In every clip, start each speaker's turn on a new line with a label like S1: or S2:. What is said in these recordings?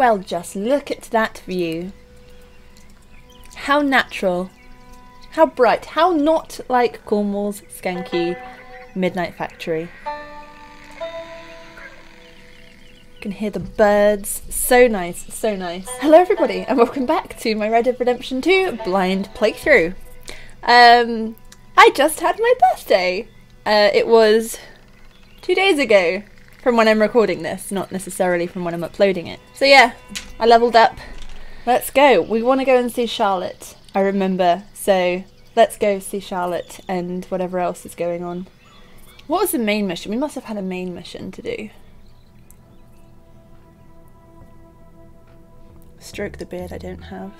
S1: Well, just look at that view. How natural. How bright. How not like Cornwall's skanky Midnight Factory. You can hear the birds. So nice, so nice. Hello everybody and welcome back to my Red Dead Redemption 2 blind playthrough. Um, I just had my birthday. Uh, it was two days ago from when I'm recording this, not necessarily from when I'm uploading it. So yeah, I leveled up. Let's go. We want to go and see Charlotte, I remember. So let's go see Charlotte and whatever else is going on. What was the main mission? We must have had a main mission to do. Stroke the beard I don't have.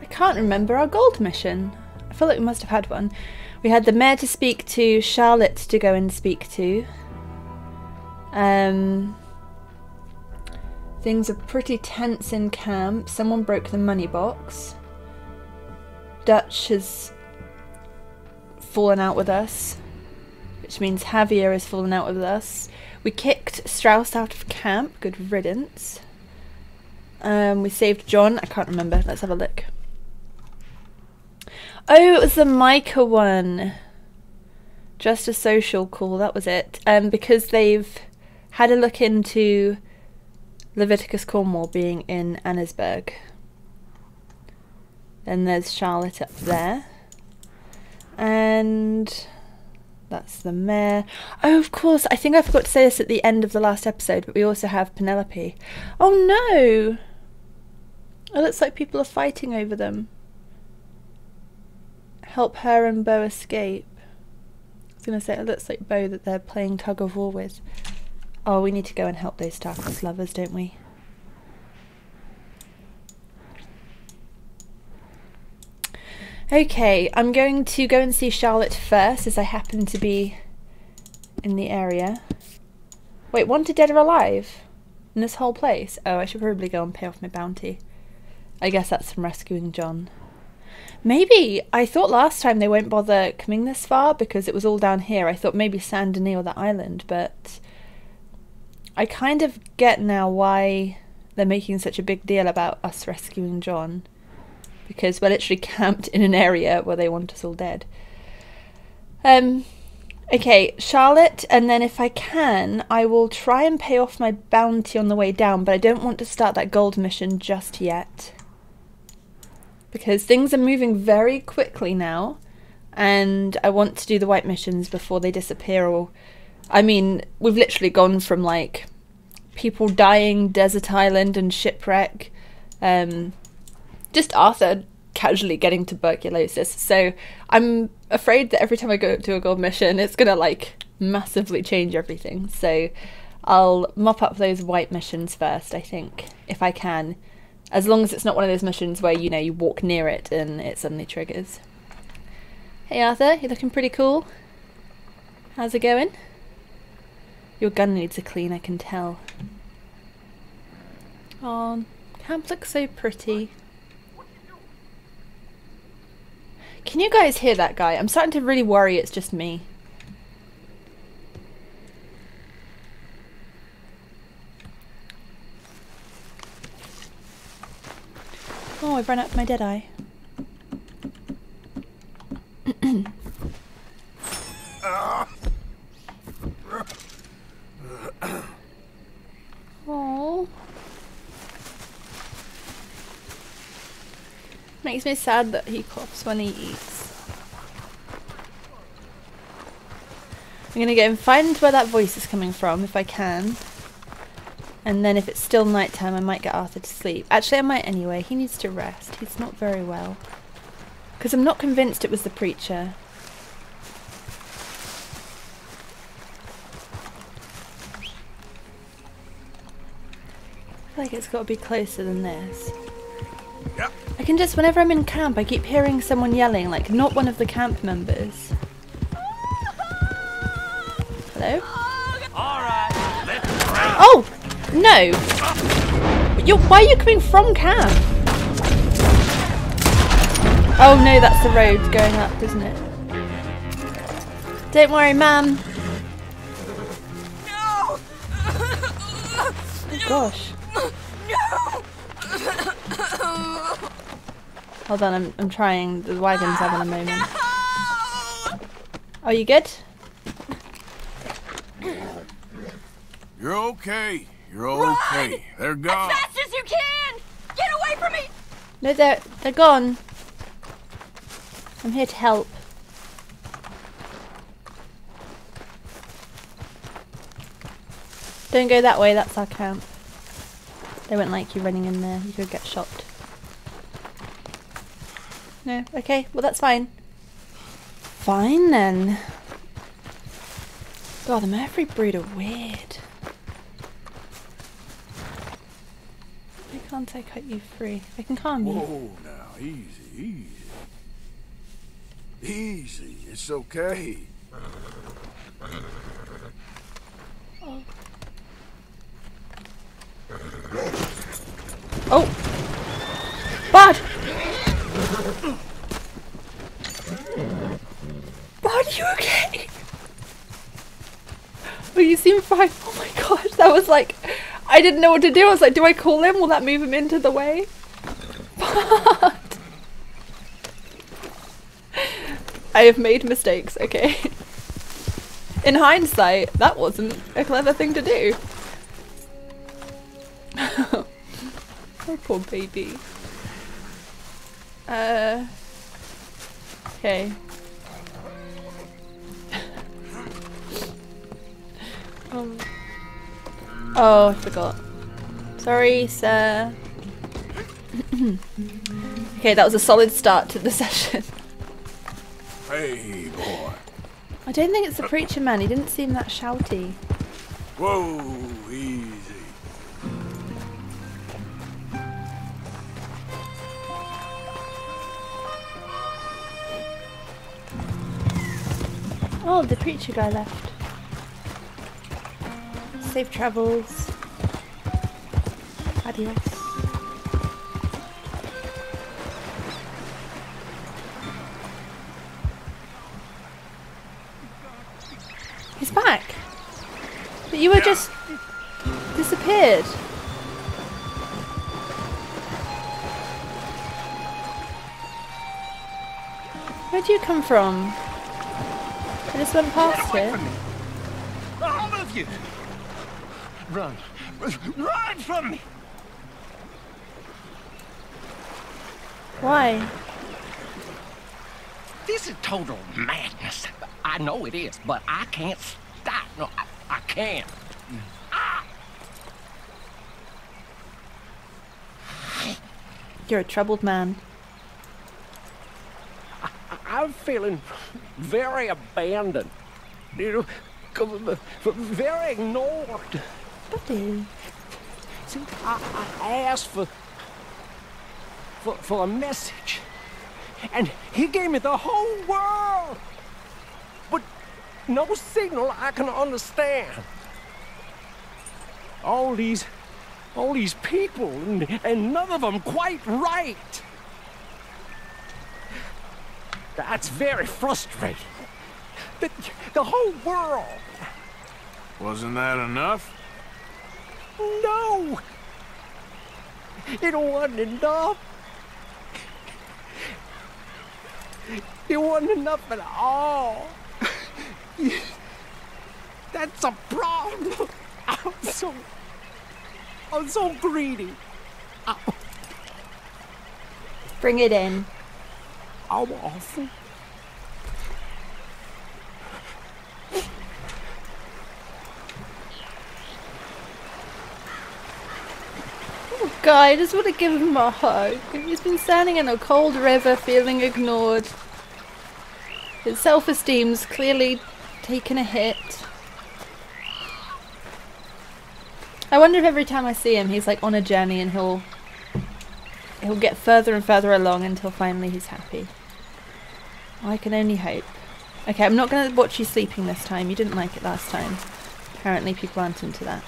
S1: I can't remember our gold mission. I feel like we must have had one. We had the mayor to speak to, Charlotte to go and speak to. Um, things are pretty tense in camp. Someone broke the money box. Dutch has fallen out with us, which means Javier has fallen out with us. We kicked Strauss out of camp. Good riddance. Um, we saved John. I can't remember. Let's have a look. Oh, it was the Micah one. Just a social call. That was it. Um, because they've had a look into Leviticus Cornwall being in Annesburg. Then there's Charlotte up there. And that's the mayor. Oh, of course. I think I forgot to say this at the end of the last episode, but we also have Penelope. Oh no! It looks like people are fighting over them help her and Beau escape. I was going to say, it looks like Beau that they're playing tug of war with. Oh, we need to go and help those Starkest lovers, don't we? Okay, I'm going to go and see Charlotte first, as I happen to be in the area. Wait, wanted dead or alive? In this whole place? Oh, I should probably go and pay off my bounty. I guess that's from rescuing John. Maybe I thought last time they won't bother coming this far because it was all down here. I thought maybe Saint Denis or that island, but I kind of get now why they're making such a big deal about us rescuing John because we're literally camped in an area where they want us all dead. Um, okay, Charlotte, and then if I can, I will try and pay off my bounty on the way down, but I don't want to start that gold mission just yet because things are moving very quickly now and I want to do the white missions before they disappear or I mean we've literally gone from like people dying desert island and shipwreck um just Arthur casually getting tuberculosis. So I'm afraid that every time I go to a gold mission it's gonna like massively change everything. So I'll mop up those white missions first I think if I can as long as it's not one of those missions where, you know, you walk near it and it suddenly triggers. Hey Arthur, you're looking pretty cool. How's it going? Your gun needs a clean, I can tell. Oh, camp looks so pretty. Can you guys hear that guy? I'm starting to really worry it's just me. Oh, I've run out of my dead eye. Oh. Makes me sad that he coughs when he eats. I'm gonna go and find where that voice is coming from if I can. And then if it's still nighttime, I might get Arthur to sleep. Actually, I might anyway. He needs to rest. He's not very well. Because I'm not convinced it was the preacher. I feel like it's got to be closer than this. Yep. I can just, whenever I'm in camp, I keep hearing someone yelling, like not one of the camp members. Hello? Oh! No! You're, why are you coming from camp? Oh no, that's the road going up, isn't it? Don't worry, ma'am.
S2: No!
S1: Oh gosh. No. Hold on, I'm, I'm trying. The wagon's having a moment. Are you good?
S2: You're okay. You're okay. They're gone.
S3: As fast as you can! Get away from me!
S1: No, they're, they're gone. I'm here to help. Don't go that way, that's our camp. They won't like you running in there, you could get shot. No, okay, well that's fine. Fine then. God, the Murfree Brood are weird. Can't I cut you free? I can calm you.
S2: Whoa, now, easy, easy. Easy, it's okay.
S1: Oh! Bud! Bud, are you okay? Oh, you seem fine. Oh my gosh, that was like... I didn't know what to do. I was like, do I call him? Will that move him into the way? Bud! I have made mistakes, okay? In hindsight, that wasn't a clever thing to do. Oh, poor baby. Uh. Okay. um. Oh, I forgot. Sorry, sir. okay, that was a solid start to the session.
S2: Hey, boy.
S1: I don't think it's the preacher man. He didn't seem that shouty.
S2: Whoa, easy.
S1: Oh, the preacher guy left. Safe travels. Adios. He's back. But you were just disappeared. Where'd you come from? I just went past
S4: away
S1: it.
S4: from me! All of you! Run! Run from me!
S1: Why?
S4: This is total madness. I know it is, but I can't stop. No, I, I can't.
S1: You're a troubled man.
S4: I, I'm feeling very abandoned. You know, very ignored.
S1: Buddy.
S4: See, I, I asked for, for for a message, and he gave me the whole world, but no signal I can understand. All these, all these people, and, and none of them quite right. That's very frustrating. The, the whole world.
S2: Wasn't that enough?
S4: No! It wasn't enough. It wasn't enough at all. That's a problem. I'm so... I'm so greedy.
S1: Bring it in.
S4: I'm awful.
S1: God, I just want to give him a hug. He's been standing in a cold river feeling ignored. His self esteem's clearly taken a hit. I wonder if every time I see him he's like on a journey and he'll he'll get further and further along until finally he's happy. Oh, I can only hope. Okay, I'm not going to watch you sleeping this time. You didn't like it last time. Apparently people aren't into that.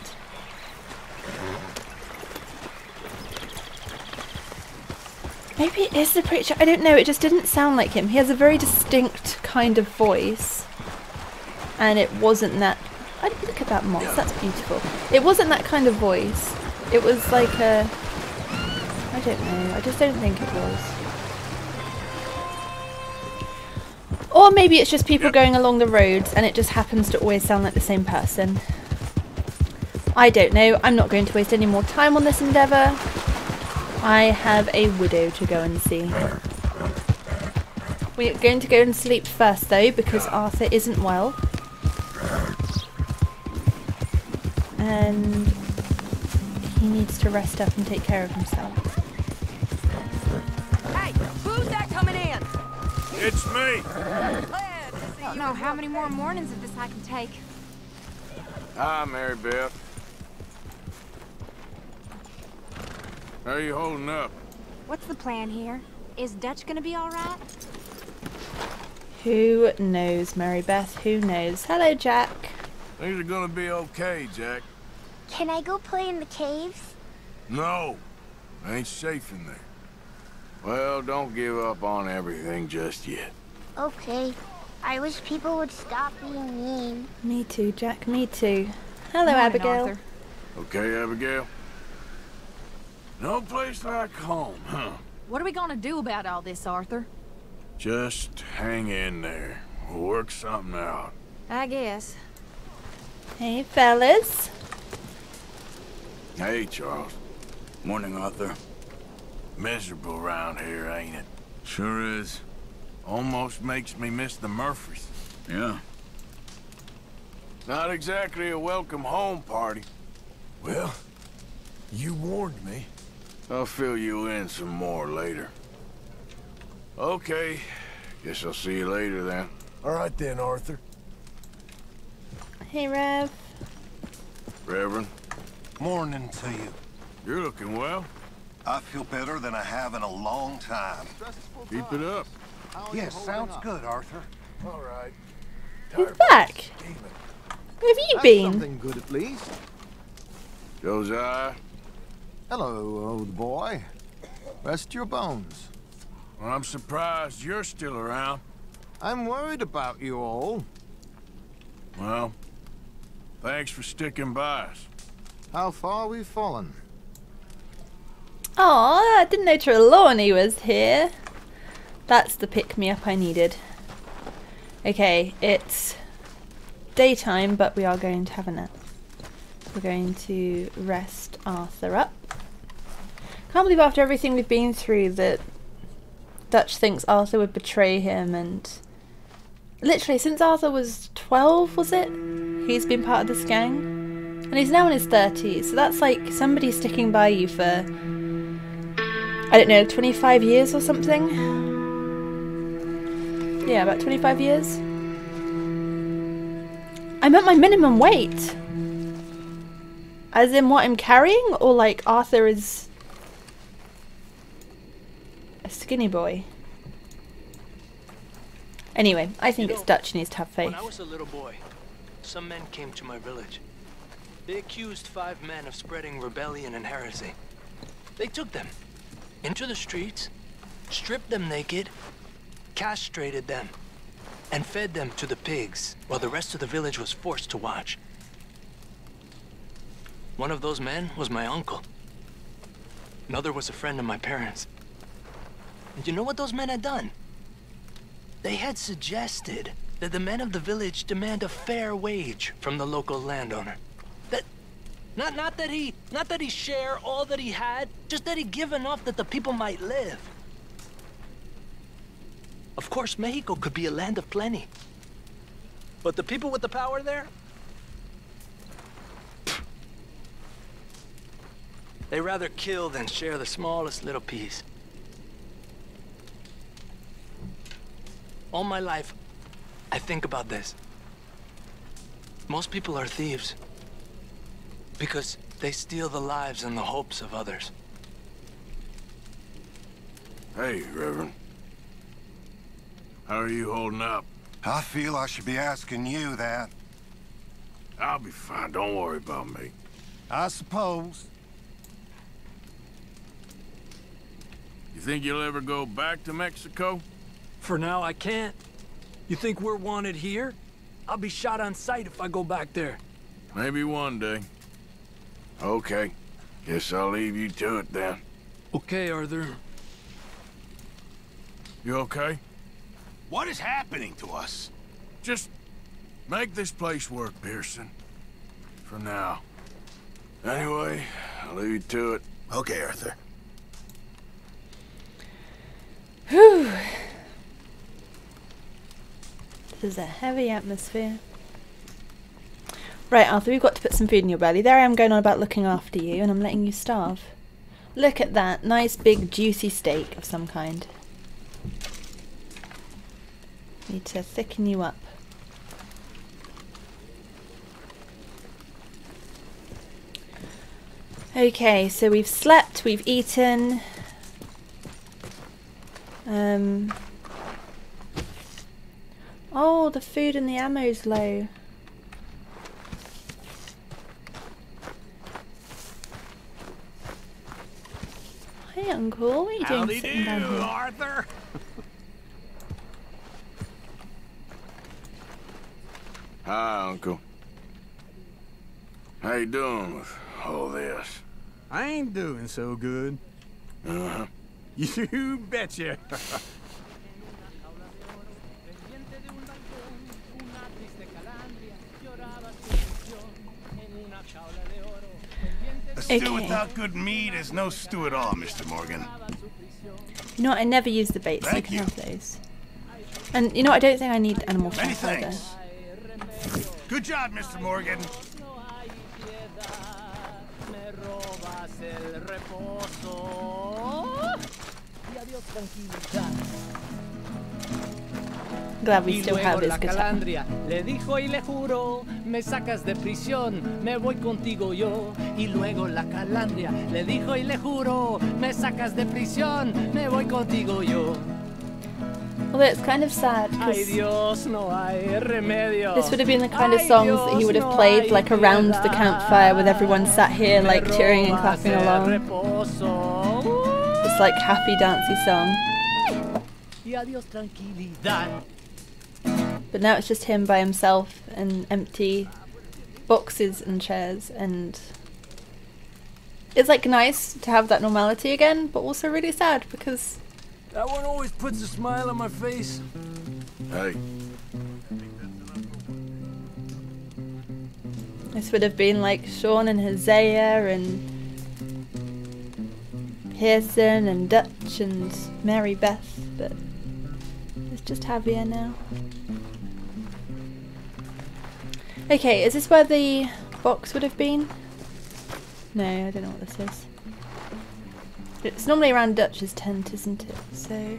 S1: Maybe it is the preacher. I don't know. It just didn't sound like him. He has a very distinct kind of voice. And it wasn't that. I look at that moss. That's beautiful. It wasn't that kind of voice. It was like a. I don't know. I just don't think it was. Or maybe it's just people going along the roads and it just happens to always sound like the same person. I don't know. I'm not going to waste any more time on this endeavour. I have a widow to go and see. We're going to go and sleep first though because Arthur isn't well. And he needs to rest up and take care of himself.
S5: Hey, who's that coming in?
S2: It's me.
S5: I
S6: Don't know how many more mornings of this I can take.
S2: Hi, Mary Beth. How you holding up?
S6: What's the plan here? Is Dutch gonna be alright?
S1: Who knows, Mary Beth? Who knows? Hello, Jack.
S2: Things are gonna be okay, Jack.
S7: Can I go play in the caves?
S2: No, I ain't safe in there. Well, don't give up on everything just yet.
S7: Okay. I wish people would stop being mean.
S1: Me too, Jack. Me too. Hello,
S6: Morning,
S1: Abigail.
S6: Arthur.
S2: Okay, Abigail? No place like home, huh?
S6: What are we gonna do about all this, Arthur?
S2: Just hang in there. We'll work something out.
S6: I guess.
S1: Hey, fellas.
S2: Hey, Charles. Morning, Arthur. Miserable around here, ain't it? Sure is. Almost makes me miss the Murfrees. Yeah. Not exactly a welcome home party.
S8: Well, you warned me.
S2: I'll fill you in some more later. Okay. Guess I'll see you later then.
S8: All right then, Arthur.
S1: Hey, Rev.
S2: Reverend,
S9: Morning to you.
S2: you're looking well.
S9: I feel better than I have in a long time.
S2: Keep it up.
S9: Yes, sounds good, Arthur.
S8: All right.
S1: He's back. Where have you been?
S10: Something good at least.
S2: Josiah,
S10: Hello, old boy. Rest your bones.
S2: well, I'm surprised you're still around.
S10: I'm worried about you all.
S2: Well, thanks for sticking by us.
S10: How far we've fallen.
S1: Aw, I didn't know Trelawney was here. That's the pick-me-up I needed. Okay, it's daytime, but we are going to have a nap. We're going to rest Arthur up. Can't believe after everything we've been through that Dutch thinks Arthur would betray him and literally since Arthur was 12 was it? He's been part of this gang. And he's now in his 30s so that's like somebody sticking by you for I don't know 25 years or something. Yeah about 25 years. I'm at my minimum weight. As in what I'm carrying or like Arthur is a skinny boy Anyway, I think
S11: You
S1: it's
S11: know,
S1: Dutch needs to have faith.
S11: When I was a little boy, some men came to my village. They accused five men of spreading rebellion and heresy. They took them into the streets, stripped them naked, castrated them, and fed them to the pigs while the rest of the village was forced to watch. One of those men was my uncle. Another was a friend of my parents. And you know what those men had done? They had suggested that the men of the village demand a fair wage from the local landowner. That not not that he not that he share all that he had, just that he give enough that the people might live. Of course, Mexico could be a land of plenty. But the people with the power there? They rather kill than share the smallest little piece. All my life, I think about this. Most people are thieves. Because they steal the lives and the hopes of others.
S2: Hey, Reverend. How are you holding up?
S9: I feel I should be asking you that.
S2: I'll be fine. Don't worry about me.
S9: I suppose.
S2: You think you'll ever go back to Mexico?
S11: For now, I can't. You think we're wanted here? I'll be shot on sight if I go back there.
S2: Maybe one day. Okay. Guess I'll leave you to it then.
S12: Okay, Arthur.
S2: You okay?
S9: What is happening to us?
S2: Just make this place work, Pearson. For now. Anyway, I'll leave you to it.
S9: Okay, Arthur.
S1: Whew. This is a heavy atmosphere. Right, Arthur, we've got to put some food in your belly. There I am going on about looking after you, and I'm letting you starve. Look at that. Nice, big, juicy steak of some kind. Need to thicken you up. Okay, so we've slept, we've eaten. Um. Oh, the food and the ammo's low. Hey, Uncle. What are you doing
S9: Howdy
S1: sitting down
S9: do,
S1: here?
S9: Arthur.
S2: Hi, Uncle. How you doing with all this?
S8: I ain't doing so good.
S2: Uh-huh.
S8: You betcha.
S9: A stew
S1: Okay.
S9: without good meat is no stew at all, Mr. Morgan.
S1: You know what? I never use the baits.
S9: Thank
S1: you
S9: you.
S1: have those. And you know what? I don't think I need animal
S9: Many
S1: fat either.
S9: thanks. Good job, Mr. Morgan.
S1: Glad we still have his guitar.
S11: le dijo y le juró, me sacas de prisión, me voy contigo yo. Y luego la calandria le dijo y le juró, me sacas de prisión, me voy contigo yo.
S1: Although it's kind of sad because
S11: no
S1: this would have been the kind of songs that he would have played like around the campfire with everyone sat here like cheering and clapping along. It's like happy dancey song.
S11: Y adiós tranquilidad.
S1: But now it's just him by himself and empty boxes and chairs and it's like nice to have that normality again, but also really sad because
S12: That one always puts a smile on my face.
S2: Hey,
S1: this would have been like Sean and Hosea and Pearson and Dutch and Mary Beth, but it's just Javier now. Okay, is this where the box would have been? No, I don't know what this is. It's normally around Dutch's tent, isn't it? So.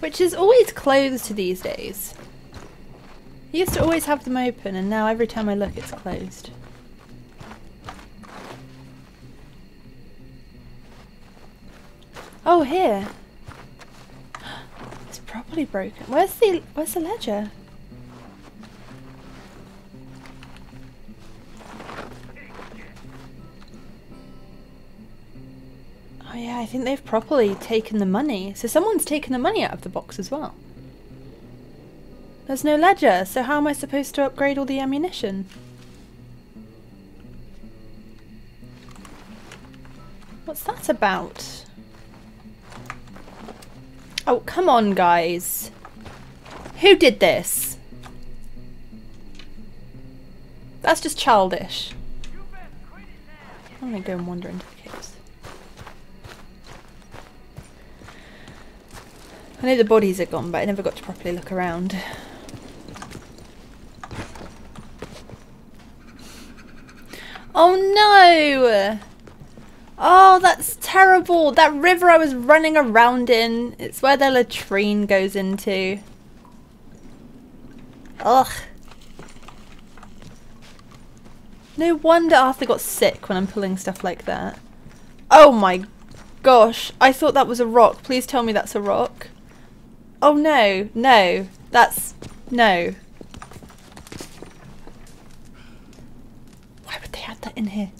S1: Which is always closed these days. He used to always have them open, and now every time I look, it's closed. Oh, here. It's properly broken. Where's the Where's the ledger? Yeah, I think they've properly taken the money. So someone's taken the money out of the box as well. There's no ledger, so how am I supposed to upgrade all the ammunition? What's that about? Oh, come on, guys. Who did this? That's just childish. I'm gonna go and wander into the caves. I know the bodies are gone, but I never got to properly look around. Oh no! Oh, that's terrible. That river I was running around in. It's where the latrine goes into. Ugh. No wonder Arthur got sick when I'm pulling stuff like that. Oh my gosh. I thought that was a rock. Please tell me that's a rock. Oh no. No. That's... No. Why would they add that in here?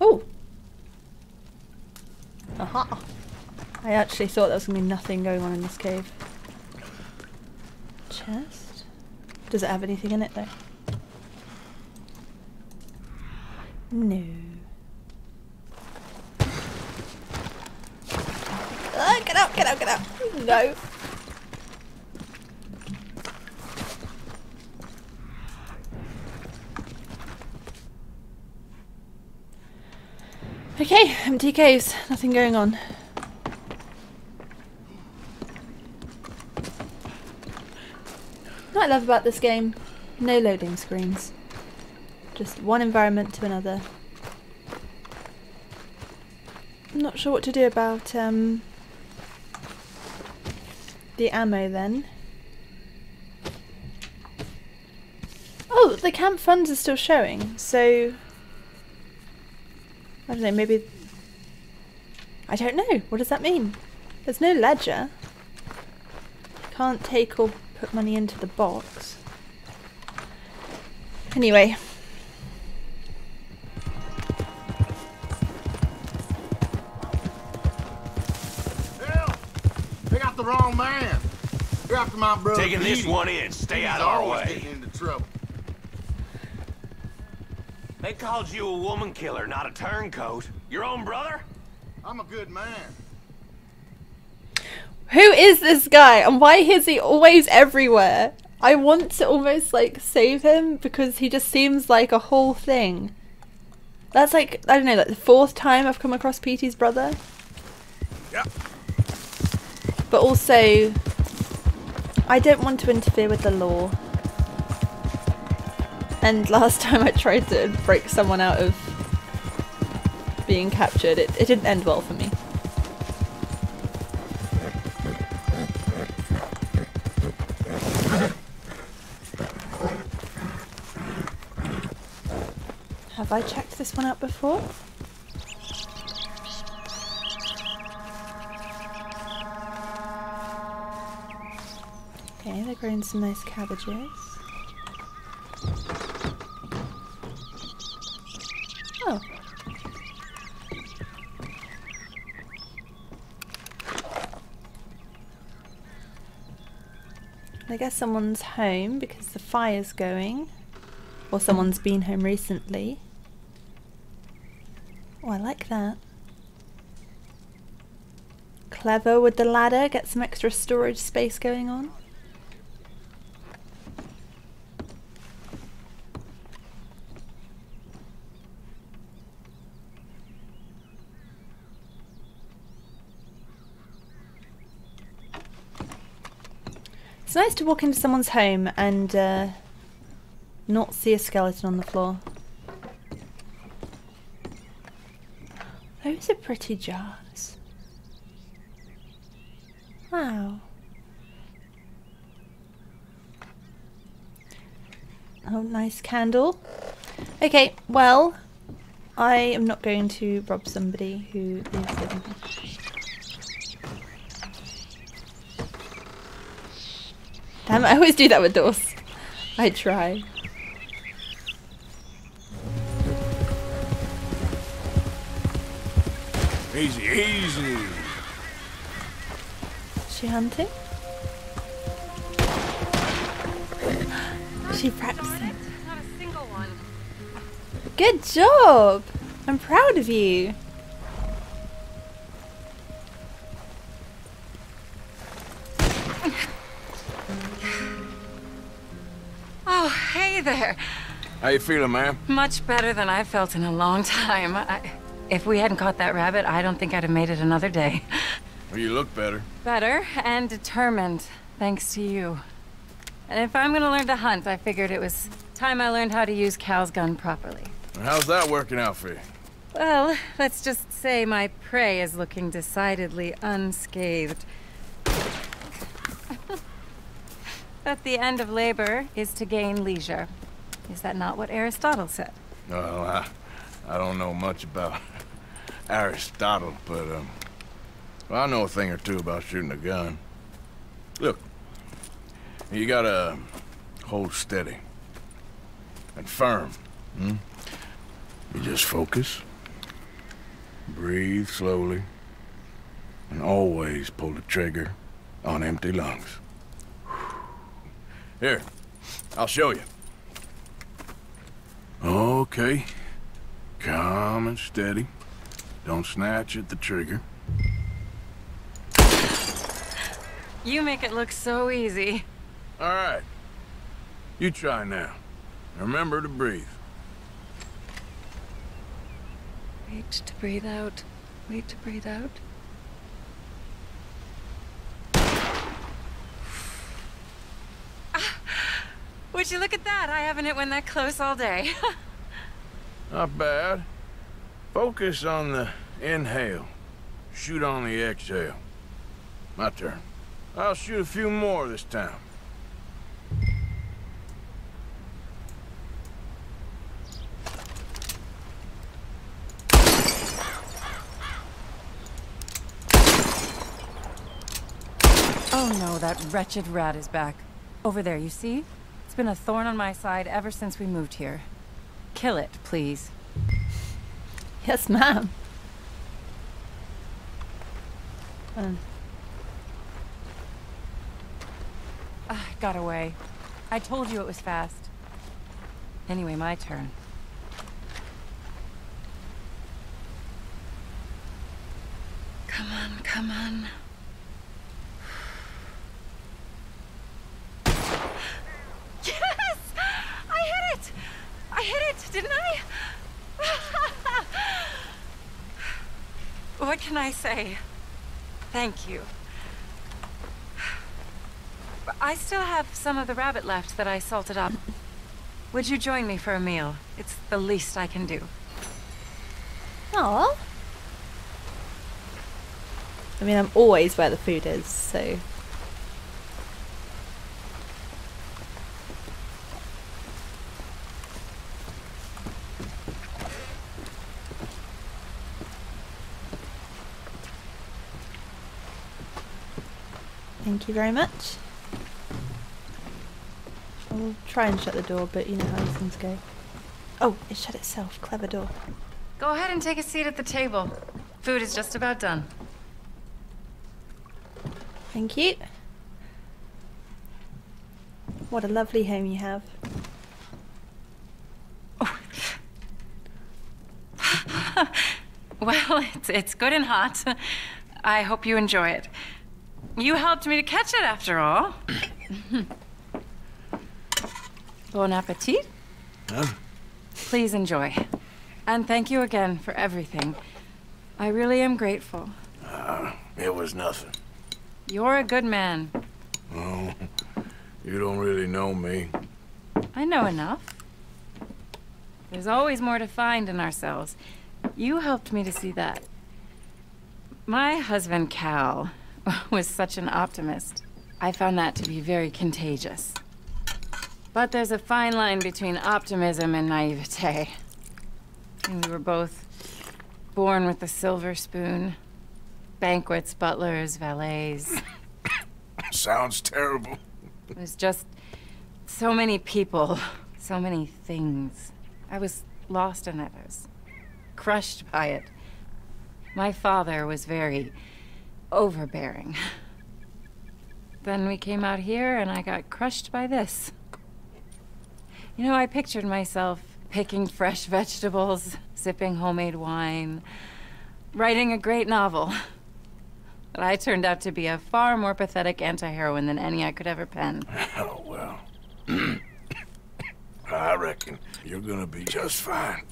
S1: Oh. Aha. I actually thought there was going to be nothing going on in this cave. Chest? Does it have anything in it though? No. Ah, get out, get out, get out. No. Okay, empty caves. Nothing going on. What I love about this game, no loading screens. Just one environment to another. I'm not sure what to do about um, the ammo then. Oh, the camp funds are still showing, so I don't know, maybe I don't know. What does that mean? There's no ledger. Can't take or put money into the box. Anyway.
S10: The wrong man. You're after my brother.
S2: Taking this one in. Stay
S10: He's
S2: out of our
S10: always
S2: way.
S10: getting into trouble.
S2: They called you a woman killer, not a turncoat. Your own brother?
S10: I'm a good man.
S1: Who is this guy and why is he always everywhere? I want to almost like save him because he just seems like a whole thing. That's like, I don't know, like the fourth time I've come across Petey's brother.
S2: Yep.
S1: But also, I don't want to interfere with the law. And last time I tried to break someone out of being captured, it, it didn't end well for me. Have I checked this one out before? Okay, they're growing some nice cabbages. Oh. I guess someone's home because the fire's going. Or someone's been home recently. Oh, I like that. Clever with the ladder, get some extra storage space going on. It's nice to walk into someone's home and uh, not see a skeleton on the floor. Those are pretty jars. Wow. Oh, nice candle. Okay, well, I am not going to rob somebody who is living here. Damn, I always do that with doors. I try.
S2: Easy, easy.
S1: Is she hunting? she practicing.
S5: Not a single one.
S1: Good job! I'm proud of you.
S5: Oh, hey there.
S2: How you feeling, ma'am?
S5: Much better than I felt in a long time. I, if we hadn't caught that rabbit, I don't think I'd have made it another day.
S2: Well, you look better.
S5: Better and determined, thanks to you. And if I'm gonna learn to hunt, I figured it was time I learned how to use Cal's gun properly.
S2: How's that working out for you?
S5: Well, let's just say my prey is looking decidedly unscathed. At the end of labor is to gain leisure. Is that not what Aristotle said?
S2: Well, I, I don't know much about Aristotle, but, um, well, I know a thing or two about shooting a gun. Look, you gotta hold steady and firm. Hmm? You just focus, breathe slowly, and always pull the trigger on empty lungs. Here, I'll show you. Okay. Calm and steady. Don't snatch at the trigger.
S5: You make it look so easy.
S2: All right. You try now. Remember to breathe.
S5: Wait to breathe out. Wait to breathe out. Ah, Would you look at that? I haven't hit one that close all day.
S2: Not bad. Focus on the inhale. Shoot on the exhale. My turn. I'll shoot a few more this time.
S5: oh no, that wretched rat is back. Over there, you see? Been a thorn on my side ever since we moved here. Kill it, please.
S1: Yes, ma'am. Um,
S5: Ah, got away. I told you it was fast. Anyway, my turn. Come on, come on. Yes! I hit it! I hit it, didn't I? what Thank you. I still have some of the rabbit left that I salted up. Would you join me for a meal? It's the least I can do.
S1: Aw. I mean, I'm always where the food is, so. Thank you very much. I'll try and shut the door, but you know how these things go. Oh, it shut itself. Clever door.
S5: Go ahead and take a seat at the table. Food is just about done.
S1: Thank you. What a lovely home you have.
S5: Well, it's, it's good and hot. I hope you enjoy it. You helped me to catch it after all. bon appetit.
S2: Huh?
S5: Please enjoy. And thank you again for everything. I really am grateful.
S2: Uh, it was nothing.
S5: You're a good man.
S2: Oh, you don't really know me.
S5: I know enough. There's always more to find in ourselves. You helped me to see that. My husband, Cal, was such an optimist. I found that to be very contagious. But there's a fine line between optimism and naivete. And we were both born with a silver spoon. Banquets, butlers, valets.
S2: Sounds terrible.
S5: It was just so many people, so many things. I was lost in it. I was crushed by it. My father was very overbearing. Then we came out here and I got crushed by this. You know, I pictured myself picking fresh vegetables, sipping homemade wine, writing a great novel. But I turned out to be a far more pathetic anti-heroine than any I could ever pen.
S2: Oh, well. I reckon you're gonna be just fine.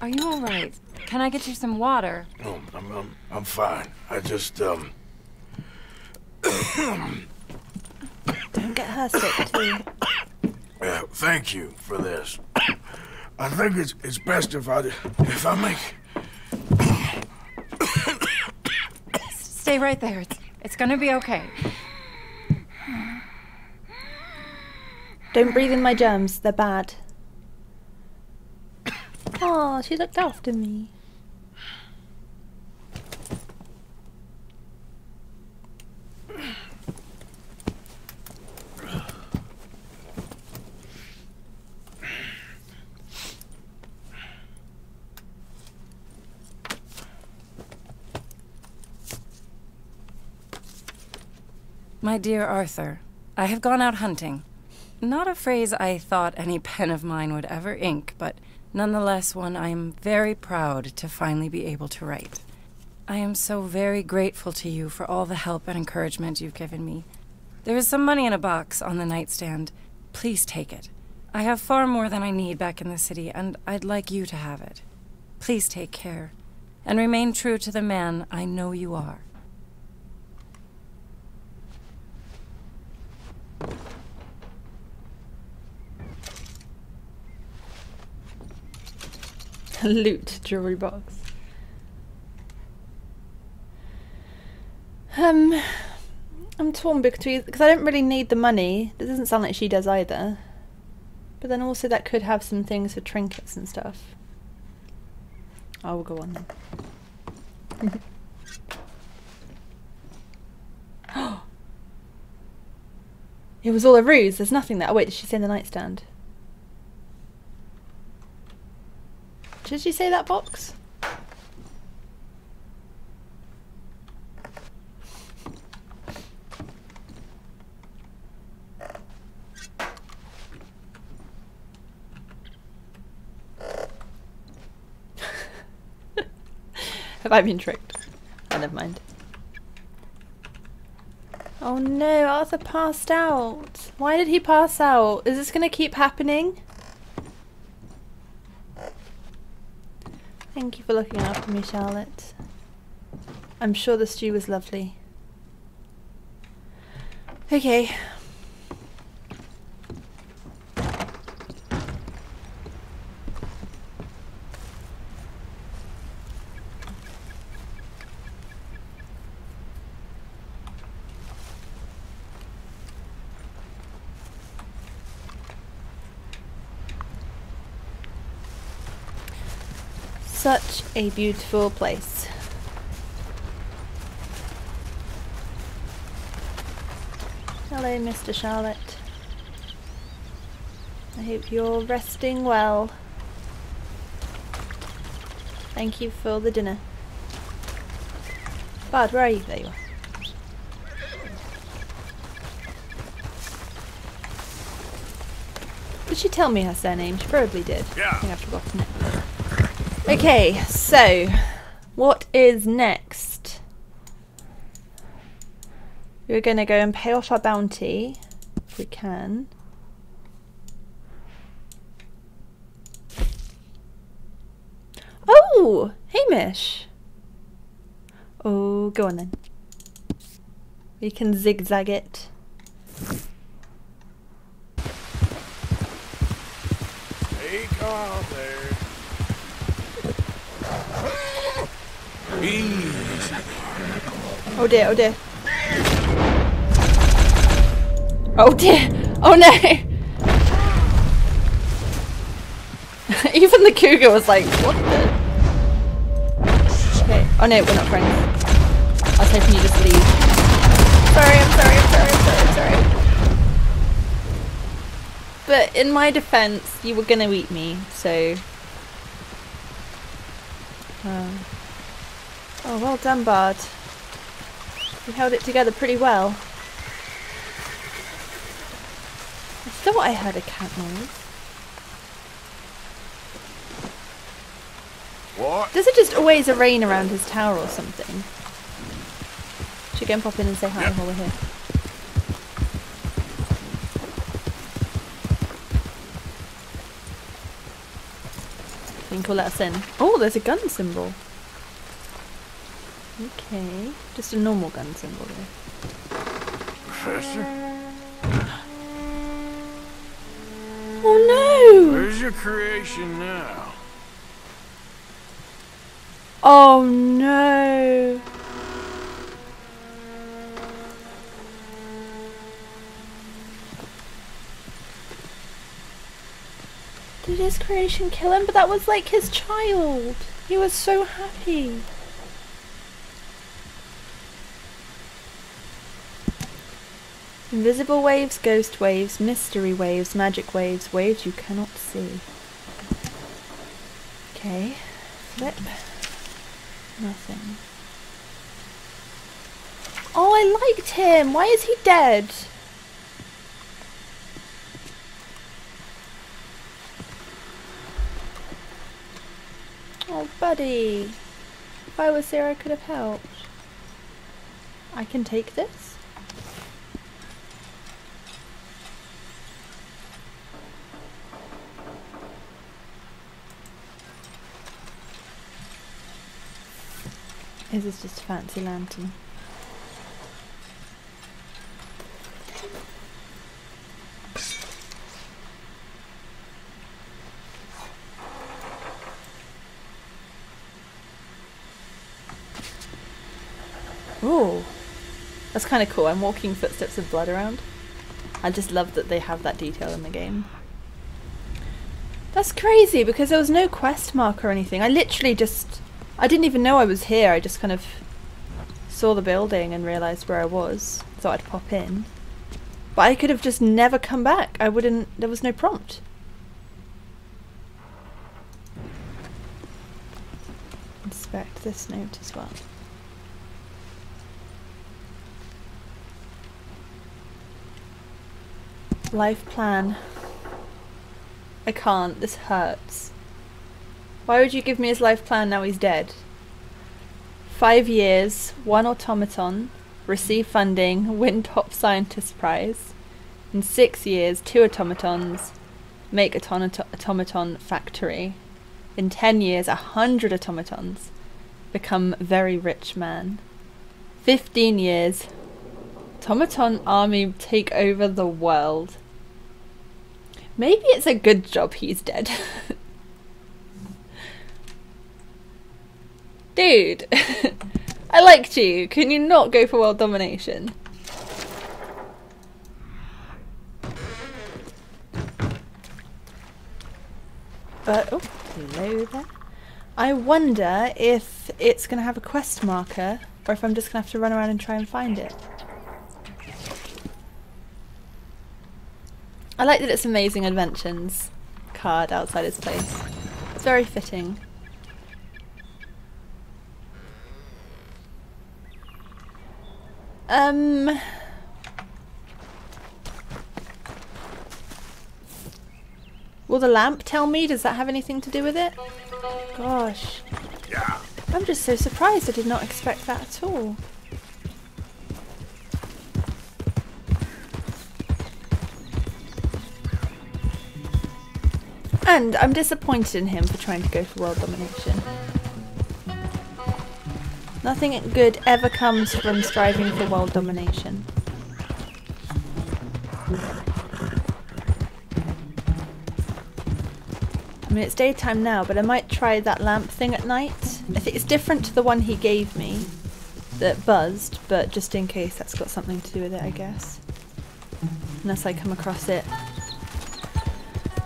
S5: Are you all right? Can I get you some water?
S2: Oh, I'm, I'm, I'm fine. I just, um...
S1: Don't get her sick too.
S2: Yeah, thank you for this. I think it's it's best if I if I make
S5: Stay right there. It's, it's gonna be okay.
S1: Don't breathe in my germs, they're bad. Oh, she looked after me.
S5: My dear Arthur, I have gone out hunting. Not a phrase I thought any pen of mine would ever ink, but Nonetheless, one I am very proud to finally be able to write. I am so very grateful to you for all the help and encouragement you've given me. There is some money in a box on the nightstand. Please take it. I have far more than I need back in the city, and I'd like you to have it. Please take care, and remain true to the man I know you are.
S1: Loot jewelry box. Um, I'm torn between because I don't really need the money. That doesn't sound like she does either. But then also that could have some things for trinkets and stuff. I will go on then. it was all a ruse. There's nothing there. Oh wait, did she say in the nightstand? Did she say that box? Have I been tricked? Oh, never mind. Oh no, Arthur passed out. Why did he pass out? Is this gonna keep happening? Thank you for looking after me, Charlotte. I'm sure the stew was lovely. Okay. Such a beautiful place. Hello, Mr. Charlotte. I hope you're resting well. Thank you for the dinner. Bud, where are you? There you are. Did she tell me her surname? She probably did.
S2: Yeah.
S1: I think I've forgotten it. Okay, so what is next? We're going to go and pay off our bounty if we can. Oh, Hamish. Oh, go on then. We can zigzag it.
S2: Take off there. Easy.
S1: Oh dear, oh dear. Oh dear! Oh no! Even the cougar was like, what the? Okay. Oh no, we're not friends. I was hoping you just leave. Sorry, I'm sorry, I'm sorry, I'm sorry, I'm sorry. But in my defense, you were gonna eat me, so... Um, oh, well done, Bard. You held it together pretty well. I thought I heard a cat noise.
S2: What?
S1: Does it just always rain around his tower or something? Should go and pop in and say hi while we're here. think he'll let us in. Oh, there's a gun symbol. Okay, just a normal gun symbol there.
S2: Professor?
S1: Oh no!
S2: Where's your creation now?
S1: Oh no! Did his creation kill him? But that was like his child. He was so happy. Invisible waves, ghost waves, mystery waves, magic waves, waves you cannot see. Okay, flip. Nothing. Oh, I liked him. Why is he dead? Oh, buddy. If I was there, I could have helped. I can take this? Is just a fancy lantern? Ooh, that's kind of cool. I'm walking footsteps of blood around. I just love that they have that detail in the game. That's crazy because there was no quest mark or anything. I literally just, I didn't even know I was here. I just kind of saw the building and realised where I was. Thought I'd pop in. But I could have just never come back. I wouldn't, there was no prompt. Inspect this note as well. Life plan. I can't. This hurts. Why would you give me his life plan now he's dead? Five years, one automaton, receive funding, win top scientist prize. In six years, two automatons, make automaton, automaton factory. In ten years, a hundred automatons, become very rich man. Fifteen years, automaton army take over the world. Maybe it's a good job he's dead. Dude, I liked you. Can you not go for world domination? But, oh, hello there. I wonder if it's going to have a quest marker or if I'm just going to have to run around and try and find it. I like that it's Amazing Inventions card outside his place. It's very fitting. Um... Will the lamp tell me? Does that have anything to do with it? Gosh.
S10: Yeah.
S1: I'm just so surprised. I did not expect that at all. And I'm disappointed in him for trying to go for world domination. Nothing good ever comes from striving for world domination. I mean, it's daytime now, but I might try that lamp thing at night. I think it's different to the one he gave me that buzzed, but just in case that's got something to do with it, I guess. Unless I come across it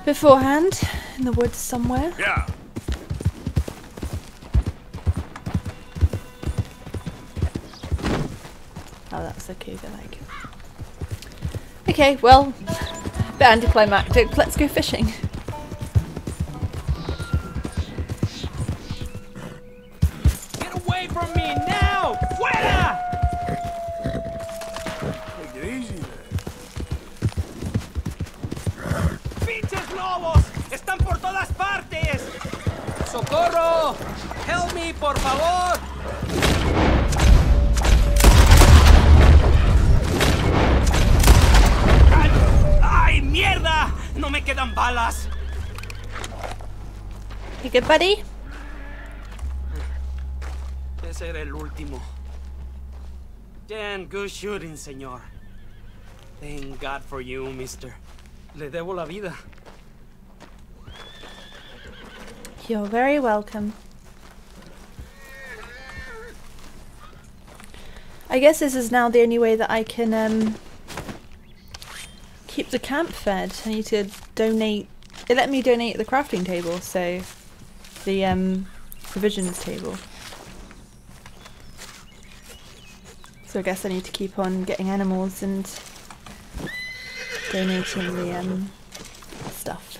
S1: beforehand in the woods somewhere.
S10: Yeah.
S1: Oh, that's the cougar like. Okay, well, bit anticlimactic. Let's go fishing. Buddy?
S13: Ese era el último. Damn good shooting, señor. Thank God for you, mister. Le debo la vida.
S1: You're very welcome. I guess this is now the only way that I can um, keep the camp fed. I need to donate. It let me donate the crafting table, so the um, provisions table. So I guess I need to keep on getting animals and donating the um, stuff.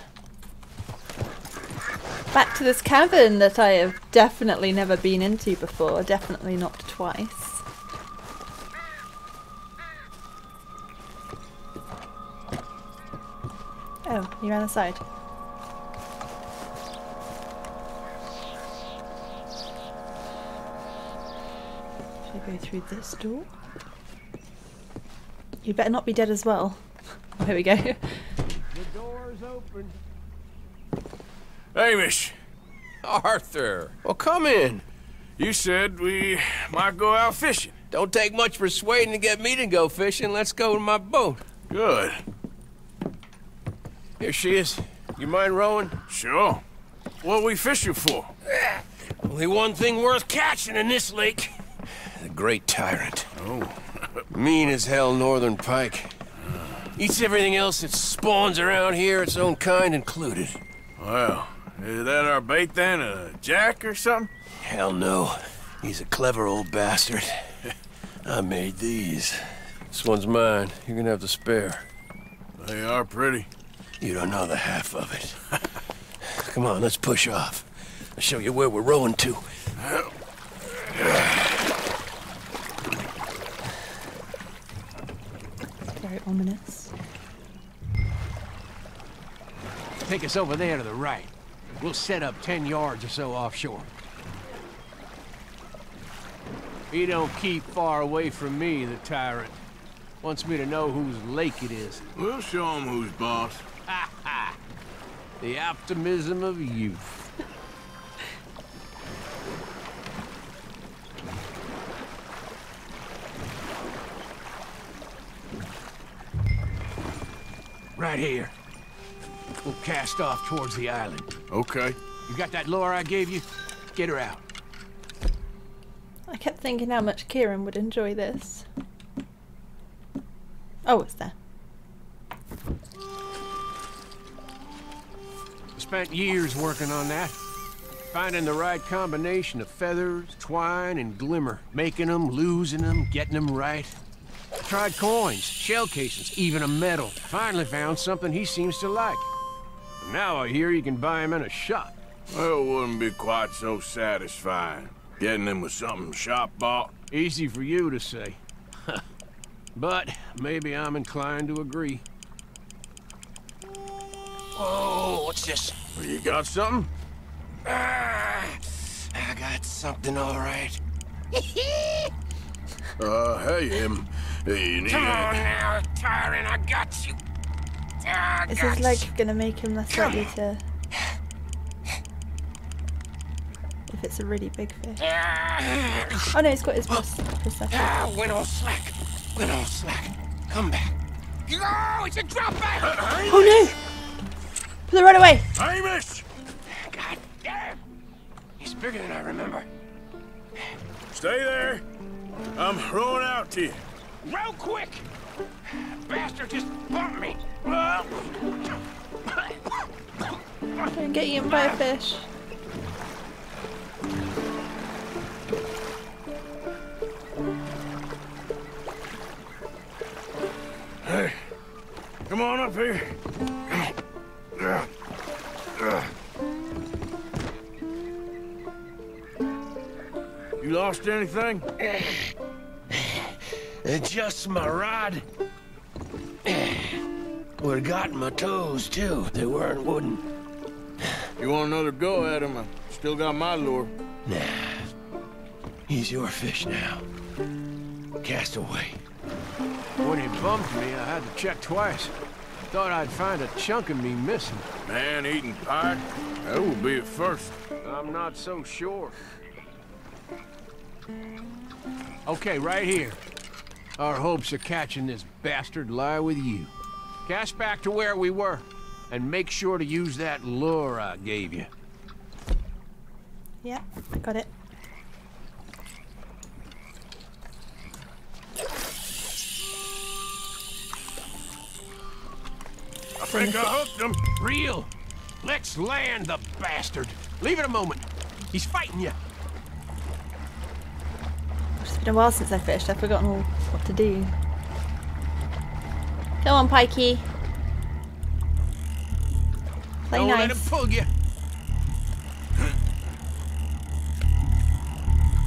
S1: Back to this cavern that I have definitely never been into before, definitely not twice. Oh, you're on the go through this door. You better not be dead as well. Oh, here we go.
S13: The door's open.
S2: Hamish,
S14: Arthur, well, come in.
S2: you said we might go out fishing.
S14: Don't take much persuading to get me to go fishing. Let's go to my boat.
S2: Good.
S14: Here she is. You mind rowing?
S2: Sure. What are we fishing for?
S14: Only one thing worth catching in this lake. The Great Tyrant.
S2: Oh.
S14: Mean as hell northern pike. Ah. Eats everything else that spawns around here, its own kind included.
S2: Well, is that our bait then? A jack or something?
S14: Hell no. He's a clever old bastard. I made these. This one's mine. You're gonna have to spare.
S2: They are pretty.
S14: You don't know the half of it. Come on, let's push off. I'll show you where we're rowing to.
S1: Very ominous.
S13: Take us over there to the right. We'll set up 10 yards or so offshore. He don't keep far away from me, the tyrant. Wants me to know whose lake it is.
S2: We'll show him who's boss.
S13: Ha ha! The optimism of youth. Right here. We'll cast off towards the island.
S2: Okay.
S13: You got that lure I gave you? Get her out.
S1: I kept thinking how much Kieran would enjoy this. Oh, it's there.
S13: Spent years working on that. Finding the right combination of feathers, twine, and glimmer. Making them, losing them, getting them right. Tried coins, shell casings, even a medal. Finally found something he seems to like. And now I hear you can buy him in a shop.
S2: Well, it wouldn't be quite so satisfying. Getting them with something shop bought.
S13: Easy for you to say. but maybe I'm inclined to agree.
S14: Oh, what's this?
S2: You got something?
S14: Ah, I got something all right.
S2: Uh, hey, um, hey, you need
S14: Come
S2: a-
S14: on now, tyrant, I got you. I
S1: Is
S14: got
S1: his leg gonna make him less likely to... If it's a really big fish. Oh no, he's got his pros- prosthetic.
S14: Ah, went all slack. Went all slack. Come back. Oh, it's a drop back!
S1: Oh no! Pull it right away!
S2: Hamish!
S14: God damn! He's bigger than I remember.
S2: Stay there. I'm rowing out to you.
S14: Real quick! Bastard just bumped me.
S1: Don't get eaten by a fish.
S2: Hey, come on up here. Come on. You lost anything?
S14: Just my rod. Would've gotten my toes, too. They weren't wooden.
S2: You want another go at him? I still got my lure.
S14: Nah. He's your fish now. Cast away.
S13: When he bumped me, I had to check twice. Thought I'd find a chunk of me missing.
S2: Man eating pike? That will be a first.
S13: I'm not so sure. Okay, right here. Our hopes of catching this bastard lie with you. Cast back to where we were, and make sure to use that lure I gave you.
S1: Yeah, I got it.
S2: I think I hooked him.
S13: Real. Let's land the bastard. Leave it a moment. He's fighting you.
S1: It's been a while since I fished. I've forgotten all what to do. Come on, Pikey. Play
S13: Don't
S1: nice.
S13: let him pull you.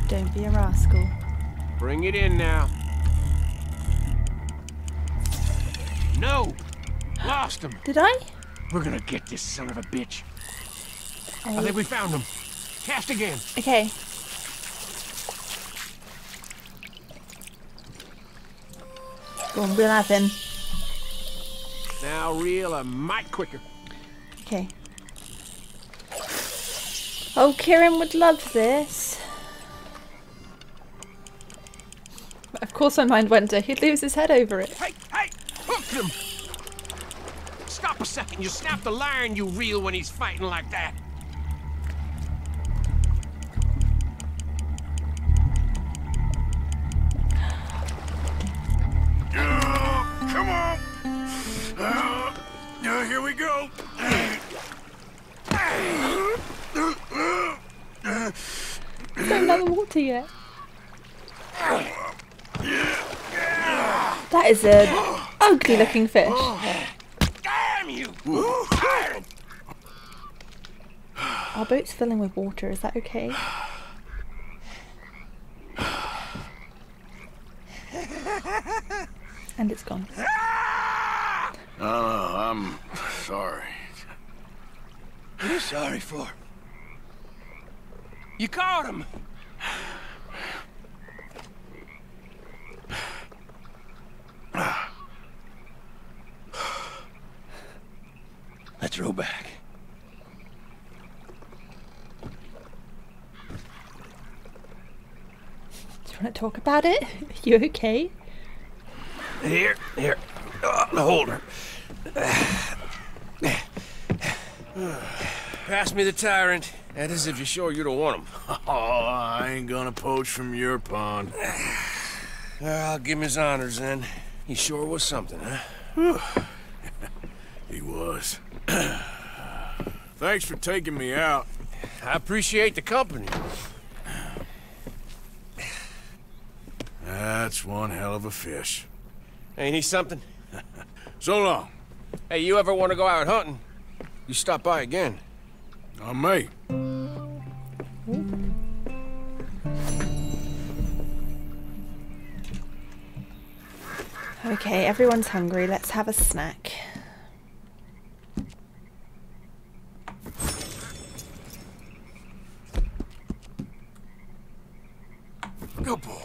S1: Don't be a rascal.
S13: Bring it in now. No! Lost him.
S1: Did I?
S13: We're gonna get this son of a bitch. I
S1: Oh.
S13: think we found him. Cast again.
S1: Okay. Go on, we'll have him.
S13: Now reel a mite quicker.
S1: Okay. Oh, Kieran would love this. Of course my mind went to he'd lose his head over it.
S13: Hey, hey, hook him! Stop a second. You snap the line, you reel when he's fighting like that.
S1: Looking fish.
S13: Oh, damn you!
S1: Our boat's filling with water, is that okay? And it's gone.
S2: Oh, I'm sorry.
S14: What are you sorry for?
S13: You caught him!
S14: Let's back.
S1: Do you want to talk about it? you okay?
S14: Here, here. Uh, hold her. Pass me the tyrant. That is if you're sure you don't want him.
S2: Oh, I ain't gonna poach from your pond.
S14: I'll give him his honors then. He sure was something, huh?
S2: he was. Thanks for taking me out.
S14: I appreciate the company.
S2: That's one hell of a fish.
S14: Ain't he something?
S2: So long.
S14: Hey, you ever want to go out hunting? You stop by again.
S2: I may.
S1: Okay, everyone's hungry. Let's have a snack.
S2: Good boy.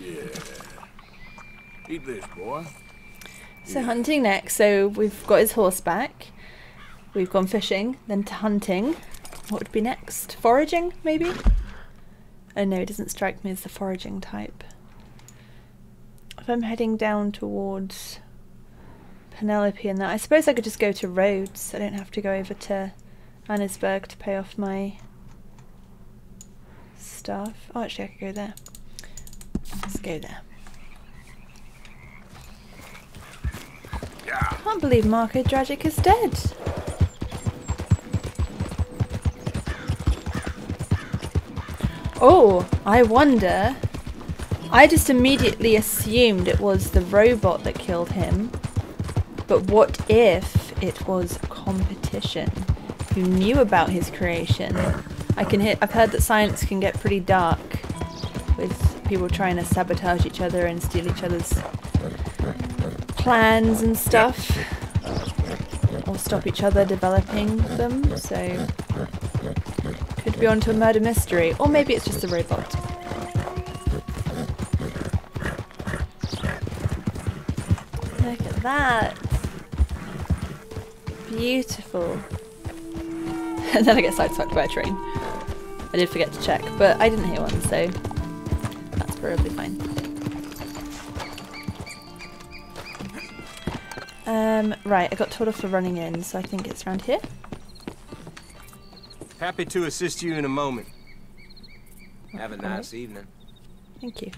S2: Yeah. Eat this, boy.
S1: So hunting next. So we've got his horse back. We've gone fishing, then to hunting. What would be next? Foraging, maybe? Oh no, it doesn't strike me as the foraging type. If I'm heading down towards Penelope and that, I suppose I could just go to Rhodes. I don't have to go over to Annesburg to pay off my stuff. Oh, actually, I could go there. Let's go there. I can't believe Marko Dragic is dead. Oh, I wonder. I just immediately assumed it was the robot that killed him. But what if it was competition who knew about his creation? I can hear, I've heard that science can get pretty dark with people trying to sabotage each other and steal each other's plans and stuff or stop each other developing them. So could be onto a murder mystery or maybe it's just a robot. Look at that. Beautiful and then I get sideswiped by a train I did forget to check but I didn't hear one so that's probably fine Um, right, I got told off for running in, so I think it's around here.
S13: Happy to assist you in a moment. Have a nice evening.
S1: Thank you.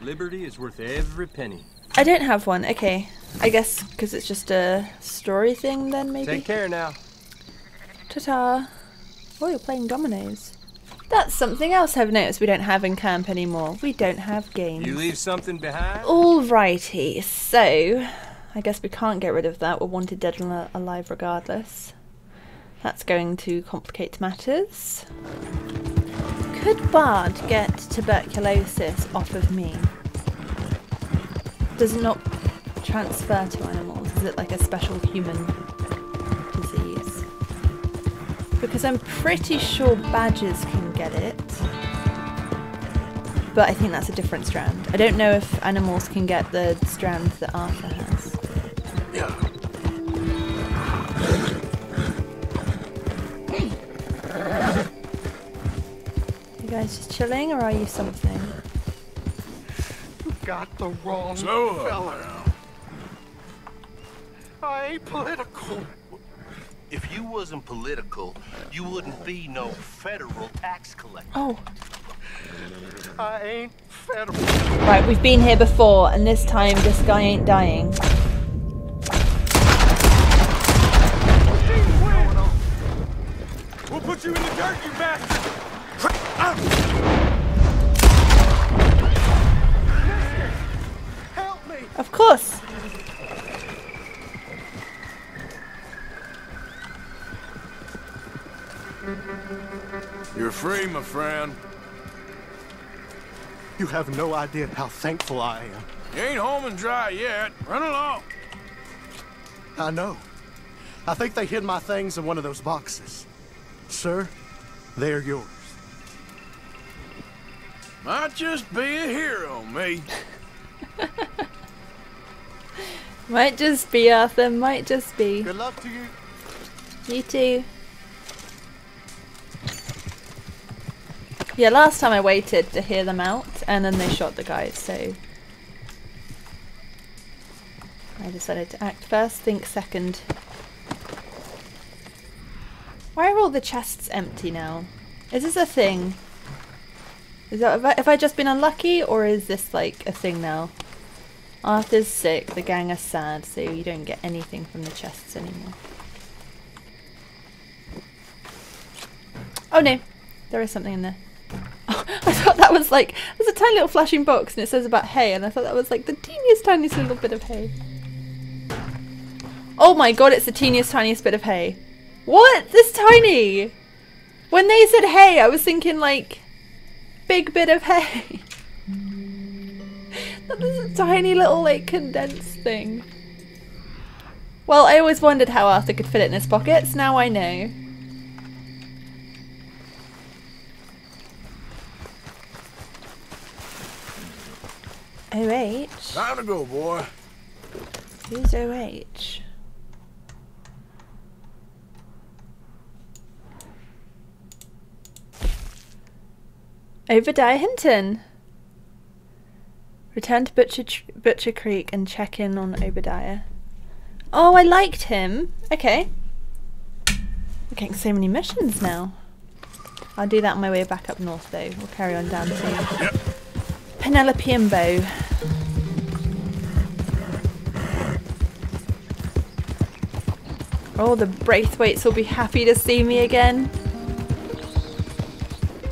S13: Liberty is worth every penny.
S1: I don't have one. Okay. I guess because it's just a story thing then, maybe?
S13: Take care now.
S1: Ta-ta. Oh, you're playing dominoes. That's something else I've noticed we don't have in camp anymore. We don't have games.
S13: You leave something behind?
S1: Alrighty, so I guess we can't get rid of that. We're wanted dead and alive regardless. That's going to complicate matters. Could Bard get tuberculosis off of me? Does it not transfer to animals? Is it like a special human? Because I'm pretty sure badgers can get it. but I think that's a different strand. I don't know if animals can get the strand that Arthur has. You guys just chilling, or are you something?
S10: You got the wrong
S2: Slow up uh,
S10: fella. I ain't political.
S9: If you wasn't political, you wouldn't be no federal tax collector.
S1: Oh.
S10: I ain't federal.
S1: Right, we've been here before, and this time this guy ain't dying.
S8: We'll put you in the dirt, you bastard!
S10: Help!
S1: Of course.
S2: You're free, my friend.
S10: You have no idea how thankful I am.
S2: You ain't home and dry yet. Run along.
S10: I know. I think they hid my things in one of those boxes. Sir, they're yours.
S2: Might just be a hero, me.
S1: Might just be Arthur, might just be.
S10: Good luck to you.
S1: You too. Yeah, last time I waited to hear them out, and then they shot the guys, so... I decided to act first, think second. Why are all the chests empty now? Is this a thing? Is that, have I, have I just been unlucky, or is this like a thing now? Arthur's sick, the gang are sad, so you don't get anything from the chests anymore. Oh no, there is something in there. I thought that was like, there's a tiny little flashing box and it says about hay, and I thought that was like the teeniest, tiniest little bit of hay. Oh my god, it's the teeniest, tiniest bit of hay. What? This tiny? When they said hay, I was thinking like, big bit of hay. that is a tiny little like condensed thing. Well, I always wondered how Arthur could fit it in his pockets, now I know. OH?
S2: Time to go, boy.
S1: Who's OH? Obadiah Hinton. Return to Butcher, Butcher Creek and check in on Obadiah. Oh, I liked him. Okay. We're getting so many missions now. I'll do that on my way back up north though. We'll carry on down to Penelope and Beau. Oh, the Braithwaites will be happy to see me again.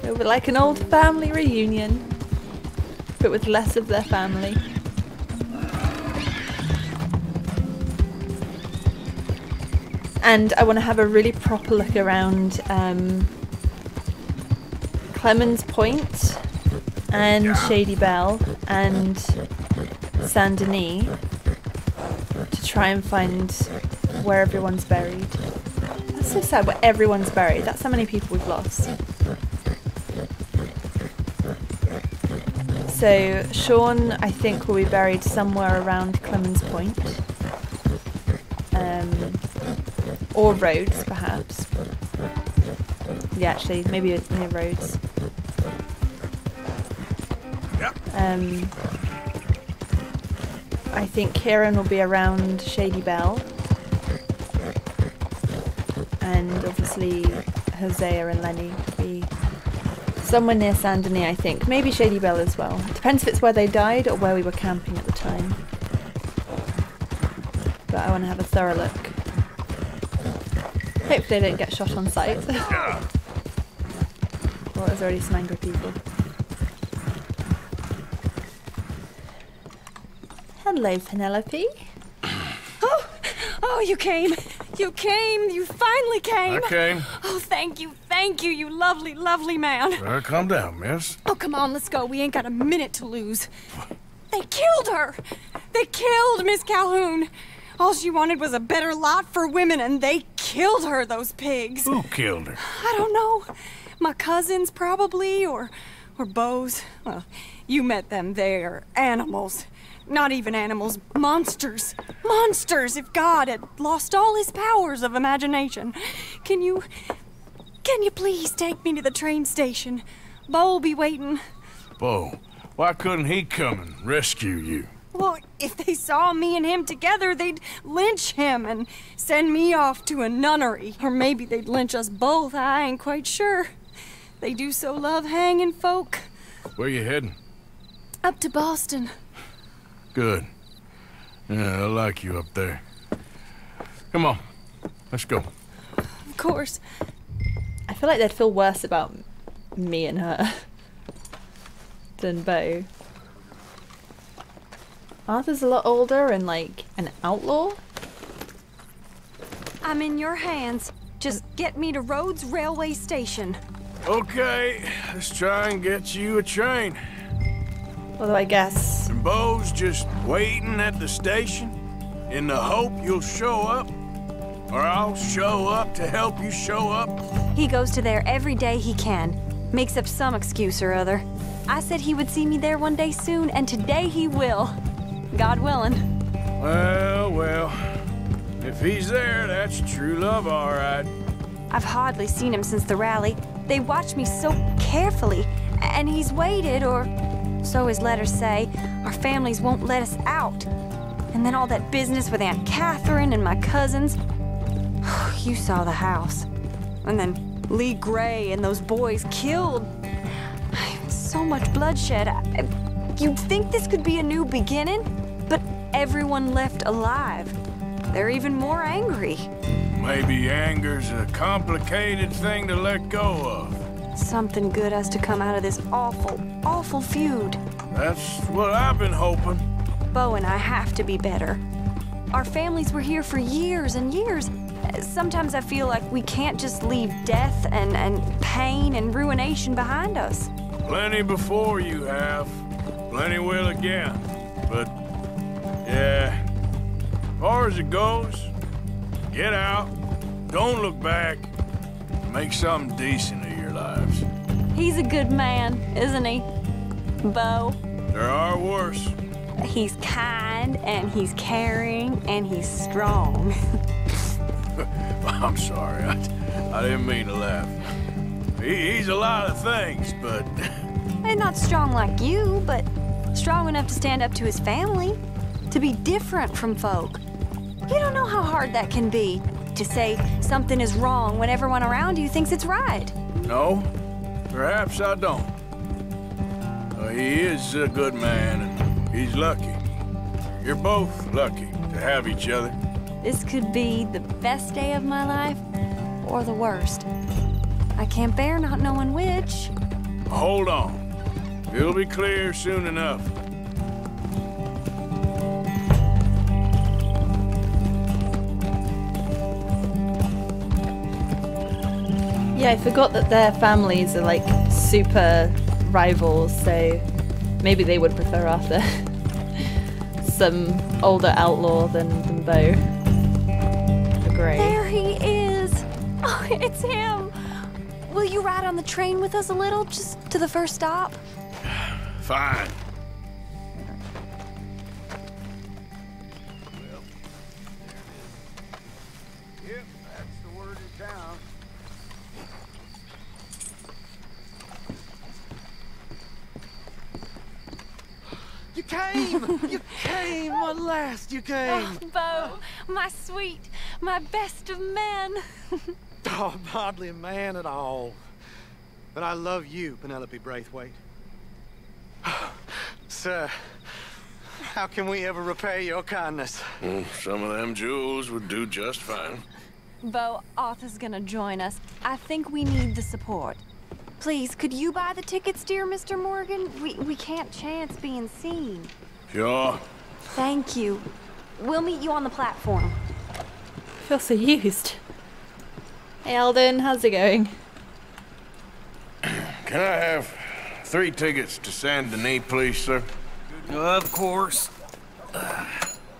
S1: It'll be like an old family reunion, but with less of their family. And I want to have a really proper look around um, Clemens Point and Shady Belle and Saint Denis to try and find where everyone's buried. That's so sad where everyone's buried. That's how many people we've lost. So Sean, I think, will be buried somewhere around Clemens Point. Um, or Rhodes, perhaps. Yeah, actually, maybe near Rhodes. Um, I think Kieran will be around Shady Belle. And obviously Hosea and Lenny will be somewhere near Saint I think. Maybe Shady Belle as well. Depends if it's where they died or where we were camping at the time. But I want to have a thorough look. Hopefully they don't get shot on sight. well, there's already some angry people. Hello, Penelope.
S15: Oh, oh, you came. You came. You finally came.
S2: I came.
S15: Oh, thank you. Thank you, you lovely, lovely man.
S2: Uh, calm down, miss.
S15: Oh, come on, let's go. We ain't got a minute to lose. They killed her. They killed Miss Calhoun. All she wanted was a better lot for women, and they killed her, those pigs.
S2: Who killed her?
S15: I don't know. My cousins, probably, or or Beau's. Well, you met them. They're animals. Not even animals, monsters. Monsters! If God had lost all his powers of imagination. Can you. Can you please take me to the train station? Beau'll be waiting.
S2: Beau, why couldn't he come and rescue you?
S15: Well, if they saw me and him together, they'd lynch him and send me off to a nunnery. Or maybe they'd lynch us both, I ain't quite sure. They do so love hanging folk.
S2: Where you heading?
S15: Up to Boston.
S2: Good. Yeah, I like you up there. Come on, let's go.
S15: Of course.
S1: I feel like they'd feel worse about me and her than Beau. Arthur's a lot older and like an outlaw.
S15: I'm in your hands. Just get me to Rhodes Railway Station.
S2: Okay, let's try and get you a train.
S1: Although I guess
S2: And Beau's just waiting at the station in the hope you'll show up. Or I'll show up to help you show up.
S15: He goes to there every day he can. Makes up some excuse or other. I said he would see me there one day soon, and today he will. God willing.
S2: Well, well. If he's there, that's true love, all right.
S15: I've hardly seen him since the rally. They watch me so carefully, and he's waited, or so his letters say. Our families won't let us out. And then all that business with Aunt Catherine and my cousins. you saw the house. And then Leigh Gray and those boys killed. So much bloodshed. You'd think this could be a new beginning, but everyone left alive. They're even more angry.
S2: Maybe anger's a complicated thing to let go of.
S15: Something good has to come out of this awful, awful feud.
S2: That's what I've been hoping.
S15: Beau and I have to be better. Our families were here for years and years. Sometimes I feel like we can't just leave death and, and pain and ruination behind us.
S2: Plenty before you have. Plenty will again. But, yeah. As far as it goes, get out. Don't look back. Make something decent of your lives.
S15: He's a good man, isn't he? Beau.
S2: There are worse.
S15: He's kind and he's caring and he's strong.
S2: I'm sorry. I, I didn't mean to laugh. He, he's a lot of things, but
S15: and not strong like you, but strong enough to stand up to his family, to be different from folk. You don't know how hard that can be to say something is wrong when everyone around you thinks it's right.
S2: no, perhaps I don't. Uh, he is a good man, and he's lucky. You're both lucky to have each other.
S15: This could be the best day of my life or the worst. I can't bear not knowing which.
S2: Hold on. It'll be clear soon enough.
S1: Yeah, I forgot that their families are like super rivals, so maybe they would prefer Arthur. Some older outlaw than, than Beau. Agree.
S15: There he is! Oh, it's him! Will you ride on the train with us a little, just to the first stop?
S2: Fine.
S16: Came! you came! At last you came!
S15: Oh, Beau, my sweet, my best of men.
S10: Oh, I'm hardly a man at all. But I love you, Penelope Braithwaite. Sir, how can we ever repay your kindness?
S2: Mm, some of them jewels would do just fine.
S15: Beau, Arthur's gonna join us. I think we need the support. Please, could you buy the tickets, dear Mr. Morgan? We, we can't chance being seen.
S2: Sure.
S15: Thank you. We'll meet you on the platform.
S1: I feel so used. Hey Alden, how's it going?
S2: Can I have three tickets to Saint Denis, please, sir?
S17: Of course.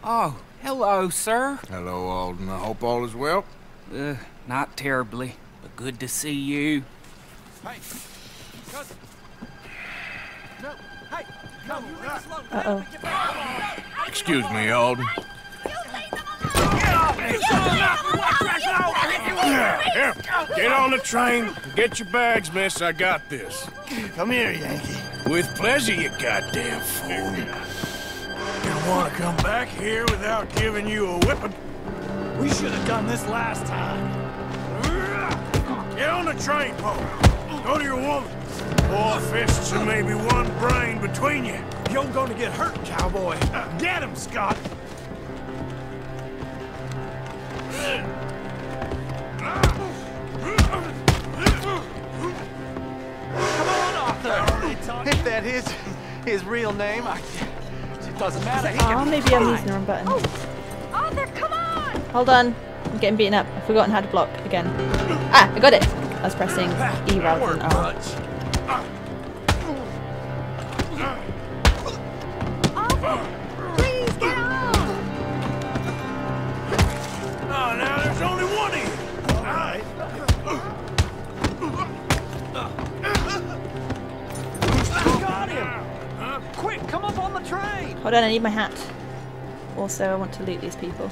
S17: Oh, hello, sir.
S2: Hello, Alden. I hope all is well.
S17: Uh, not terribly, but good to see you.
S8: Hey, cousin.
S10: No. Hey, come on. Leave us alone.
S1: Uh oh.
S2: Excuse me, Alden. Here, here. Get on the train. Get your bags, miss. I got this.
S18: Come here, Yankee.
S2: With pleasure, you goddamn fool. Didn't want to come back here without giving you a whipping.
S10: We should have done this last time.
S2: Get on the train, Paul. Go to your woman. Four fists and maybe one brain between you.
S10: You're gonna get hurt, cowboy. Get him, Scott. Come on, Arthur. If that is his real name, I, it doesn't matter. He
S1: Oh,
S10: can
S1: maybe I'm using the wrong button.
S19: Arthur, come on!
S1: Hold on. I'm getting beaten up. I've forgotten how to block again. Ah, I got it. I was pressing E rather than R.
S19: Please get on!
S2: Oh, now there's only one of you. All right.
S10: Got him. Quick, come up on the train.
S1: Hold on, I need my hat. Also, I want to loot these people.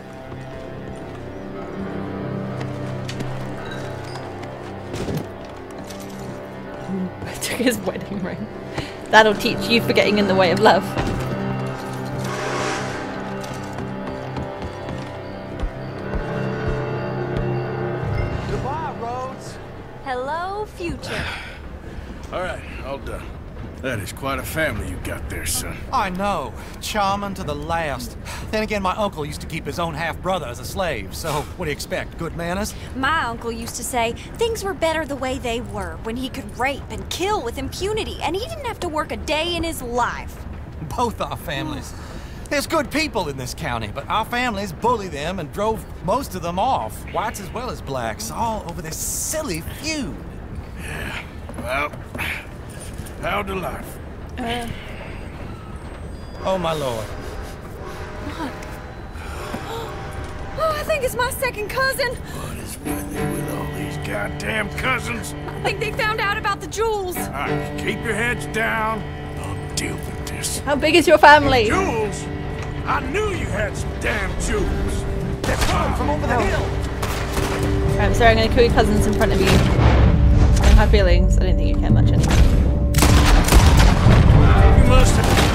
S1: I took his wedding ring. That'll teach you for getting in the way of love.
S10: Goodbye, Rhodes.
S15: Hello, future.
S2: All right, all done. That is quite a family you got there, son.
S10: I know. Charming to the last. Then again, my uncle used to keep his own half-brother as a slave, so what do you expect? Good manners?
S15: My uncle used to say things were better the way they were when he could rape and kill with impunity, and he didn't have to work a day in his life.
S10: Both our families. There's good people in this county, but our families bully them and drove most of them off, whites as well as blacks, all over this silly feud.
S2: Yeah, Well, how to life? Uh.
S10: Oh, my lord. What?
S15: Oh, I think it's my second cousin.
S2: What is with you with all these goddamn cousins?
S15: I think they found out about the jewels.
S2: All right, keep your heads down. I'll deal with this.
S1: How big is your family?
S2: Jewels? I knew you had some damn jewels.
S10: They're coming from over the hill.
S1: Right, I'm sorry, I'm going to kill your cousins in front of you. I don't have feelings. I don't think you care much anyway.
S2: You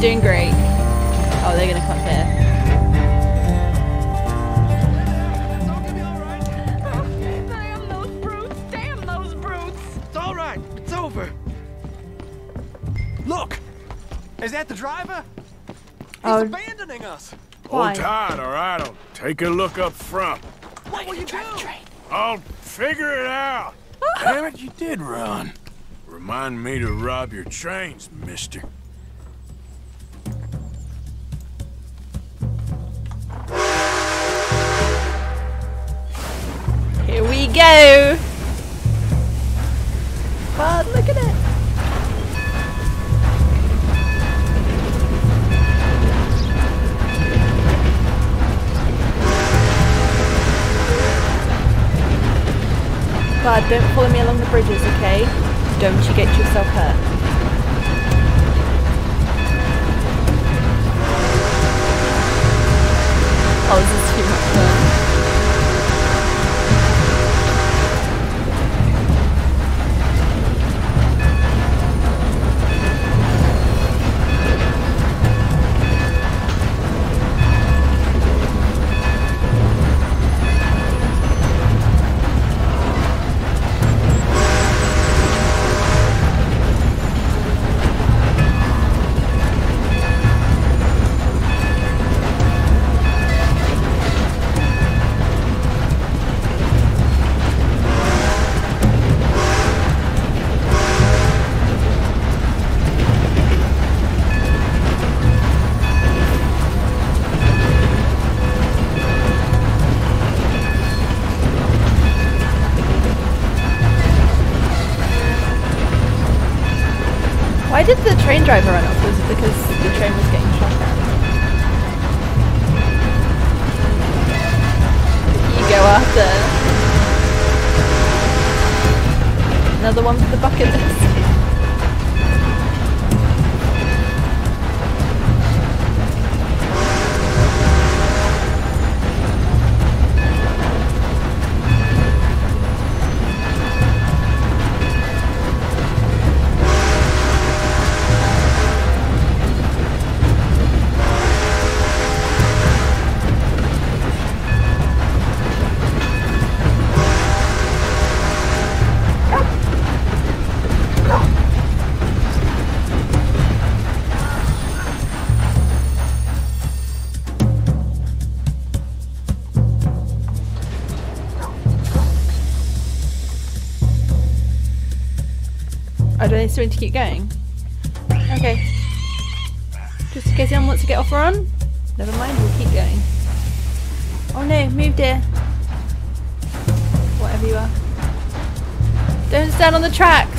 S2: you're
S1: doing great. Oh, they're gonna come up here.
S19: Damn those brutes! Damn those brutes!
S10: It's all right. It's over. Look! Is that the driver? He's
S1: Oh.
S10: abandoning us.
S2: Hold tight, all right? I'll take a look up
S10: Do
S1: they to keep going? Okay. Just in case anyone wants to get off or on? Never mind, we'll keep going. Oh no, move dear. Whatever you are. Don't stand on the tracks!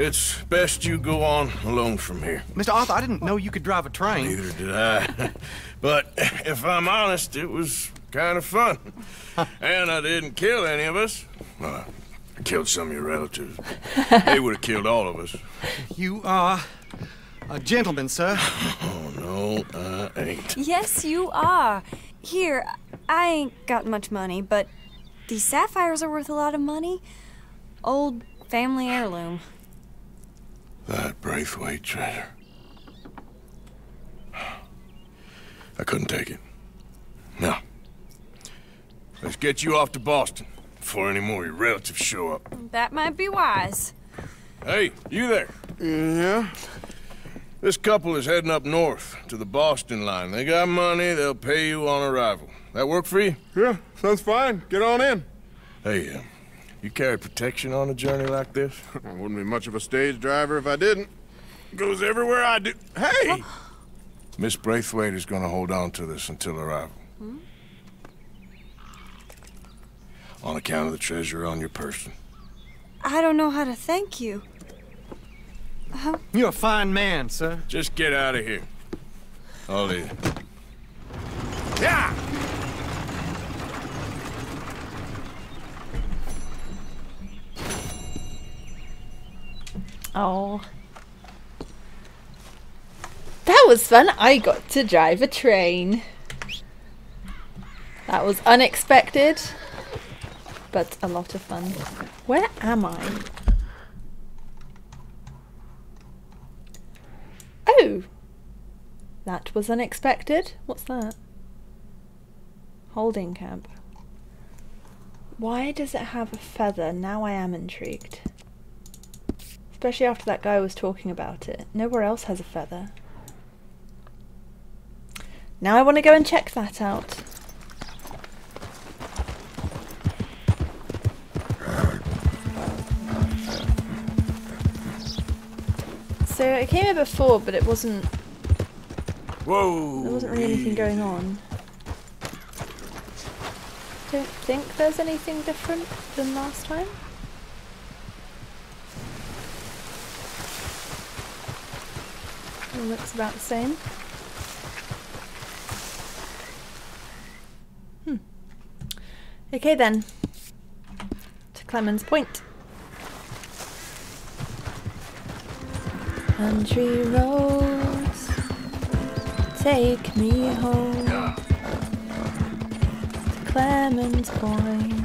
S2: It's best you go on alone from here.
S16: Mr. Arthur, I didn't know you could drive a train.
S2: Neither did I. but if I'm honest, it was kind of fun. and I didn't kill any of us. Well, I killed some of your relatives. they would have killed all of us.
S16: You are a gentleman, sir.
S2: Oh, no, I ain't.
S15: Yes, you are. Here, I ain't got much money, but these sapphires are worth a lot of money. Old family heirloom.
S2: That Braithwaite treasure. I couldn't take it. No. Let's get you off to Boston before any more of your relatives show up.
S15: That might be wise.
S2: Hey, you there? Yeah? This couple is heading up north to the Boston line. They got money, they'll pay you on arrival. That work for you?
S8: Yeah, sounds fine. Get on in.
S2: Hey, uh, you carry protection on a journey like this?
S8: I wouldn't be much of a stage driver if I didn't. Goes everywhere I do. Hey!
S2: Miss Braithwaite is gonna hold on to this until arrival. Hmm? On account of the treasure on your person.
S15: I don't know how to thank you. Huh?
S16: You're a fine man, sir.
S2: Just get out of here. I'll leave.
S8: Yeah!
S1: Oh. That was fun. I got to drive a train. That was unexpected, but a lot of fun. Where am I? Oh! That was unexpected. What's that? Holding camp. Why does it have a feather? Now I am intrigued. Especially after that guy was talking about it. Nowhere else has a feather. Now I want to go and check that out. So I came here before, but it wasn't.
S2: Whoa!
S1: There wasn't really anything going on. Don't think there's anything different than last time. It looks about the same. Hmm. Okay then. To Clemens Point. Country roads take me home to Clemens Point.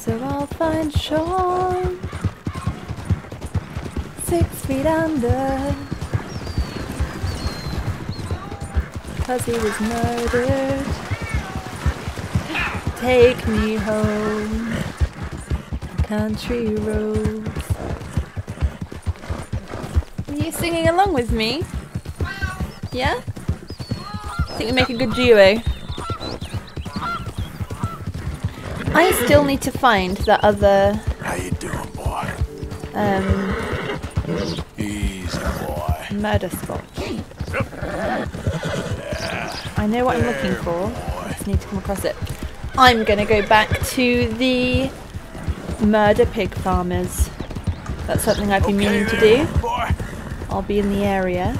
S1: So I'll find Sean six feet under. Cause he was murdered. Take me home, country roads. Are you singing along with me? Yeah? I think we make a good duo. I still need to find that other.
S2: How you doing, boy?
S1: Um.
S2: Easy, boy.
S1: Murder spot. I know what I'm looking for. I just need to come across it. I'm gonna go back to the murder pig farmers. That's something I've been meaning to do. I'll be in the area.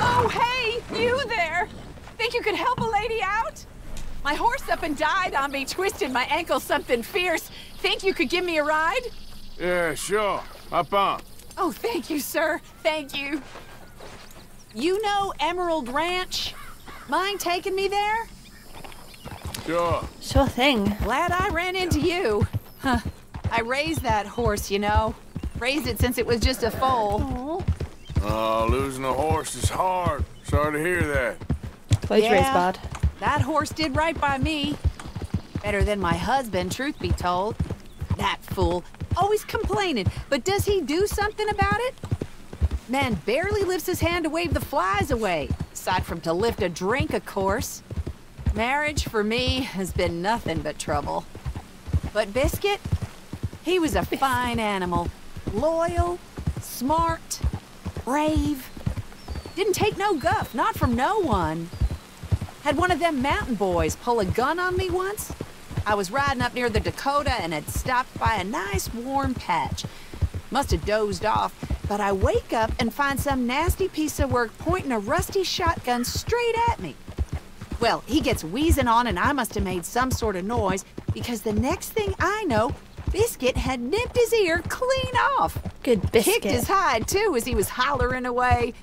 S17: Oh, hey, you there! Think you could help a lady out? My horse up and died on me, twisted my ankle something fierce. Think you could give me a ride?
S2: Yeah, sure. Hop on.
S17: Oh, thank you, sir. Thank you. You know Emerald Ranch? Mind taking me there?
S2: Sure.
S1: Sure thing.
S17: Glad I ran into you. Huh. I raised that horse, you know. Raised it since it was just a foal.
S2: Oh, losing a horse is hard. Sorry to hear that.
S1: Close race bad.
S17: That horse did right by me. Better than my husband, truth be told. That fool. Always complaining, but does he do something about it? Man barely lifts his hand to wave the flies away, aside from to lift a drink, of course. Marriage, for me, has been nothing but trouble. But Biscuit, he was a fine animal. Loyal, smart, brave. Didn't take no guff, not from no one. Had one of them mountain boys pull a gun on me once. I was riding up near the Dakota and had stopped by a nice warm patch. Must have dozed off, but I wake up and find some nasty piece of work pointing a rusty shotgun straight at me. Well, he gets wheezing on and I must have made some sort of noise because the next thing I know, Biscuit had nipped his ear clean off.
S1: Good biscuit.
S17: Kicked his hide too as he was hollering away.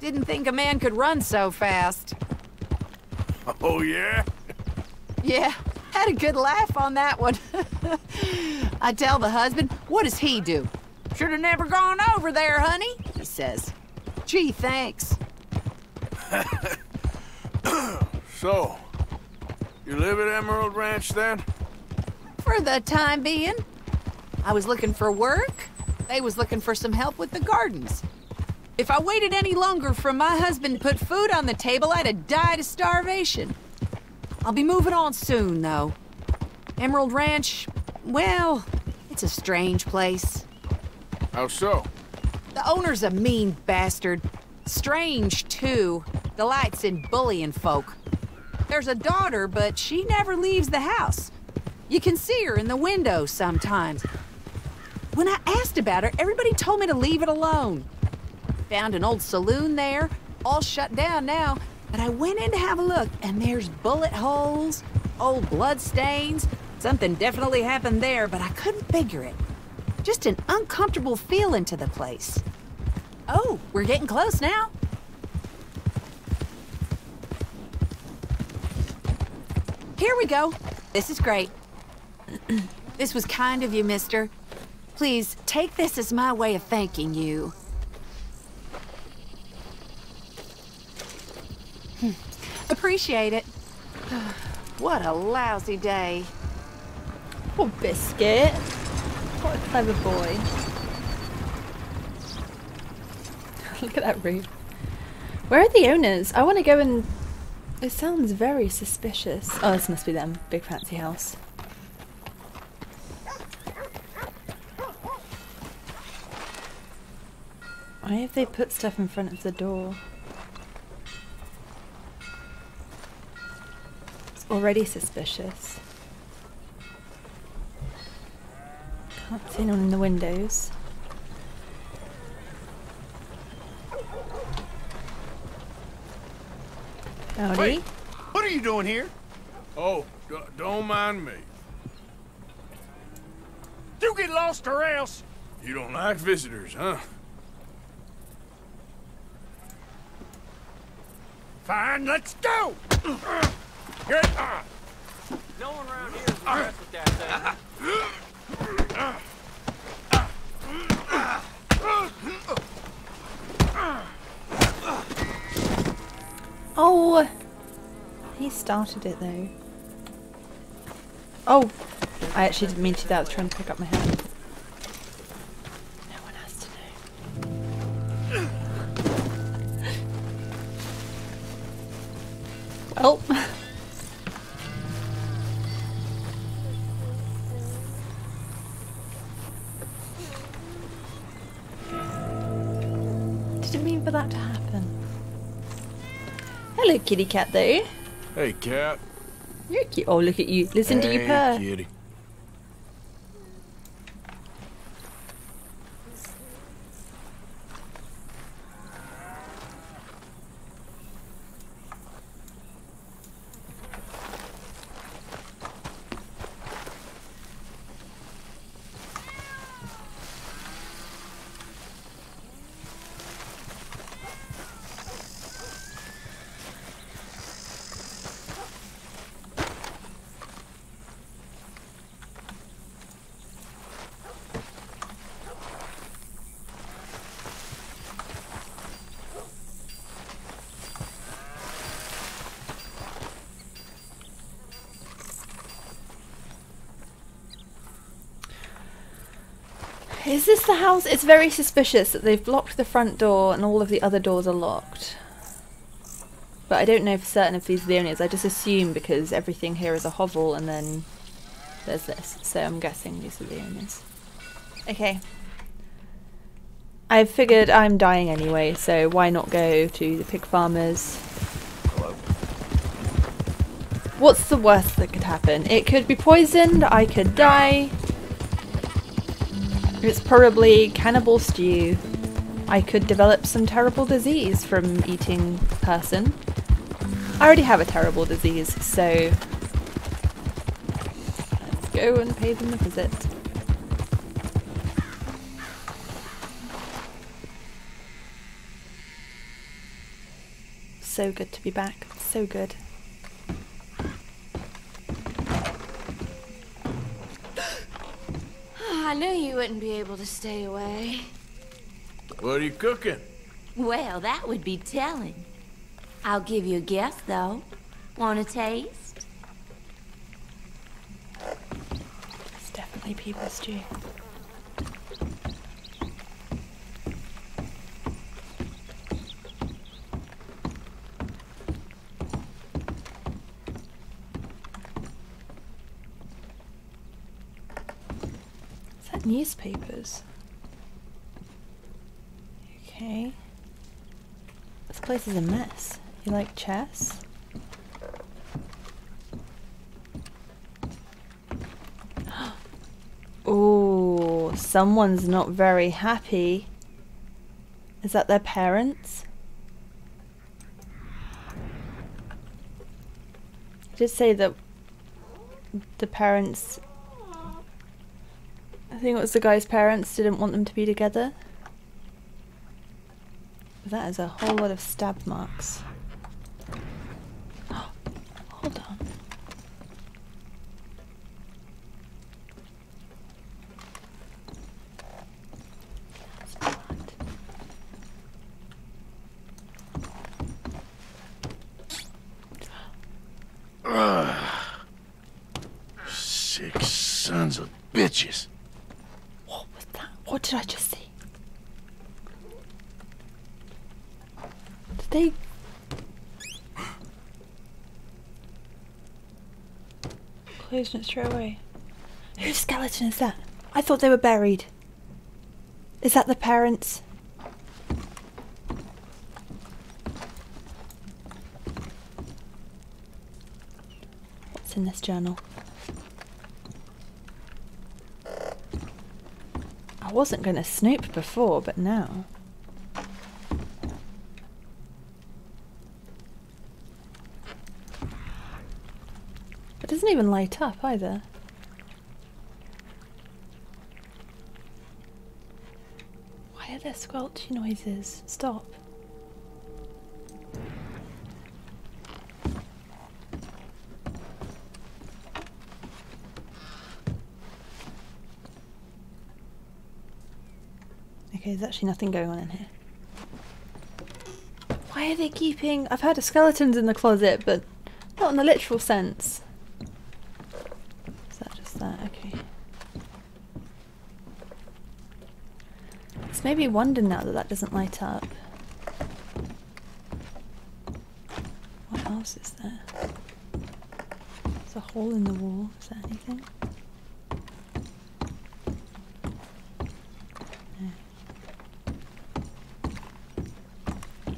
S17: Didn't think a man could run so fast.
S2: Oh, yeah?
S17: Yeah, had a good laugh on that one. I tell the husband, what does he do? Should have never gone over there, honey, he says. Gee, thanks.
S2: So, you live at Emerald Ranch then?
S17: For the time being. I was looking for work. They was looking for some help with the gardens. If I waited any longer for my husband to put food on the table, I'd have died of starvation. I'll be moving on soon, though. Emerald Ranch, well, it's a strange place.
S2: How so?
S17: The owner's a mean bastard. Strange, too. Delights in bullying folk. There's a daughter, but she never leaves the house. You can see her in the window sometimes. When I asked about her, everybody told me to leave it alone. Found an old saloon there, all shut down now, but I went in to have a look, and there's bullet holes, old blood stains. Something definitely happened there, but I couldn't figure it.
S20: Just an uncomfortable feeling to the place. Oh, we're getting close now. Here we go. This is great. this was kind of you, mister. Please, take this as my way of thanking you. Hmm. Appreciate it. what a lousy day.
S1: Poor Biscuit. What a clever boy. Look at that roof. Where are the owners? I want to go and... It sounds very suspicious. Oh, this must be them. Big fancy house. Why have they put stuff in front of the door? It's already suspicious. Can't see anyone in the windows. Howdy.
S8: Wait, what are you doing here?
S2: Oh, d- don't mind me.
S8: You get lost or else.
S2: You don't like visitors, huh?
S8: Fine, let's go. Good.
S13: Uh, no one around here is impressed with that thing.
S1: Oh! He started it though. Oh! I actually didn't mean to do that. I was trying to pick up my hand. Kitty cat, though.
S2: Hey, cat.
S1: You're cute. Oh, look at you. Listen to you purr.
S2: kitty.
S1: Is this the house? It's very suspicious that they've blocked the front door and all of the other doors are locked. But I don't know for certain if these are the owners. I just assume because everything here is a hovel and then there's this. So I'm guessing these are the owners. Okay. I figured I'm dying anyway, so why not go to the pig farmers? Hello. What's the worst that could happen? It could be poisoned, I could die. It's probably cannibal stew. I could develop some terrible disease from eating person. I already have a terrible disease, so let's go and pay them a visit. So good to be back. So good.
S21: I knew you wouldn't be able to stay away.
S2: What are you cooking?
S21: Well, that would be telling. I'll give you a guess, though. Want a taste?
S1: It's definitely people stew. Newspapers? Okay. This place is a mess. You like chess? Oh, someone's not very happy. Is that their parents? It did say that the parents I think it was the guy's parents didn't want them to be together. That is a whole lot of stab marks. Hold on.
S2: Ugh. Sick sons of bitches.
S1: What did I just see? Did they... It straight away. Whose skeleton is that? I thought they were buried. Is that the parents? What's in this journal? I wasn't going to snoop before, but now. Even light up either. Why are there squelchy noises? Stop. Okay, there's actually nothing going on in here. Why are they keeping... I've heard of skeletons in the closet, but not in the literal sense. Is that just that? Okay. It's maybe wonder now that that doesn't light up. What else is there? There's a hole in the wall. Is there anything?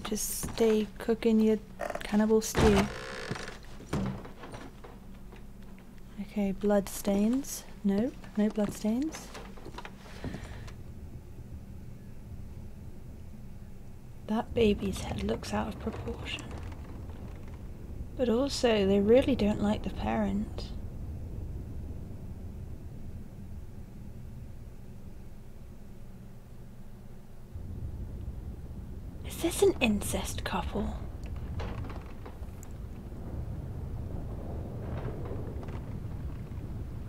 S1: Just stay cooking your cannibal stew. Okay, blood stains. Nope, no blood stains. That baby's head looks out of proportion. But also, they really don't like the parent. Is this an incest couple?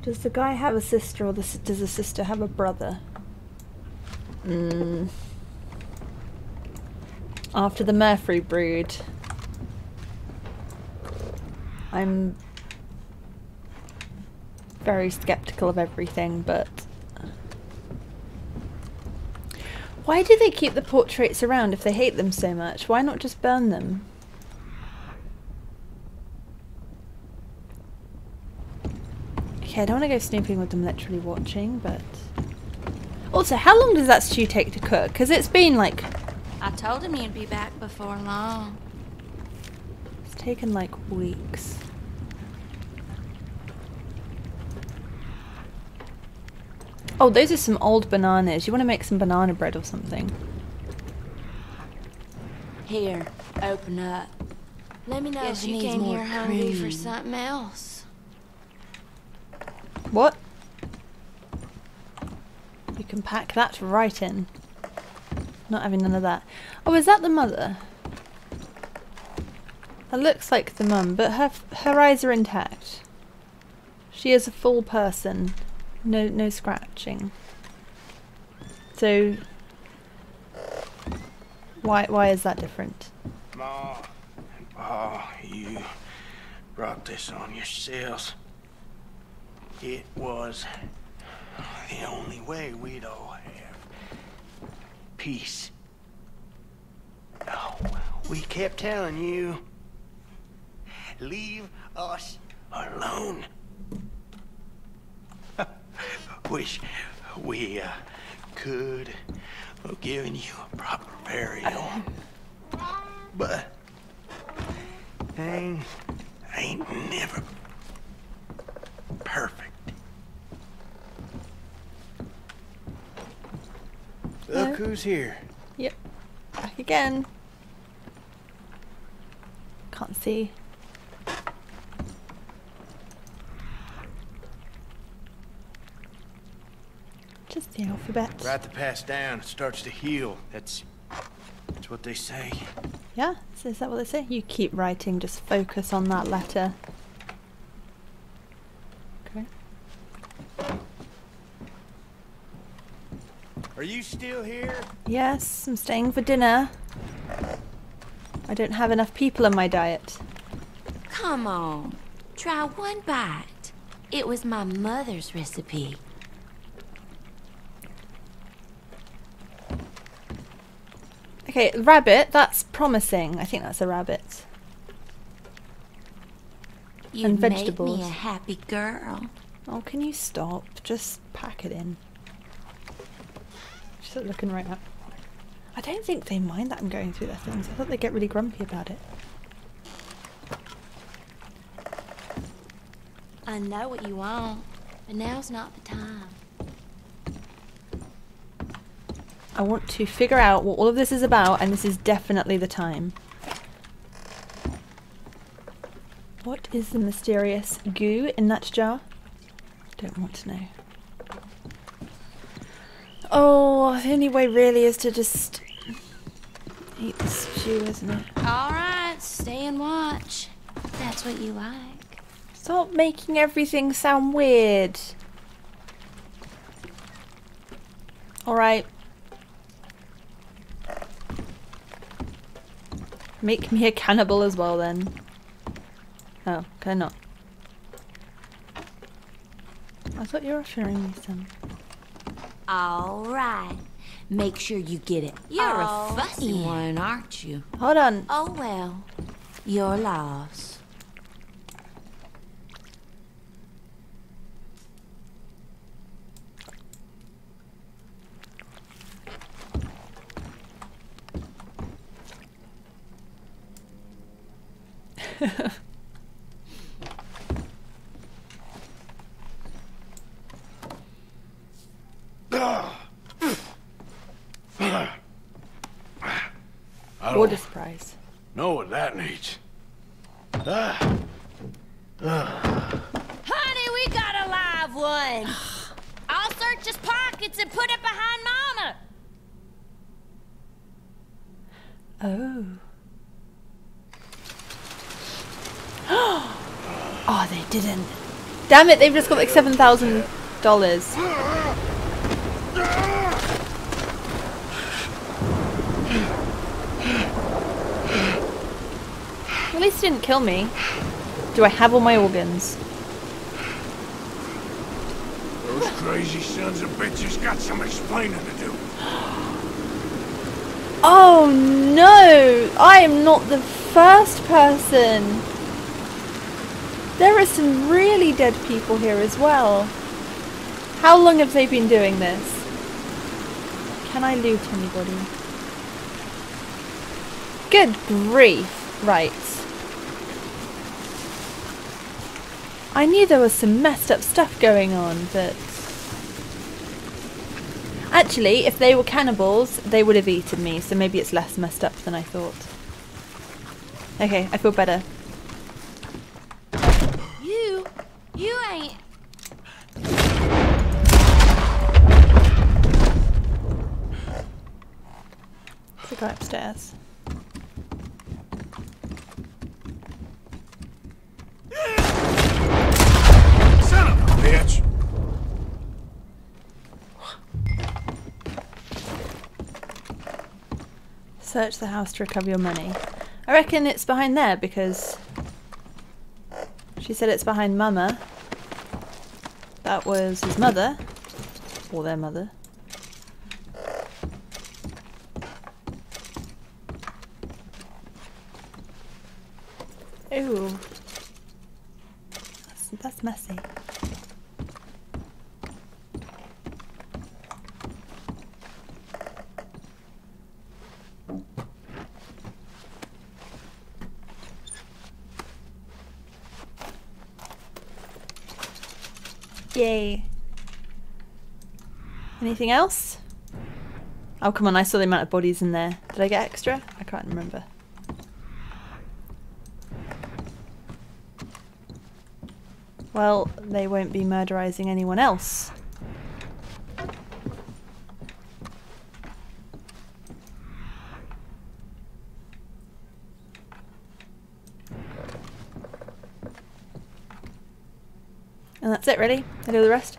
S1: Does the guy have a sister or the, does the sister have a brother? Mm. After the Murfree brood, I'm very skeptical of everything, but why do they keep the portraits around if they hate them so much? Why not just burn them? Okay, I don't want to go snooping with them literally watching, but... Also, how long does that stew take to cook? Because it's been like...
S21: I told him you'd be back before long.
S1: It's taken like weeks. Oh, those are some old bananas. You want to make some banana bread or something?
S21: Here, open up.
S22: Let me know
S21: Guess
S22: if
S21: you
S22: you
S21: came
S22: need more
S21: here hungry for something else.
S1: What? You can pack that right in. Not having none of that. Oh, is that the mother? That looks like the mum, but her her eyes are intact. She is a full person. No no scratching. So why why is that different?
S14: Ma and Pa, you brought this on yourselves. It was the only way we'd all peace. Oh, we kept telling you, leave us alone. Wish we uh, could have given you a proper burial. But things ain't never perfect. Look
S1: No.
S14: who's here.
S1: Yep. Back again. Can't see. Just the alphabet.
S23: Write the pass down, it starts to heal. That's that's what they say.
S1: Yeah, so is that what they say? You keep writing, just focus on that letter.
S23: Are you still here?
S1: Yes, I'm staying for dinner. I don't have enough people in my diet.
S21: Come on, try one bite. It was my mother's recipe.
S1: Okay, rabbit, that's promising. I think that's a rabbit.
S21: You
S1: and
S21: make
S1: vegetables.
S21: me a happy girl.
S1: Oh, can you stop? Just pack it in. She's looking right up. I don't think they mind that I'm going through their things. I thought they'd get really grumpy about it.
S21: I know what you want, but now's not the time.
S1: I want to figure out what all of this is about, and this is definitely the time. What is the mysterious goo in that jar? Don't want to know. Oh, the only way really is to just eat the stew, isn't it?
S21: All right, stay and watch. That's what you like.
S1: Stop making everything sound weird. Alright. Make me a cannibal as well then. Oh, can I not? I thought you were offering me some.
S21: All right. Make sure you get it. You're
S1: Oh,
S21: a fussy
S1: yeah.
S21: one, aren't you?
S1: Hold on.
S21: Oh well. Your loss.
S2: I
S1: Order
S2: don't
S1: surprise.
S2: know what that needs. Ah. Ah.
S24: Honey, we got a live one. I'll search his pockets and put it behind Mama.
S1: Oh. oh, they didn't. Damn it, they've just got like $7,000. At least he didn't kill me. Do I have all my organs?
S2: Those crazy sons of bitches got some explaining to do.
S1: Oh no! I am not the first person! There are some really dead people here as well. How long have they been doing this? Can I loot anybody? Good grief. Right. I knew there was some messed up stuff going on, but... Actually, if they were cannibals, they would have eaten me, so maybe it's less messed up than I thought. Okay, I feel better.
S21: You, you ain't.
S1: Let's go upstairs.
S2: Son of a bitch!
S1: Search the house to recover your money. I reckon it's behind there because she said it's behind Mama. That was his mother. Or their mother. Ooh. That's, that's messy. Yay. Anything else? Oh, come on, I saw the amount of bodies in there. Did I get extra? I can't remember. Well, they won't be murderizing anyone else. And that's it, really. I do the rest.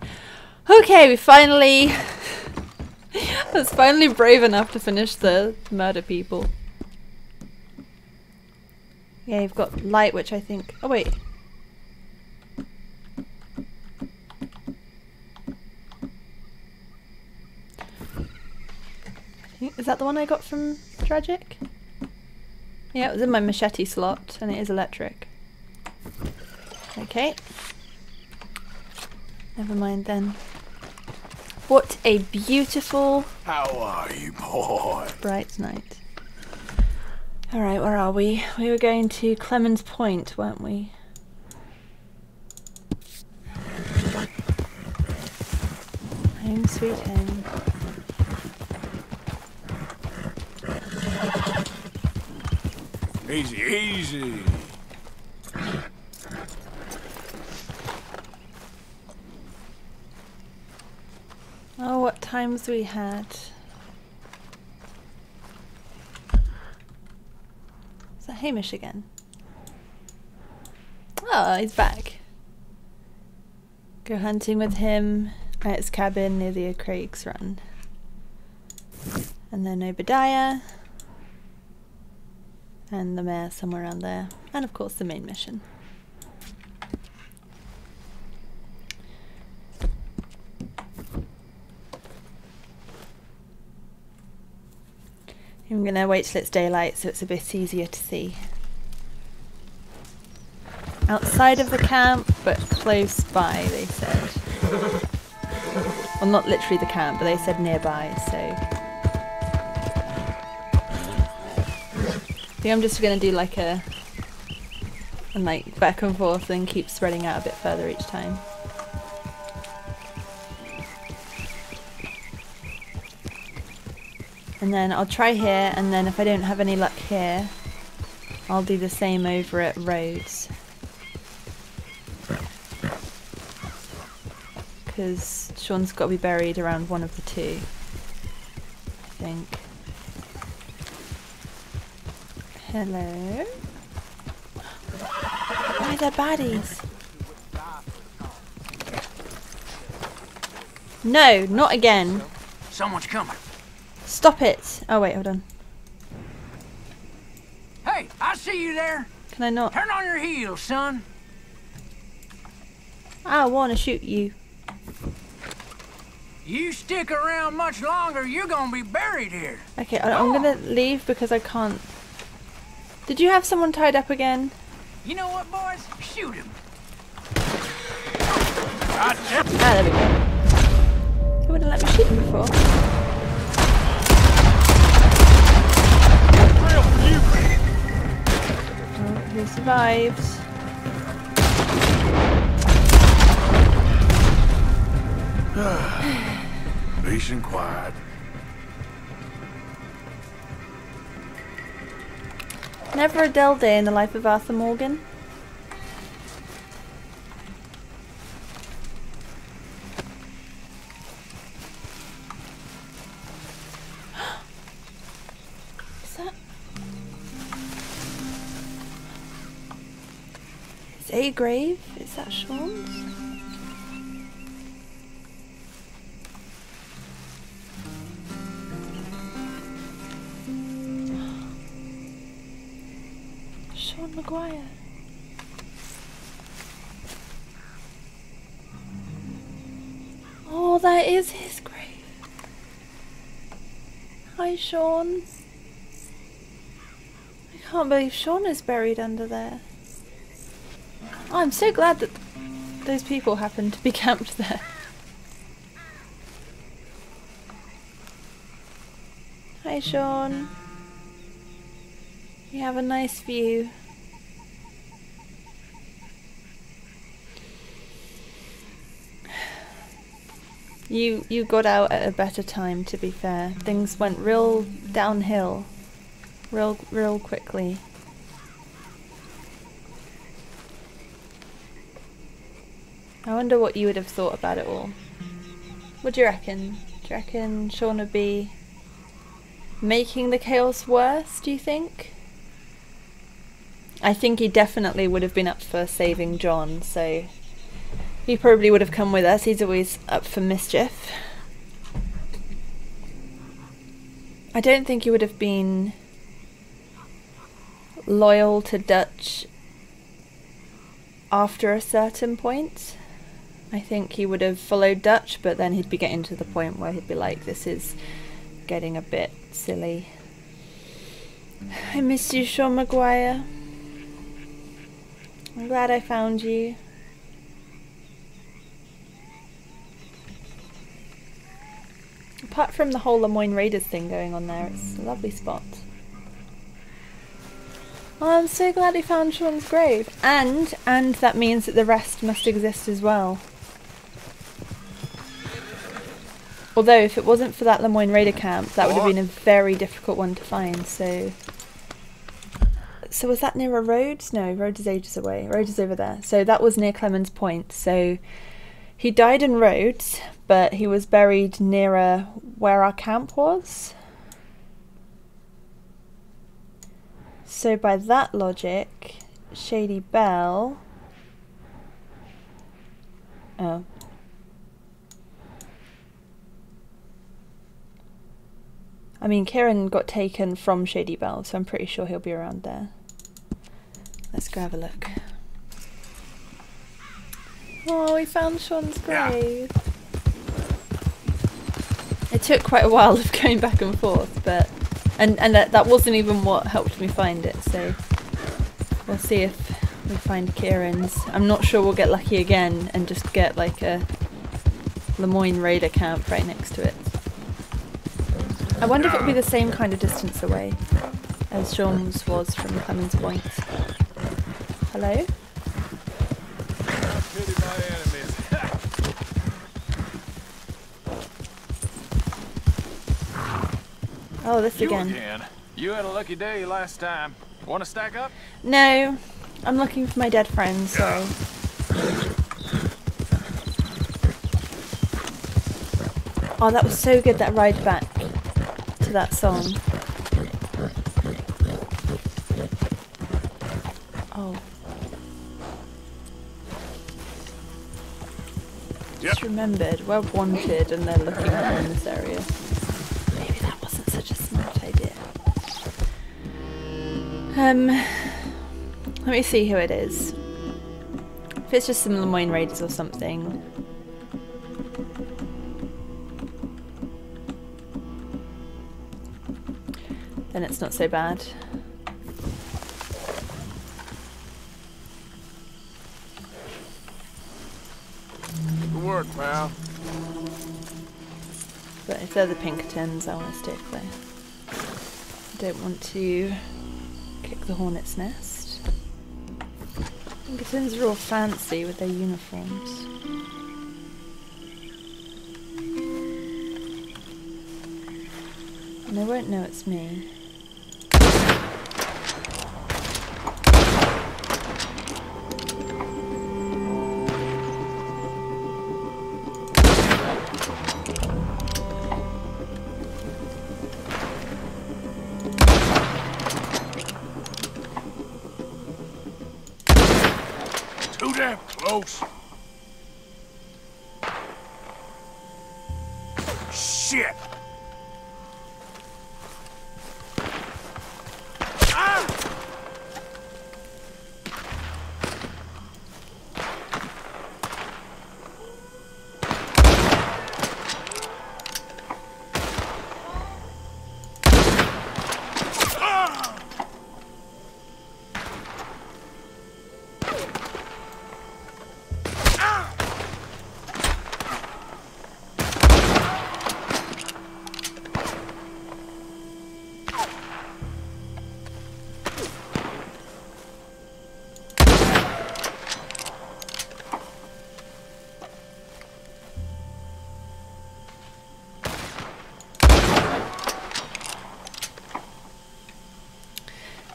S1: Okay, we finally... I was finally brave enough to finish the murder people. Yeah, you've got light, which I think... Oh, wait. Is that the one I got from Dragic? Yeah, it was in my machete slot, and it is electric. Okay. Never mind then. What a beautiful...
S2: How are you, boy?
S1: Bright night. Alright, where are we? We were going to Clemens Point, weren't we? Home sweet home.
S2: Easy, easy.
S1: Oh, what times we had. Is that Hamish again? Oh, he's back. Go hunting with him at his cabin near the Craig's Run. And then Obadiah. And the mayor somewhere around there. And of course the main mission. I'm gonna wait till it's daylight so it's a bit easier to see. Outside of the camp, but close by, they said. Well, not literally the camp, but they said nearby, so. Think I'm just gonna do like a, and like back and forth and keep spreading out a bit further each time. And then I'll try here, and then if I don't have any luck here, I'll do the same over at Rhodes. Because Sean's got to be buried around one of the two, I think. Hello? Why are there baddies? No, not again.
S17: Someone's coming.
S1: Stop it! Oh wait, hold on.
S17: Hey, I see you there.
S1: Can I not?
S17: Turn on your heels, son.
S1: I want to shoot you.
S17: You stick around much longer, you're gonna be buried here.
S1: Okay, I, I'm gonna leave because I can't. Did you have someone tied up again?
S17: You know what, boys? Shoot him.
S1: Ah, there we go. He wouldn't let me shoot him before. Oh, he survived.
S2: Peace and quiet.
S1: Never a dull day in the life of Arthur Morgan. Is that... Is a grave? Is that Sean's? Oh, that is his grave. Hi, Sean. I can't believe Sean is buried under there. Oh, I'm so glad that those people happened to be camped there. Hi, Sean. You have a nice view. You you got out at a better time to be fair. Things went real downhill. Real real quickly. I wonder what you would have thought about it all. What do you reckon? Do you reckon Sean would be making the chaos worse, do you think? I think he definitely would have been up for saving John, so He probably would have come with us. He's always up for mischief. I don't think he would have been loyal to Dutch after a certain point. I think he would have followed Dutch, but then he'd be getting to the point where he'd be like, this is getting a bit silly. I miss you, Sean Maguire. I'm glad I found you. Apart from the whole Lemoyne Raiders thing going on there, it's a lovely spot. Oh, I'm so glad he found Sean's grave. And, and that means that the rest must exist as well. Although, if it wasn't for that Lemoyne Raider camp, that would have been a very difficult one to find, so... So was that near a road? No, road is ages away. Road is over there. So that was near Clemens Point, so... He died in Rhodes, but he was buried nearer where our camp was. So by that logic, Shady Belle... Oh. I mean, Kieran got taken from Shady Belle, so I'm pretty sure he'll be around there. Let's go have a look. Oh, we found Sean's grave. It took quite a while of going back and forth, but and and that, that wasn't even what helped me find it. So we'll see if we find Kieran's. I'm not sure we'll get lucky again and just get like a Lemoyne Raider camp right next to it. I wonder if it'll be the same kind of distance away as Sean's was from Clemens Point. Hello? Oh, this
S25: you
S1: again.
S25: again. You had a lucky day last time. Want to stack up?
S1: No, I'm looking for my dead friends, sorry. Oh, that was so good, that ride back to that song. Oh. Just remembered, we're wanted and they're looking at in this area. Such a smart idea. Um, let me see who it is. If it's just some Lemoyne Raiders or something. Then it's not so bad.
S25: Good work, pal.
S1: But if they're the Pinkertons, I want to stay clear. I don't want to kick the hornet's nest. Pinkertons are all fancy with their uniforms. And they won't know it's me.
S2: Damn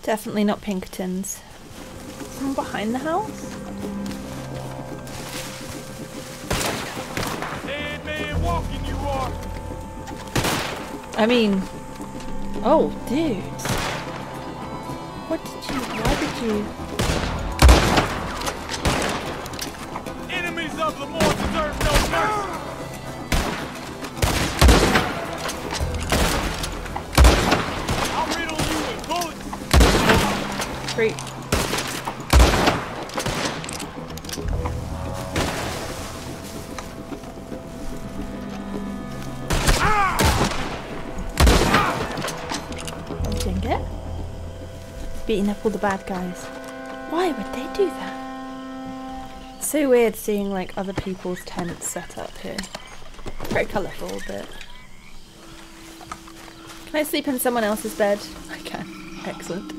S1: Definitely not Pinkertons. Someone behind the house?
S25: Dead man walking you are.
S1: I mean, oh, dude. What did you, why did you?
S25: Enemies
S12: of the more deserve no mercy.
S1: Didn't beating up all the bad guys. Why would they do that? It's So weird seeing like other people's tents set up here. Very colourful, but can I sleep in someone else's bed? I can. Excellent.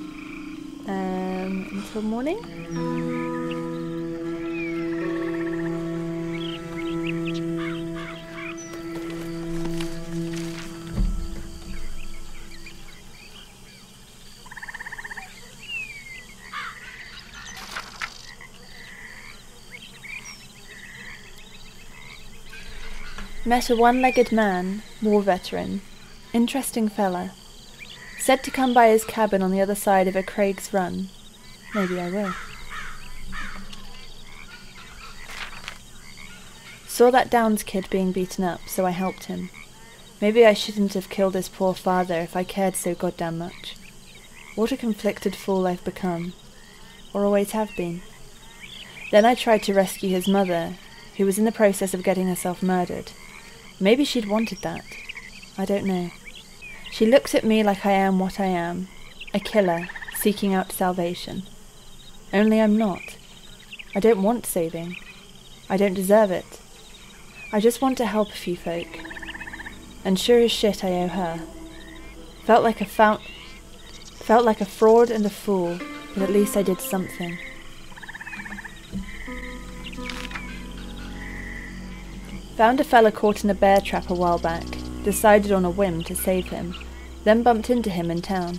S1: Um, until morning. Met a one-legged man, war veteran. Interesting fella. Said to come by his cabin on the other side of O'Creagh's Run. Maybe I will. Saw that Downs kid being beaten up, so I helped him. Maybe I shouldn't have killed his poor father if I cared so goddamn much. What a conflicted fool I've become. Or always have been. Then I tried to rescue his mother, who was in the process of getting herself murdered. Maybe she'd wanted that. I don't know. She looks at me like I am what I am a killer seeking out salvation. Only I'm not. I don't want saving. I don't deserve it. I just want to help a few folk. And sure as shit I owe her. Felt like a fount felt like a fraud and a fool, but at least I did something. Found a fella caught in a bear trap a while back. Decided on a whim to save him. Then bumped into him in town.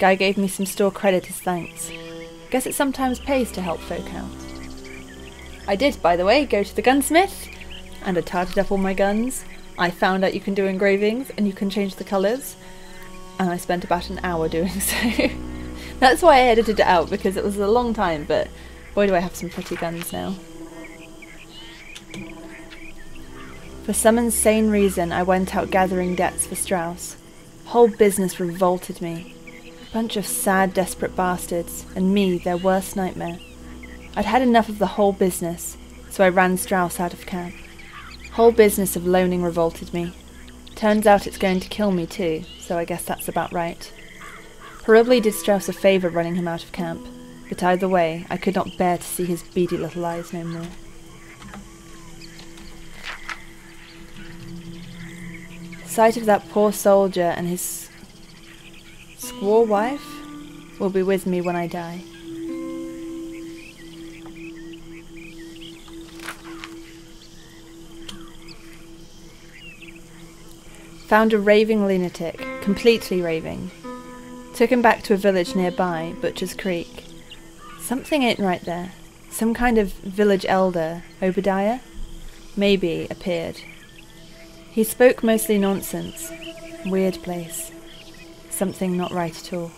S1: Guy gave me some store credit as thanks. Guess it sometimes pays to help folk out. I did, by the way, go to the gunsmith, and I tarted up all my guns. I found out you can do engravings and you can change the colours, and I spent about an hour doing so. That's why I edited it out because it was a long time, but boy, do I have some pretty guns now. For some insane reason, I went out gathering debts for Strauss. Whole business revolted me. Bunch of sad, desperate bastards, and me, their worst nightmare. I'd had enough of the whole business, so I ran Strauss out of camp. Whole business of loaning revolted me. Turns out it's going to kill me too, so I guess that's about right. Probably did Strauss a favour running him out of camp, but either way, I could not bear to see his beady little eyes no more. The sight of that poor soldier and his squaw wife will be with me when I die. Found a raving lunatic, completely raving. Took him back to a village nearby, Butcher's Creek. Something ain't right there. Some kind of village elder, Obadiah? Maybe, appeared. He spoke mostly nonsense. Weird place. Something not right at all.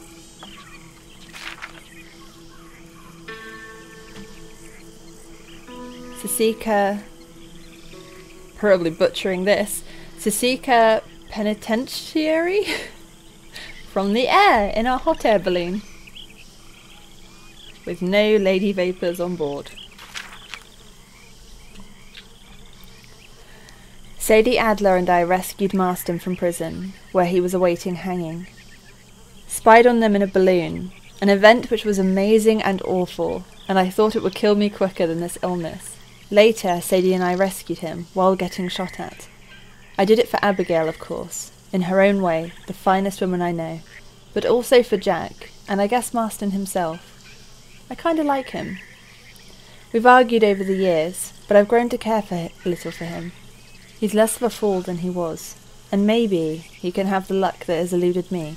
S1: Sasika. Probably butchering this. Sasika Penitentiary? From the air in our hot air balloon. With no lady vapors on board. Sadie Adler and I rescued Marston from prison, where he was awaiting hanging. Spied on them in a balloon, an event which was amazing and awful, and I thought it would kill me quicker than this illness. Later, Sadie and I rescued him, while getting shot at. I did it for Abigail, of course, in her own way, the finest woman I know, but also for Jack, and I guess Marston himself. I kinda like him. We've argued over the years, but I've grown to care for a little for him. He's less of a fool than he was, and maybe he can have the luck that has eluded me.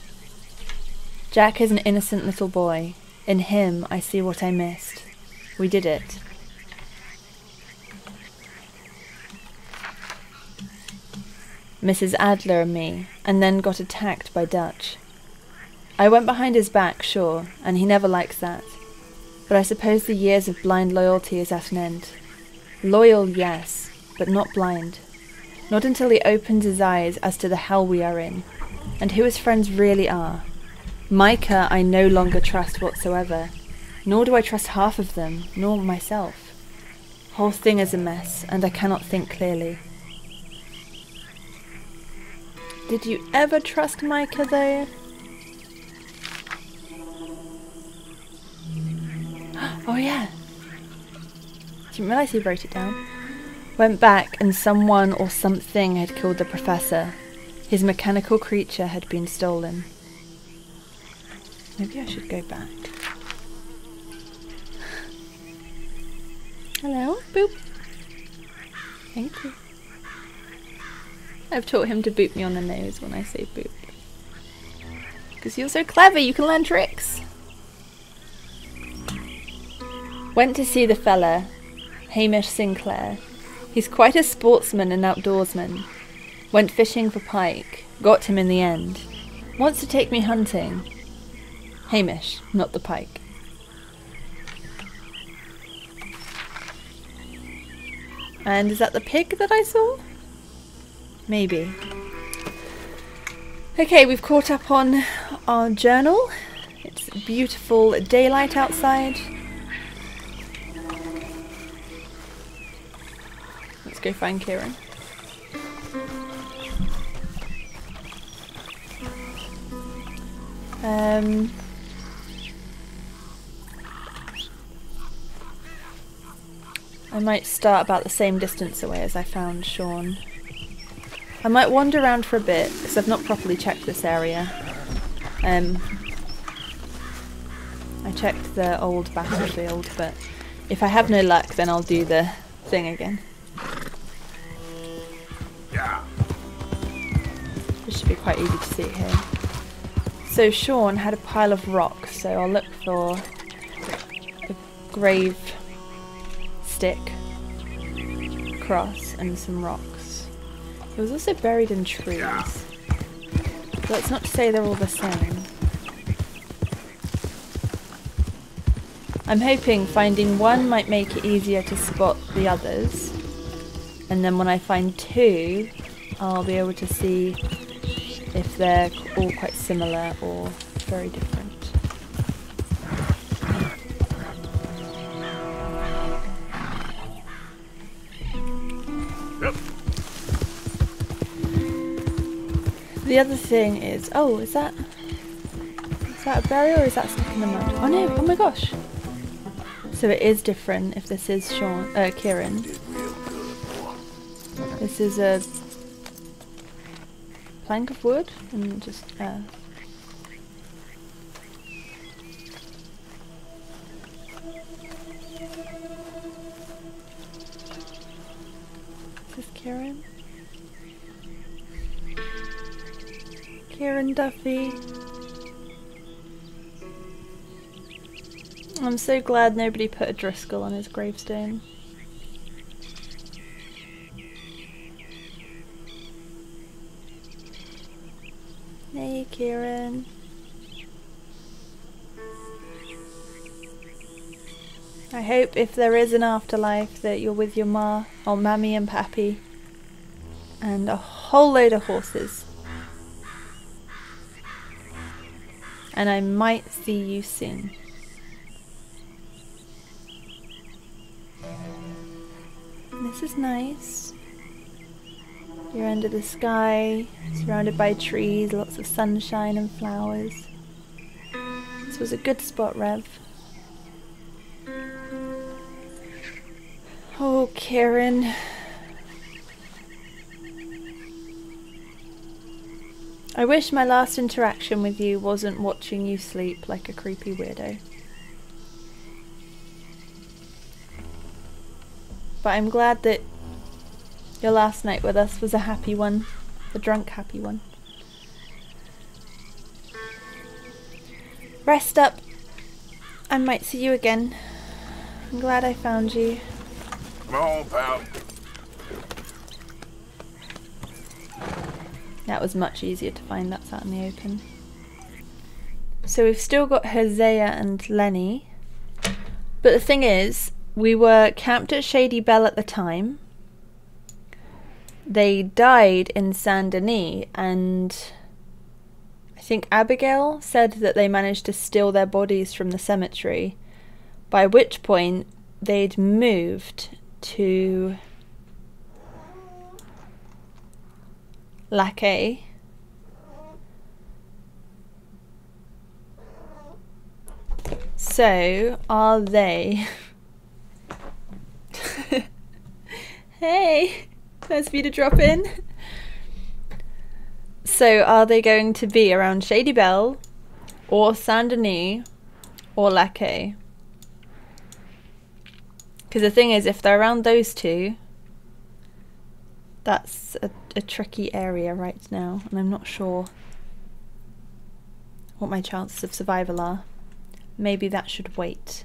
S1: Jack is an innocent little boy. In him, I see what I missed. We did it. Mrs. Adler and me, and then got attacked by Dutch. I went behind his back, sure, and he never likes that. But I suppose the years of blind loyalty is at an end. Loyal, yes, but not blind. Not until he opens his eyes as to the hell we are in, and who his friends really are. Micah I no longer trust whatsoever, nor do I trust half of them, nor myself. Whole thing is a mess, and I cannot think clearly. Did you ever trust Micah though? Oh yeah. Didn't realise he wrote it down. Went back and someone or something had killed the professor. His mechanical creature had been stolen. Maybe I should go back. Hello? Boop. Thank you. I've taught him to boop me on the nose when I say boop. Because you're so clever, you can learn tricks. Went to see the fella, Hamish Sinclair. He's quite a sportsman and outdoorsman. Went fishing for pike, got him in the end. Wants to take me hunting. Hamish, not the pike. And is that the pig that I saw? Maybe. Okay, we've caught up on our journal. It's beautiful daylight outside. Let's go find Kieran. Um, I might start about the same distance away as I found Sean. I might wander around for a bit because I've not properly checked this area. Um, I checked the old battlefield, but if I have no luck, then I'll do the thing again. Quite easy to see here. So Sean had a pile of rocks, so I'll look for a grave stick, cross, and some rocks. It was also buried in trees. That's not to say they're all the same. I'm hoping finding one might make it easier to spot the others. And then when I find two, I'll be able to see if they're all quite similar or very different. The other thing is, oh, is that is that a berry or is that stuck in the mud? Oh no! Oh my gosh! So it is different if this is Sean, uh, Kieran. This is a plank of wood and just uh, Is this Kieran? Kieran Duffy. I'm so glad nobody put a Driscoll on his gravestone. Kieran. I hope if there is an afterlife that you're with your ma, or mammy and pappy, and a whole load of horses. And I might see you soon. This is nice. You're under the sky, surrounded by trees, lots of sunshine and flowers. This was a good spot, Rev. Oh, Karen. I wish my last interaction with you wasn't watching you sleep like a creepy weirdo. But I'm glad that your last night with us was a happy one. A drunk happy one. Rest up. I might see you again. I'm glad I found you.
S2: Come on, pal.
S1: That was much easier to find that's out in the open. So we've still got Hosea and Lenny. But the thing is, We were camped at Shady Belle at the time. They died in Saint Denis, and I think Abigail said that they managed to steal their bodies from the cemetery, by which point they'd moved to Lakay. So, are they. hey! You to drop in. So, are they going to be around Shady Belle, or Saint Denis, or Lakay? Because the thing is, if they're around those two, that's a, a tricky area right now, and I'm not sure what my chances of survival are. Maybe that should wait.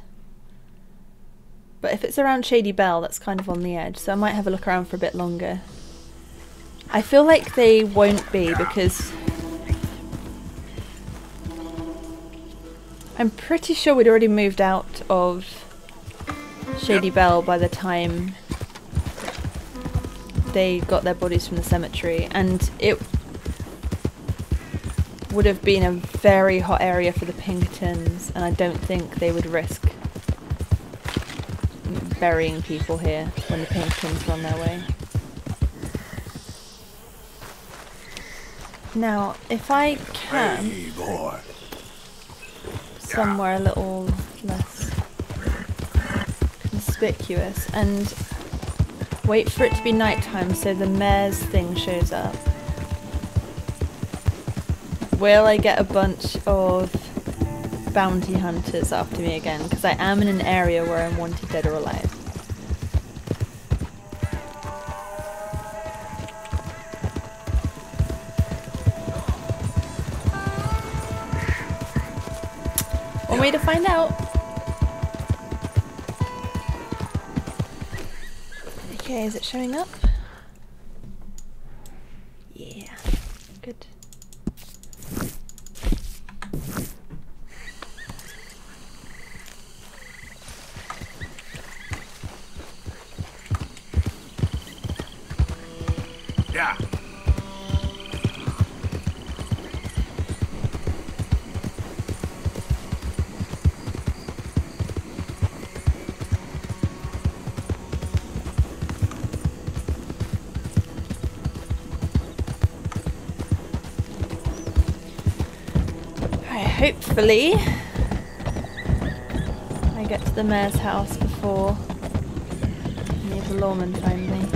S1: But if it's around Shady Belle, that's kind of on the edge, so I might have a look around for a bit longer. I feel like they won't be because I'm pretty sure we'd already moved out of Shady Belle by the time they got their bodies from the cemetery, and it would have been a very hot area for the Pinkertons, and I don't think they would risk burying people here when the Pinkertons were on their way. Now, if I can, somewhere a little less conspicuous, and wait for it to be nighttime so the mayor's thing shows up. Will I get a bunch of bounty hunters after me again? Because I am in an area where I'm wanted dead or alive. One way to find out. Okay, is it showing up? Yeah, good.
S2: Yeah.
S1: Right, hopefully I get to the mayor's house before the lawmen find me.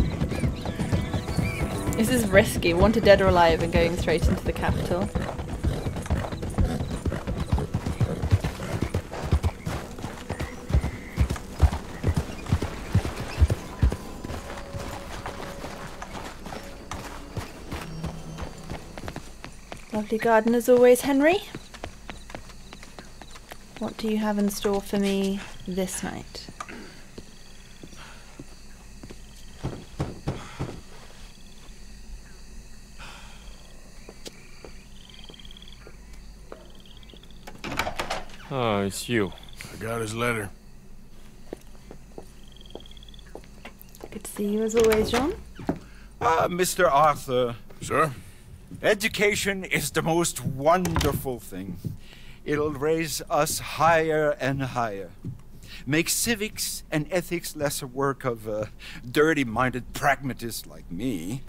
S1: This is risky, wanted dead or alive and going straight into the capital. Lovely garden as always, Henry. What do you have in store for me this night?
S25: Oh, it's you.
S2: I got his letter.
S1: Good to see you as always, John.
S26: Ah, Mr. Arthur.
S2: Sir?
S26: Education is the most wonderful thing. It'll raise us higher and higher. Make civics and ethics less a work of uh, dirty minded pragmatists like me,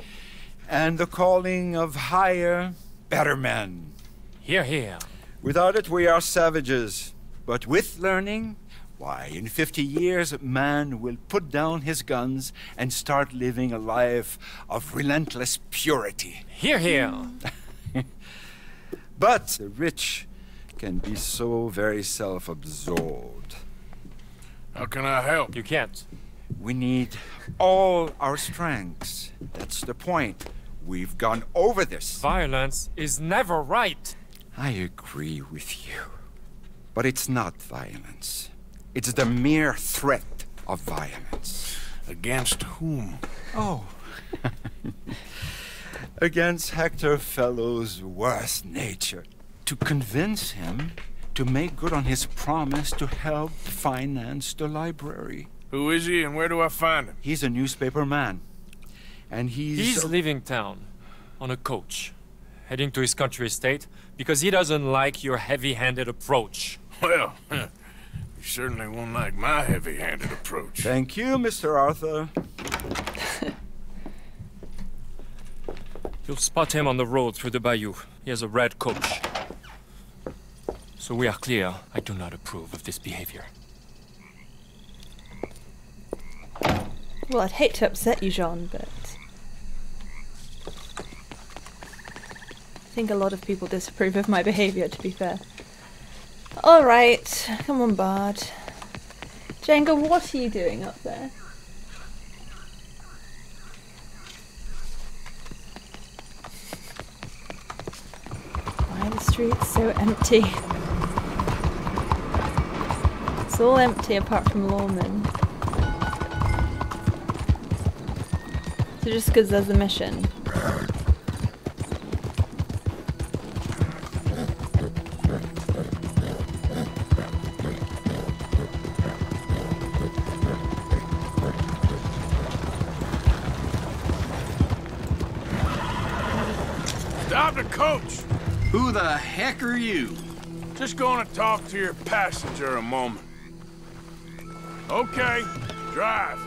S26: and the calling of higher, better men.
S25: Here, here.
S26: Without it, we are savages. But with learning, why, in 50 years, man will put down his guns and start living a life of relentless purity.
S25: Hear, hear!
S26: but the rich can be so very self absorbed.
S2: How can I help?
S25: You can't.
S26: We need all our strengths. That's the point. We've gone over this.
S25: Violence is never right.
S26: I agree with you. But it's not violence. It's the mere threat of violence.
S2: Against whom?
S26: Oh. Against Hector Fellowes' worst nature. To convince him to make good on his promise to help finance the library.
S2: Who is he and where do I find him?
S26: He's a newspaper man. And he's...
S27: He's leaving town on a coach, heading to his country estate because he doesn't like your heavy-handed approach.
S2: Well, you certainly won't like my heavy-handed approach.
S26: Thank you, Mr. Arthur.
S27: You'll spot him on the road through the bayou. He has a red coach. So we are clear, I do not approve of this behavior.
S1: Well, I'd hate to upset you, Jean, but... I think a lot of people disapprove of my behaviour, to be fair. Alright, come on, Bard. Jenga, what are you doing up there? Why are the streets so empty? It's all empty apart from Lawman. So just because there's a mission.
S2: Stop the coach!
S23: Who the heck are you?
S2: Just going to talk to your passenger a moment. Okay, drive.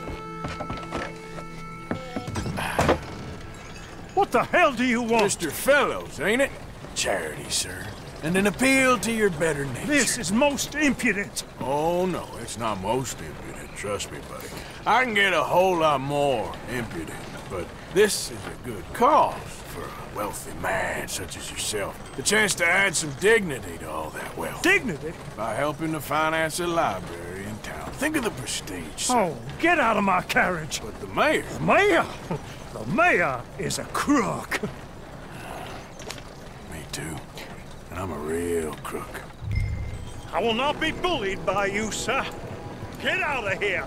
S12: What the hell do you want?
S2: Mr. Fellowes, ain't it? Charity, sir. And an appeal to your better nature.
S12: This is most impudent.
S2: Oh, no, it's not most impudent. Trust me, buddy. I can get a whole lot more impudent, but this is a good cause for a wealthy man such as yourself. The chance to add some dignity to all that wealth.
S12: Dignity?
S2: By helping to finance a library in town. Think of the prestige.
S12: Oh, get out of my carriage.
S2: But the mayor...
S12: The mayor? The mayor is a crook.
S2: Me too. And I'm a real crook.
S12: I will not be bullied by you, sir. Get out of here.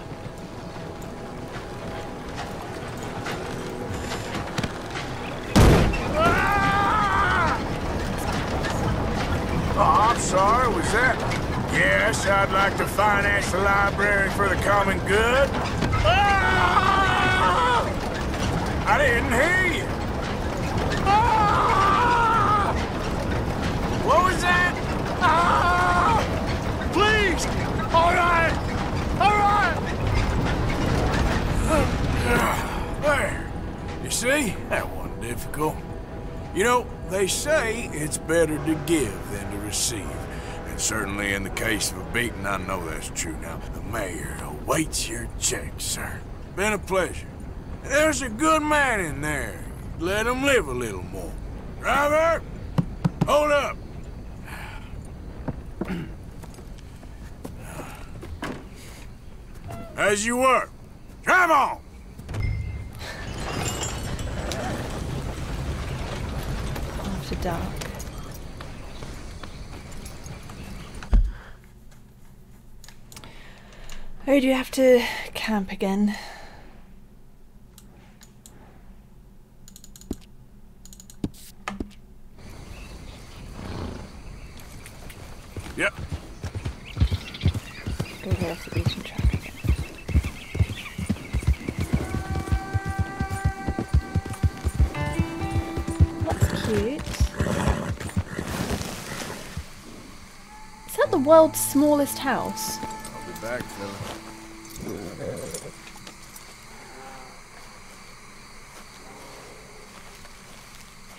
S2: Oh, I'm sorry, was that? Yes, I'd like to finance the library for the common good. Ah! I didn't hear you. Ah! What was that? Ah! Please! All right! All right! There. You see? That wasn't difficult. You know, they say it's better to give than to receive. And certainly in the case of a beating, I know that's true now. The mayor awaits your check, sir. Been a pleasure. There's a good man in there. Let him live a little more. Driver! Hold up! As you were. Come on!
S1: After dark. Oh, do you have to camp again?
S2: Yep.
S1: Go get off the beaten track again. That's cute. Is that the world's smallest house?
S2: I'll be back.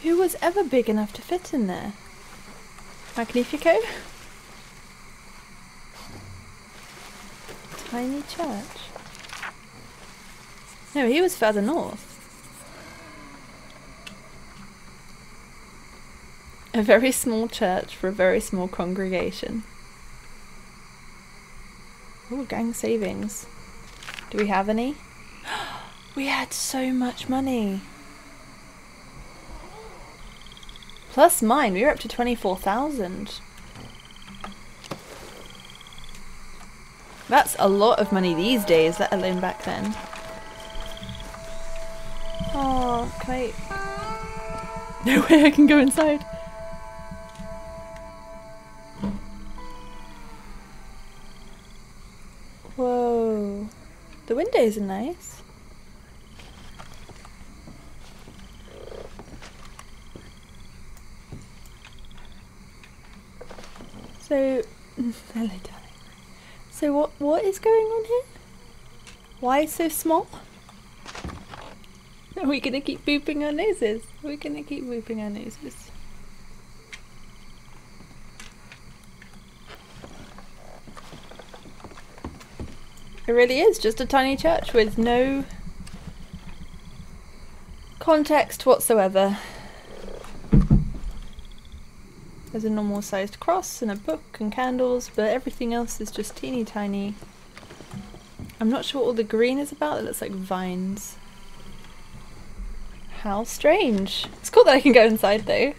S1: Who was ever big enough to fit in there? Magnifico? Tiny church. No, he was further north. A very small church for a very small congregation. Oh, gang savings. Do we have any? we had so much money. Plus mine, we were up to 24,000. That's a lot of money these days, let alone back then. Oh, can I... No way I can go inside. Windows nice. So, hello, darling. So what what is going on here? Why so small? Are we gonna keep booping our noses? Are we gonna keep booping our noses? It really is just a tiny church with no context whatsoever. There's a normal sized cross and a book and candles, but everything else is just teeny tiny. I'm not sure what all the green is about, it looks like vines. How strange. It's cool that I can go inside though.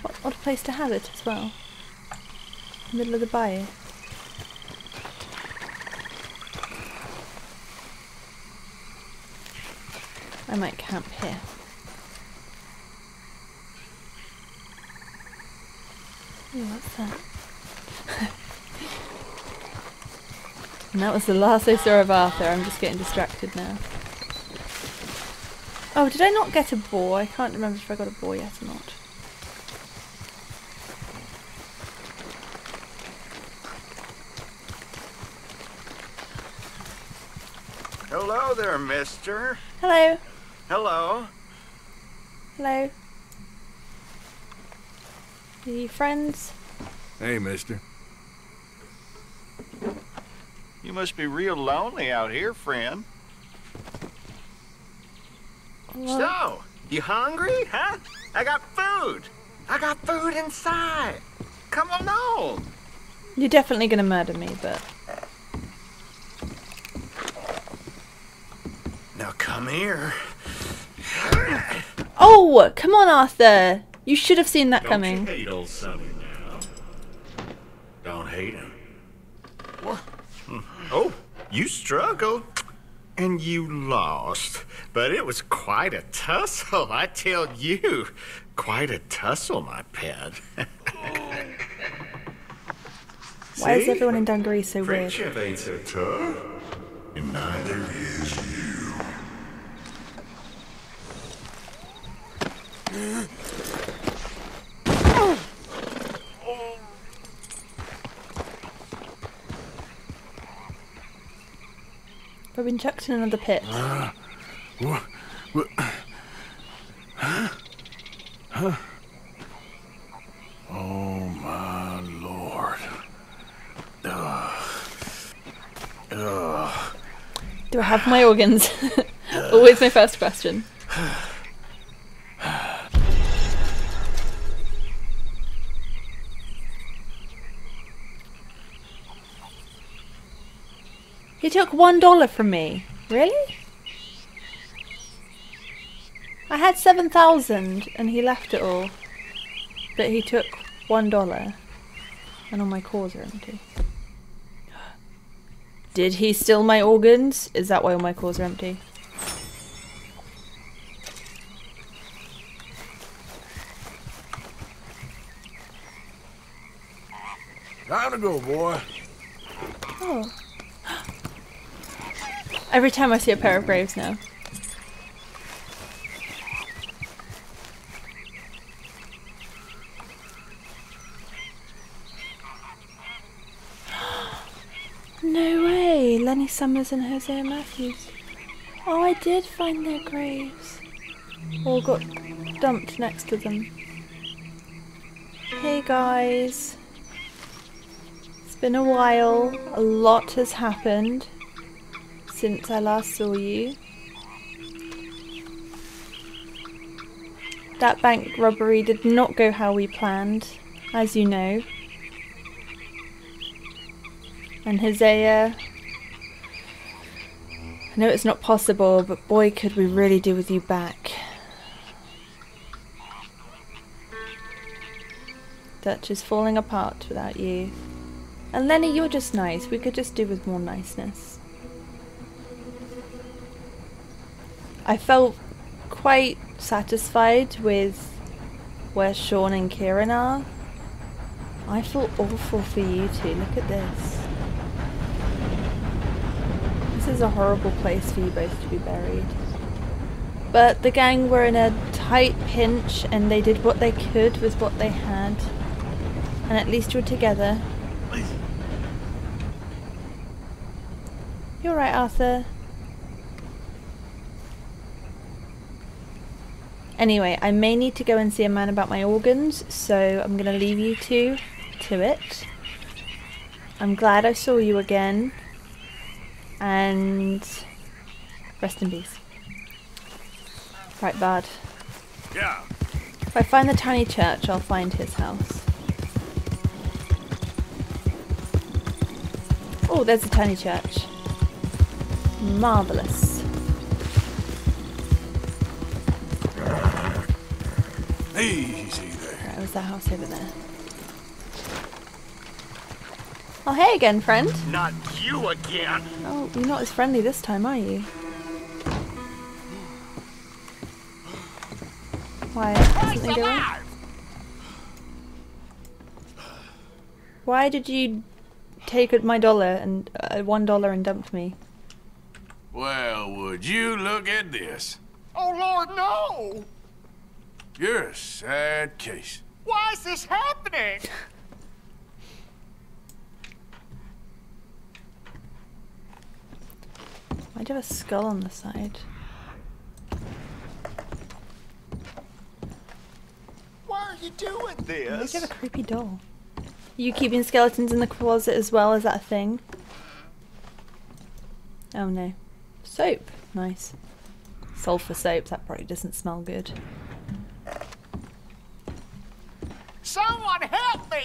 S1: What, what a place to have it as well. Middle of the bayou. I might camp here. Ooh, what's that? and that was the last I saw of Arthur. I'm just getting distracted now. Oh, did I not get a boar? I can't remember if I got a boar yet or not.
S28: Hello there, mister.
S1: Hello.
S28: Hello.
S1: Hello. Are you friends?
S2: Hey, mister.
S28: You must be real lonely out here, friend. So, you hungry, huh? I got food. I got food inside. Come on along.
S1: You're definitely gonna murder me, but
S28: Now come here.
S1: Oh, come on, Arthur! You should have seen that
S28: Don't
S1: coming.
S28: you hate old Sonny now. Don't hate him. What? Hmm. Oh, you struggled. And you lost. But it was quite a tussle, I tell you. Quite a tussle, my pet.
S1: Why is everyone in Dungaree so weird?
S28: Friendship ain't so tough. And neither is you.
S1: I've been chucked in another pit.
S2: Uh, wha- wha- huh? Huh? Oh my lord. Ugh. Ugh.
S1: Do I have my organs? Always my first question. He took one dollar from me. Really? I had seven thousand and he left it all. But he took one dollar. And all my cores are empty. Did he steal my organs? Is that why all my cores are empty?
S2: Time to go, boy.
S1: Oh. Every time I see a pair of graves now. No way! Lenny Summers and Hosea Matthews. Oh, I did find their graves. All got dumped next to them. Hey guys. It's been a while. A lot has happened since I last saw you. That bank robbery did not go how we planned, as you know. And Hosea. I know it's not possible, but boy, could we really do with you back. Dutch is falling apart without you. And Lenny, you're just nice. We could just do with more niceness. I felt quite satisfied with where Sean and Kieran are. I feel awful for you two. Look at this. This is a horrible place for you both to be buried. But the gang were in a tight pinch and they did what they could with what they had. And at least you're together. You're right, Arthur. Anyway, I may need to go and see a man about my organs, so I'm going to leave you two to it. I'm glad I saw you again. And rest in peace. Right, Bard.
S2: Yeah.
S1: If I find the tiny church, I'll find his house. Oh, there's a tiny church. Marvellous.
S2: Easy there.
S1: Right, was that house over there? Oh, hey again, friend.
S10: Not you again.
S1: Oh, you're not as friendly this time, are you? Why? Is something going? Why did you take my dollar and uh, one dollar and dump me?
S2: Well, would you look at this?
S10: Oh, Lord, no!
S2: You're a sad case.
S10: Why is this happening?
S1: Why do you have a skull on the side?
S10: Why are you doing this?
S1: you have a creepy doll? You keeping skeletons in the closet as well? Is that a thing? Oh no. Soap. Nice. Sulfur soap. That probably doesn't smell good.
S10: Someone help me!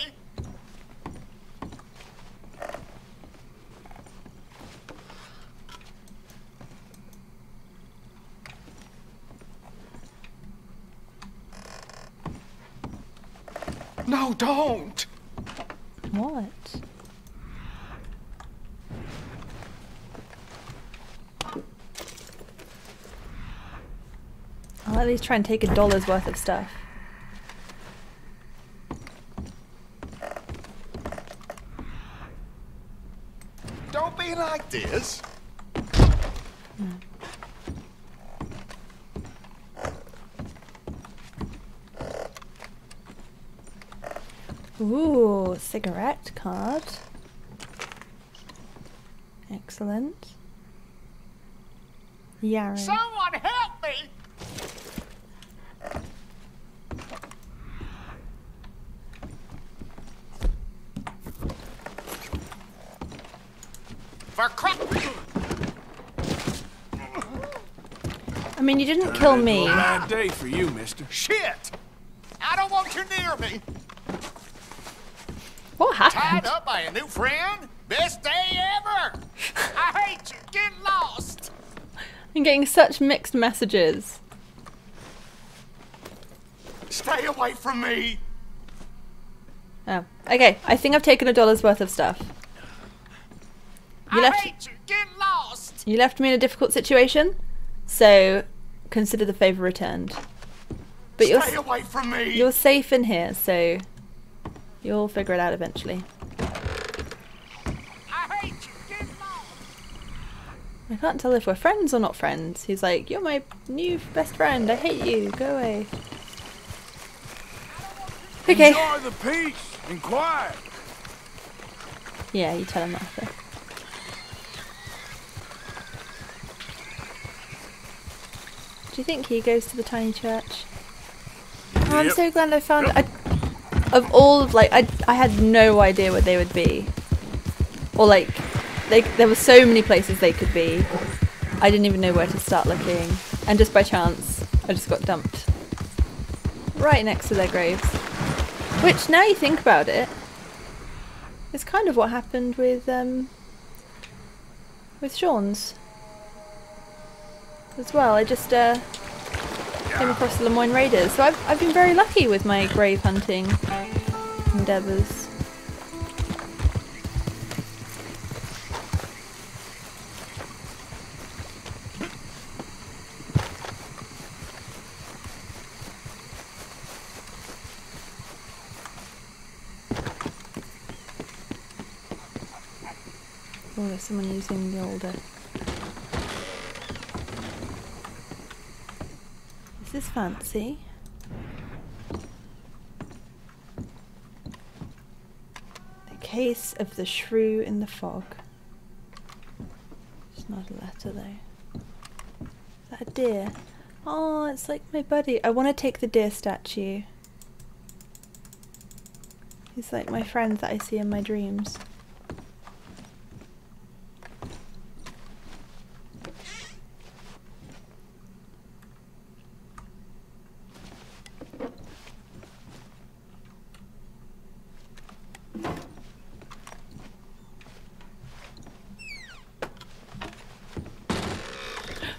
S10: No, don't!
S1: What? I'll at least try and take a dollar's worth of stuff.
S10: Don't be like this.
S1: Ooh, cigarette card. Excellent. Yarrow.
S10: Someone help me! For crap!
S1: I mean, you didn't kill me.
S2: Bad day for you, mister.
S10: Shit! I don't want you near me!
S1: What happened?
S10: Tied up by a new friend? Best day ever! I hate you! Get lost!
S1: I'm getting such mixed messages.
S10: Stay away from me!
S1: Oh, okay. I think I've taken a dollar's worth of stuff. You
S10: I
S1: left.
S10: you! Get lost!
S1: You left me in a difficult situation, so consider the favor returned. But you're
S10: Stay away from me!
S1: you're safe in here, so you'll figure it out eventually.
S10: I hate you! Get lost!
S1: I can't tell if we're friends or not friends. He's like, "You're my new best friend. I hate you. Go away." Okay.
S2: Enjoy the peace and quiet.
S1: Yeah, you tell him that. Do you think he goes to the tiny church? Oh, I'm
S2: Yep.
S1: so glad I found. I, of all of like, I I had no idea where they would be, or like, they there were so many places they could be. I didn't even know where to start looking, and just by chance, I just got dumped right next to their graves. Which, now you think about it, it, is kind of what happened with um with Sean's as well. I just uh, came across the Lemoyne Raiders, so I've I've been very lucky with my grave hunting endeavours. Oh, there's someone using the older is fancy. The case of the shrew in the fog. It's not a letter though. Is that a deer? Oh, it's like my buddy. I want to take the deer statue. He's like my friend that I see in my dreams.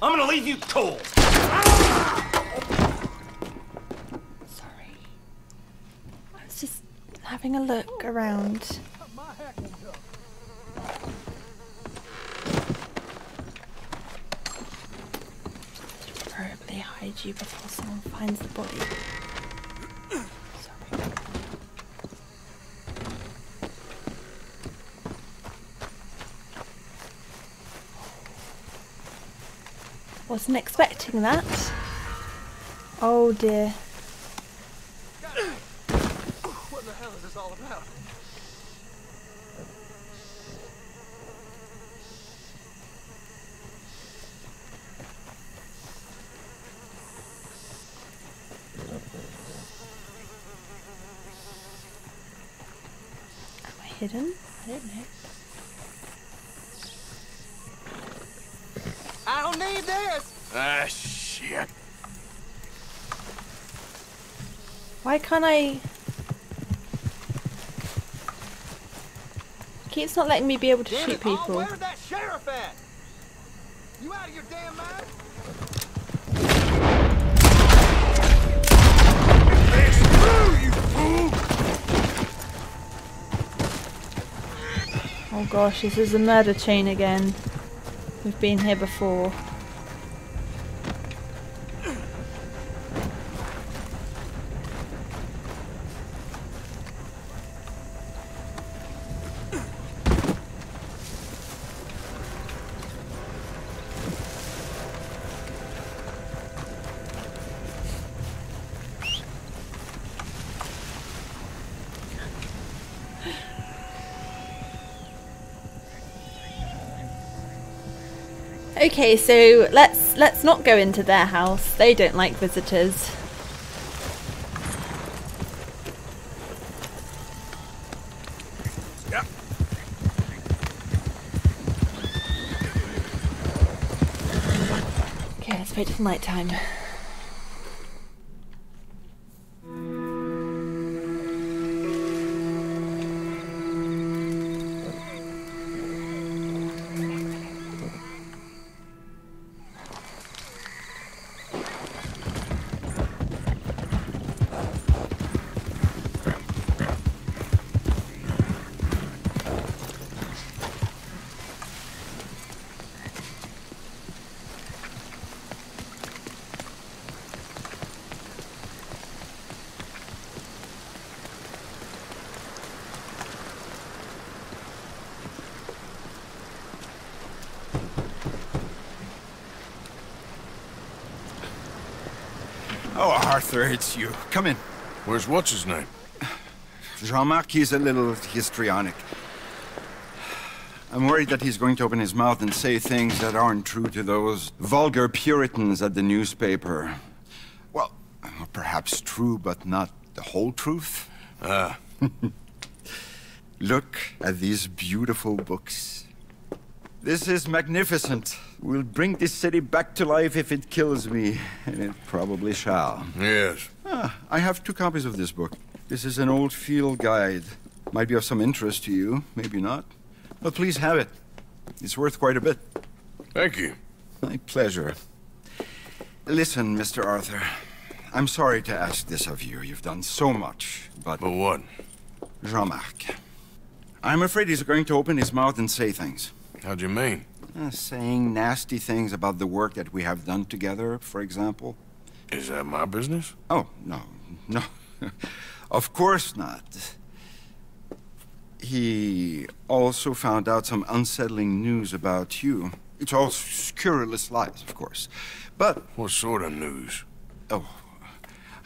S12: I'm gonna leave you cold. Sorry.
S1: I was just having a look around. Preferably hide you before someone finds the body. Wasn't expecting that. Oh dear.
S13: What the hell is this all about?
S1: Am I hidden? I don't know.
S13: I don't need this.
S2: Ah, shit.
S1: Why can't I? Keeps not letting me be able to
S13: Damn
S1: shoot
S13: it, Paul,
S1: people.
S13: where's that sheriff at? You out of your damn mind?
S1: Oh gosh, this is a murder chain again. We've been here before. Okay, so let's let's not go into their house. They don't like visitors. Okay, let's wait till night time.
S26: Arthur, it's you. Come in.
S2: Where's what's his name?
S26: Jean-Marc, he's a little histrionic. I'm worried that he's going to open his mouth and say things that aren't true to those vulgar Puritans at the newspaper. Well, perhaps true, but not the whole truth.
S2: Ah.
S26: Look at these beautiful books. This is magnificent. We'll bring this city back to life if it kills me, and it probably shall.
S2: Yes.
S26: Ah, I have two copies of this book. This is an old field guide. Might be of some interest to you, maybe not. But please have it. It's worth quite a bit.
S2: Thank you.
S26: My pleasure. Listen, Mr. Arthur. I'm sorry to ask this of you. You've done so much, but...
S2: But what?
S26: Jean-Marc. I'm afraid he's going to open his mouth and say things.
S2: How'd you mean?
S26: Uh, saying nasty things about the work that we have done together, for example.
S2: Is that my business?
S26: Oh, no. No. of course not. He also found out some unsettling news about you. It's all scurrilous lies, of course. But...
S2: What sort of news?
S26: Oh,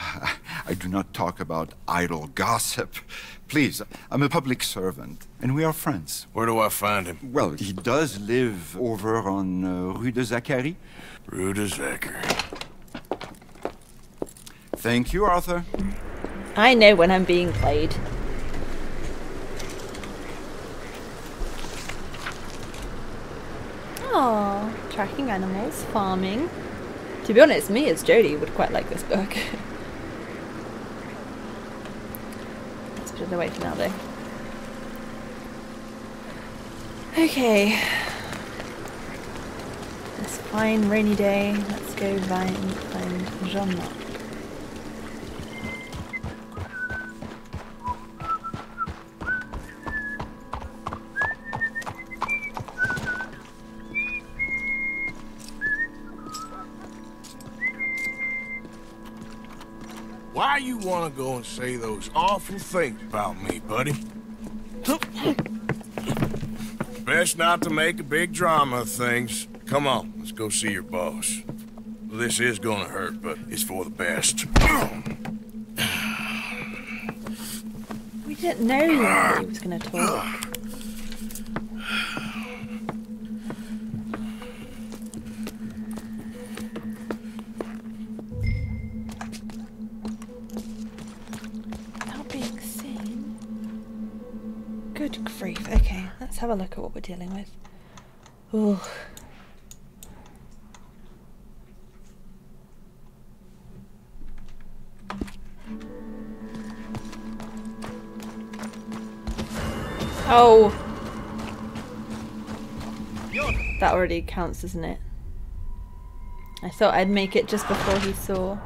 S26: I do not talk about idle gossip. Please, I'm a public servant, and we are friends.
S2: Where do I find him?
S26: Well, he does live over on uh, Rue de Zachary.
S2: Rue de Zachary.
S26: Thank you, Arthur.
S1: I know when I'm being played. Oh, tracking animals, farming. To be honest, me as Jodie would quite like this book. It away for now though. Okay. This fine rainy day, let's go find, find Jean-Marc.
S2: Why you want to go and say those awful things about me, buddy? Best not to make a big drama of things. Come on, let's go see your boss. This is gonna hurt, but it's for the best.
S1: We didn't know that he was going to talk. Good grief. Okay, let's have a look at what we're dealing with. Ooh. Oh. That already counts, doesn't it? I thought I'd make it just before he saw.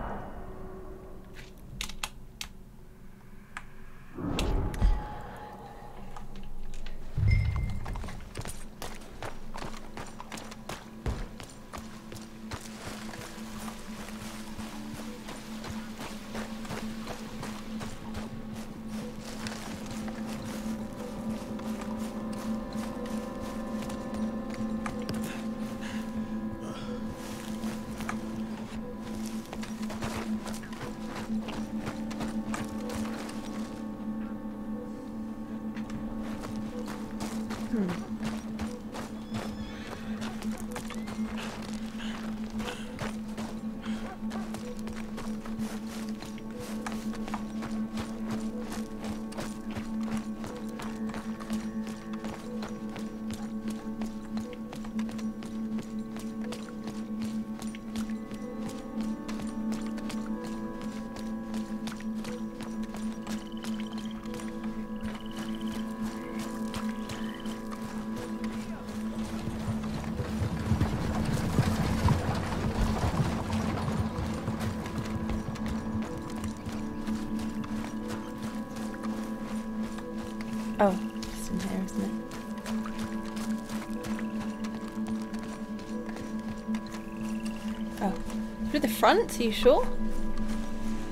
S1: Front? Are you sure?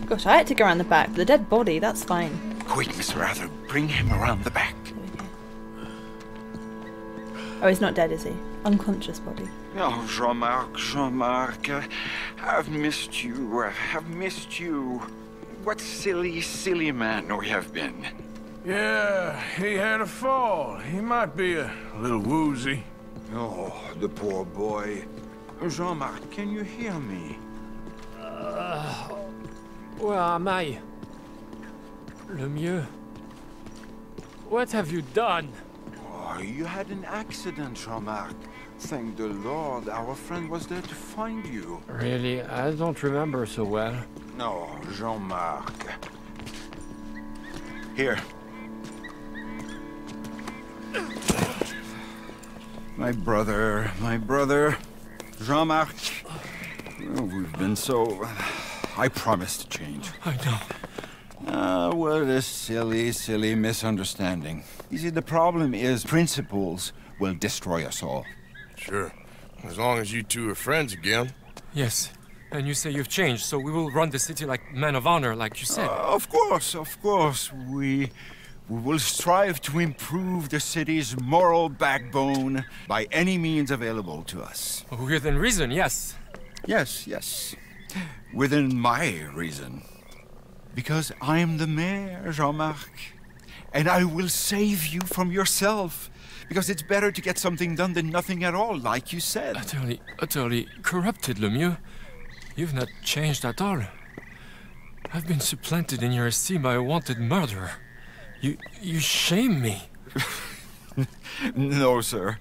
S1: Gosh, I had to go around the back, but the dead body, that's fine.
S26: Quick, Mr. Arthur, bring him around the back.
S1: Oh, he's not dead, is he? Unconscious body.
S26: Oh, Jean-Marc, Jean-Marc, uh, I've missed you, I have missed you. What silly, silly man we have been.
S2: Yeah, he had a fall. He might be a little woozy.
S26: Oh, the poor boy. Jean-Marc, can you hear me?
S27: Where am I? Lemieux. What have you done?
S26: Oh, you had an accident, Jean-Marc. Thank the Lord, our friend was there to find you.
S27: Really, I don't remember so well.
S26: No, Jean-Marc. Here. My brother, my brother, Jean-Marc. Oh, we've been so... I promise to change.
S27: I know.
S26: Ah, what a silly, silly misunderstanding. You see, the problem is principles will destroy us all.
S2: Sure. As long as you two are friends again.
S27: Yes. And you say you've changed, so we will run the city like men of honor, like you said.
S26: Uh, of course, of course. We... We will strive to improve the city's moral backbone by any means available to us.
S27: Within reason, yes.
S26: Yes, yes. Within my reason. Because I'm the mayor, Jean-Marc. And I will save you from yourself. Because it's better to get something done than nothing at all, like you said.
S27: Utterly, utterly corrupted, Lemieux. You've not changed at all. I've been supplanted in your esteem by a wanted murderer. You, you shame me.
S26: no, sir.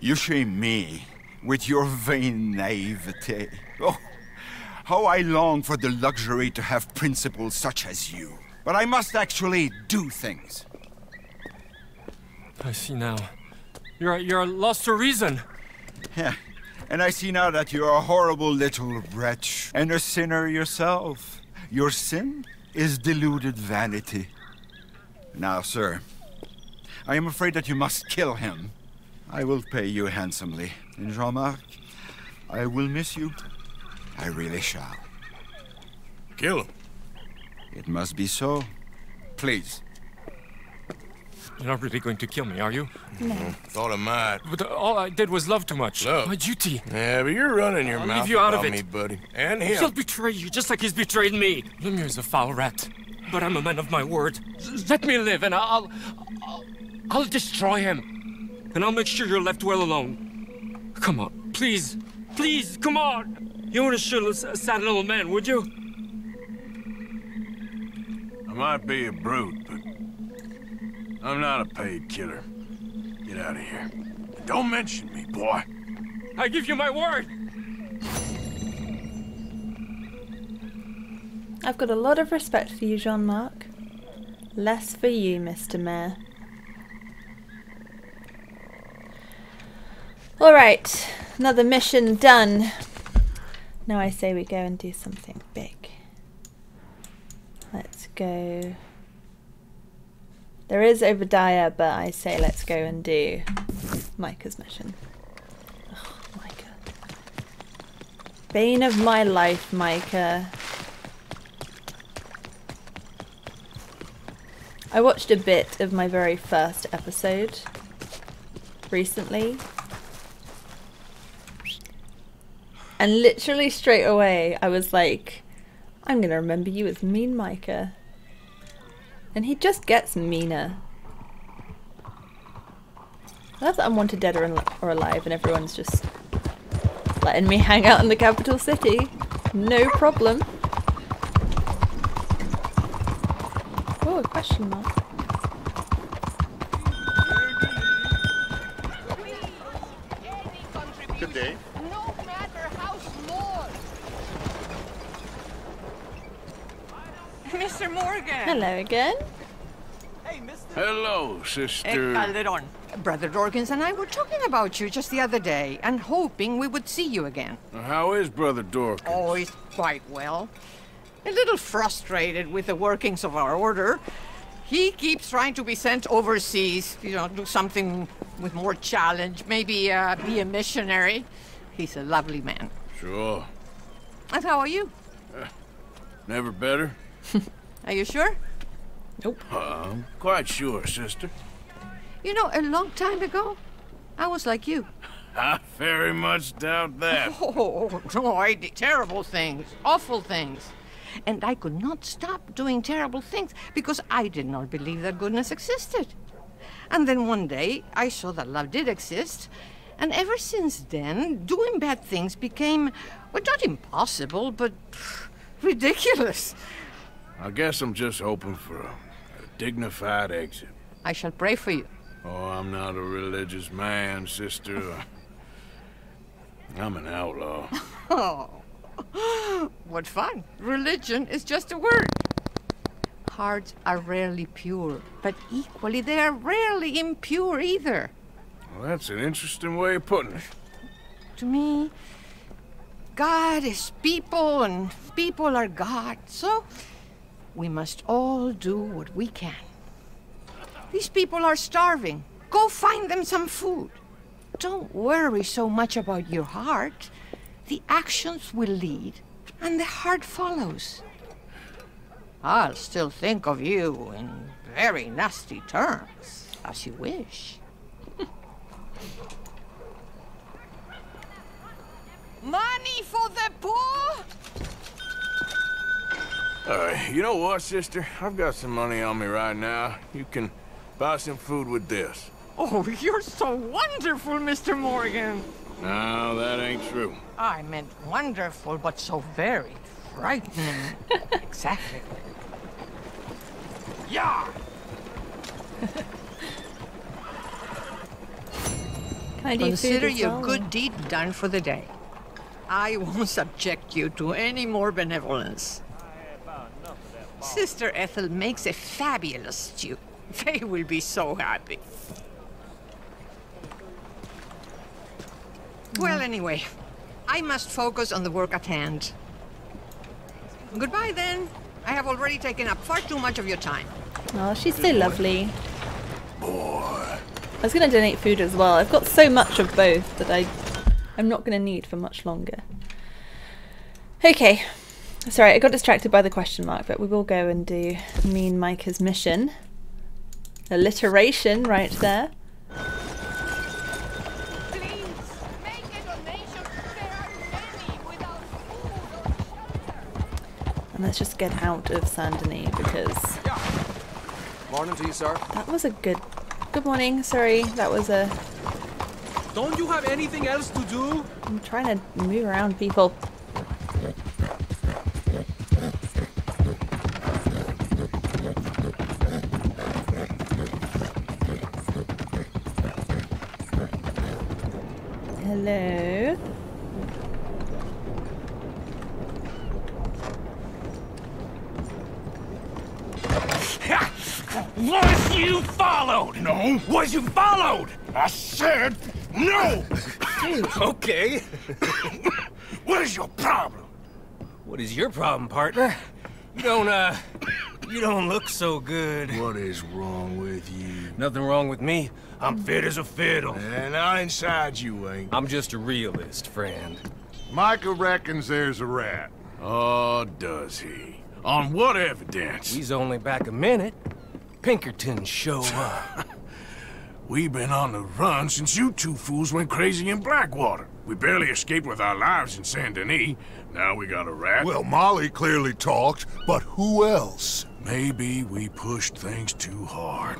S26: You shame me with your vain naivete. Oh, how I long for the luxury to have principles such as you. But I must actually do things.
S27: I see now. You're, you're lost to reason.
S26: Yeah, and I see now that you're a horrible little wretch and a sinner yourself. Your sin is deluded vanity. Now, sir, I am afraid that you must kill him. I will pay you handsomely. And Jean-Marc, I will miss you. I really shall.
S2: Kill him.
S26: It must be so. Please.
S27: You're not really going to kill me, are you?
S1: No.
S2: Thought I might.
S27: But uh, all I did was love too much.
S2: Love?
S27: My duty.
S2: Yeah, but you're running your
S27: I'll
S2: mouth
S27: leave you out of it.
S2: me, buddy. And him.
S27: He'll betray you just like he's betrayed me. Lemieux is a foul rat. But I'm a man of my word. Let me live and I'll. I'll, I'll destroy him. And I'll make sure you're left well alone. Come on, please. Please, come on. You wouldn't shoot a a sad little man, would you?
S2: I might be a brute, but I'm not a paid killer. Get out of here. Don't mention me, boy.
S27: I give you my word.
S1: I've got a lot of respect for you, Jean Marc. Less for you, Mr. Mayor. Alright, another mission done. Now I say we go and do something big. Let's go. There is Obadiah, but I say let's go and do Micah's mission. Oh, Micah. Bane of my life, Micah. I watched a bit of my very first episode recently. And literally straight away, I was like, I'm gonna remember you as Mean Micah. And he just gets meaner. I love that I'm wanted dead or, or alive and everyone's just letting me hang out in the capital city. No problem. Oh, a question mark.
S9: Good day.
S17: No matter how small. Mr. Morgan.
S1: Hello again.
S2: Hey,
S17: Mr.
S2: Hello, sister.
S17: Calderon. Brother Dorkins and I were talking about you just the other day and hoping we would see you again.
S2: How is Brother Dork?
S17: Oh, he's quite well. A little frustrated with the workings of our order. He keeps trying to be sent overseas, you know, do something with more challenge, maybe uh, be a missionary. He's a lovely man.
S2: Sure.
S17: And how are you?
S2: Never better?
S17: Are you sure?
S1: Nope.
S2: Uh, I'm quite sure, sister.
S17: You know, a long time ago, I was like you.
S2: I very much doubt that.
S17: Oh, no, I did terrible things, awful things. And I could not stop doing terrible things because I did not believe that goodness existed. And then one day, I saw that love did exist. And ever since then, doing bad things became, well, not impossible, but ridiculous.
S2: I guess I'm just hoping for a, a dignified exit.
S17: I shall pray for you.
S2: Oh, I'm not a religious man, sister. I'm an outlaw.
S17: Oh, what fun. Religion is just a word. Hearts are rarely pure, but equally they are rarely impure either.
S2: Well, that's an interesting way of putting it.
S17: To me, God is people and people are God. So we must all do what we can. These people are starving. Go find them some food. Don't worry so much about your heart. The actions will lead, and the heart follows. I'll still think of you in very nasty terms, as you wish.
S29: Money for the poor?
S2: Uh, you know what, sister? I've got some money on me right now. You can buy some food with this.
S17: Oh, you're so wonderful, Mr. Morgan.
S2: No, that ain't true.
S17: I meant wonderful, but so very frightening. exactly. Yeah.
S1: Can I do food
S17: Consider your
S1: well?
S17: good deed done for the day. I won't subject you to any more benevolence. Sister Ethel makes a fabulous stew. They will be so happy. Well, anyway, I must focus on the work at hand. Goodbye, then. I have already taken up far too much of your time.
S1: Oh, she's so lovely. Boy. I was going to donate food as well. I've got so much of both that I, I'm not going to need for much longer. Okay. Sorry, I got distracted by the question mark, but we will go and do Mean Micah's mission. Alliteration right there. And let's just get out of Saint Denis because
S13: Morning to you, sir.
S1: that was a good. Good morning. Sorry, that was a.
S13: Don't you have anything else to do?
S1: I'm trying to move around people. Hello.
S12: Was you followed? No. Was you followed? I said no.
S13: okay.
S12: what is your problem?
S13: What is your problem, partner? You don't, uh, you don't look so good.
S12: What is wrong with you?
S13: Nothing wrong with me. I'm fit as a fiddle.
S12: And not inside you ain't.
S13: I'm just a realist, friend.
S8: Micah reckons there's a rat.
S2: Oh, does he? On what evidence?
S13: He's only back a minute. Pinkerton show up.
S2: We've been on the run since you two fools went crazy in Blackwater. We barely escaped with our lives in Saint Denis. Now we got a rat.
S8: Well, Molly clearly talked, but who else?
S2: Maybe we pushed things too hard.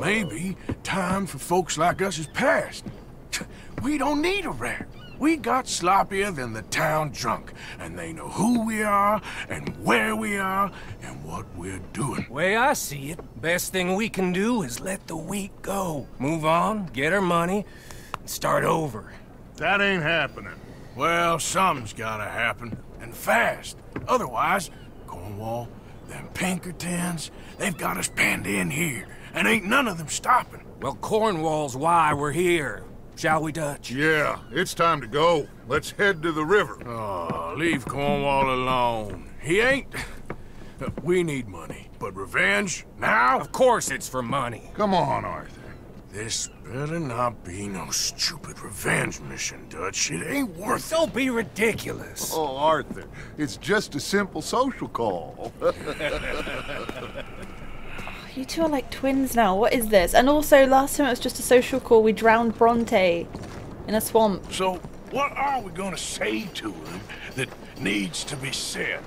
S2: Maybe time for folks like us is past. We don't need a rat. We got sloppier than the town drunk, and they know who we are, and where we are, and what we're doing.
S13: Way I see it, best thing we can do is let the week go. Move on, get our money, and start over.
S8: That ain't happening.
S2: Well, something's gotta happen, and fast. Otherwise, Cornwall, them Pinkertons, they've got us penned in here, and ain't none of them stopping.
S13: Well, Cornwall's why we're here. Shall we, Dutch?
S8: Yeah, it's time to go. Let's head to the river.
S2: Oh, leave Cornwall alone. He ain't... We need money, but revenge? Now?
S13: Of course it's for money.
S8: Come on, Arthur.
S2: This better not be no stupid revenge mission, Dutch. It ain't worth it.
S13: Don't be ridiculous.
S8: Oh, Arthur, it's just a simple social call.
S1: You two are like twins now. What is this? And also, last time it was just a social call. We drowned Bronte in a swamp.
S2: So, what are we gonna say to him that needs to be said?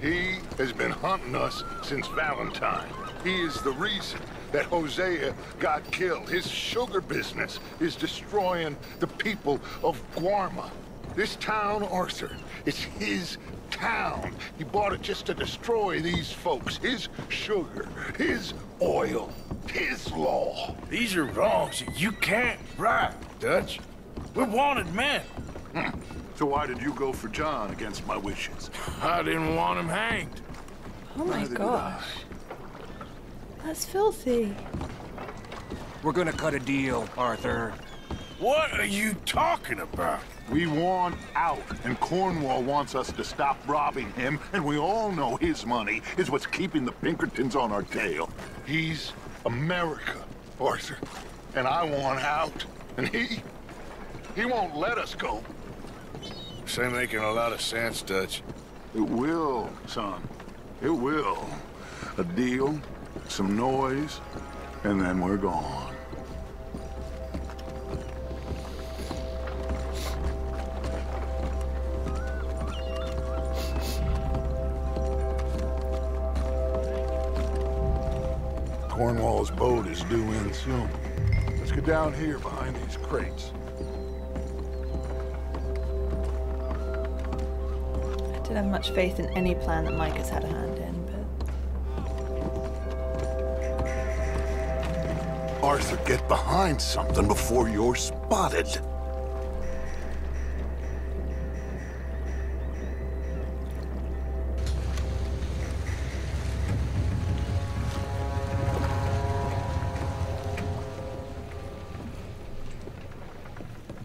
S8: He has been hunting us since Valentine. He is the reason that Hosea got killed. His sugar business is destroying the people of Guarma. This town, Arthur, it's his town. He bought it just to destroy these folks. His sugar, his oil, his law.
S2: These are wrongs that you can't right, Dutch. We're wanted men.
S8: Hmm. So why did you go for John against my wishes?
S2: I didn't want him hanged.
S1: Oh my
S8: Neither did
S1: gosh. That's filthy.
S13: We're gonna cut a deal, Arthur.
S2: What are you talking about?
S8: We want out, and Cornwall wants us to stop robbing him, and we all know his money is what's keeping the Pinkertons on our tail. He's America, Arthur, and I want out, and he, he won't let us go.
S2: Say making a lot of sense, Dutch.
S8: It will, son. It will. A deal, some noise, and then we're gone.
S30: Cornwall's boat is due in soon. Let's get down here behind these crates.
S1: I didn't have much faith in any plan that Micah has had a hand in.
S30: Arthur, get behind something before you're spotted.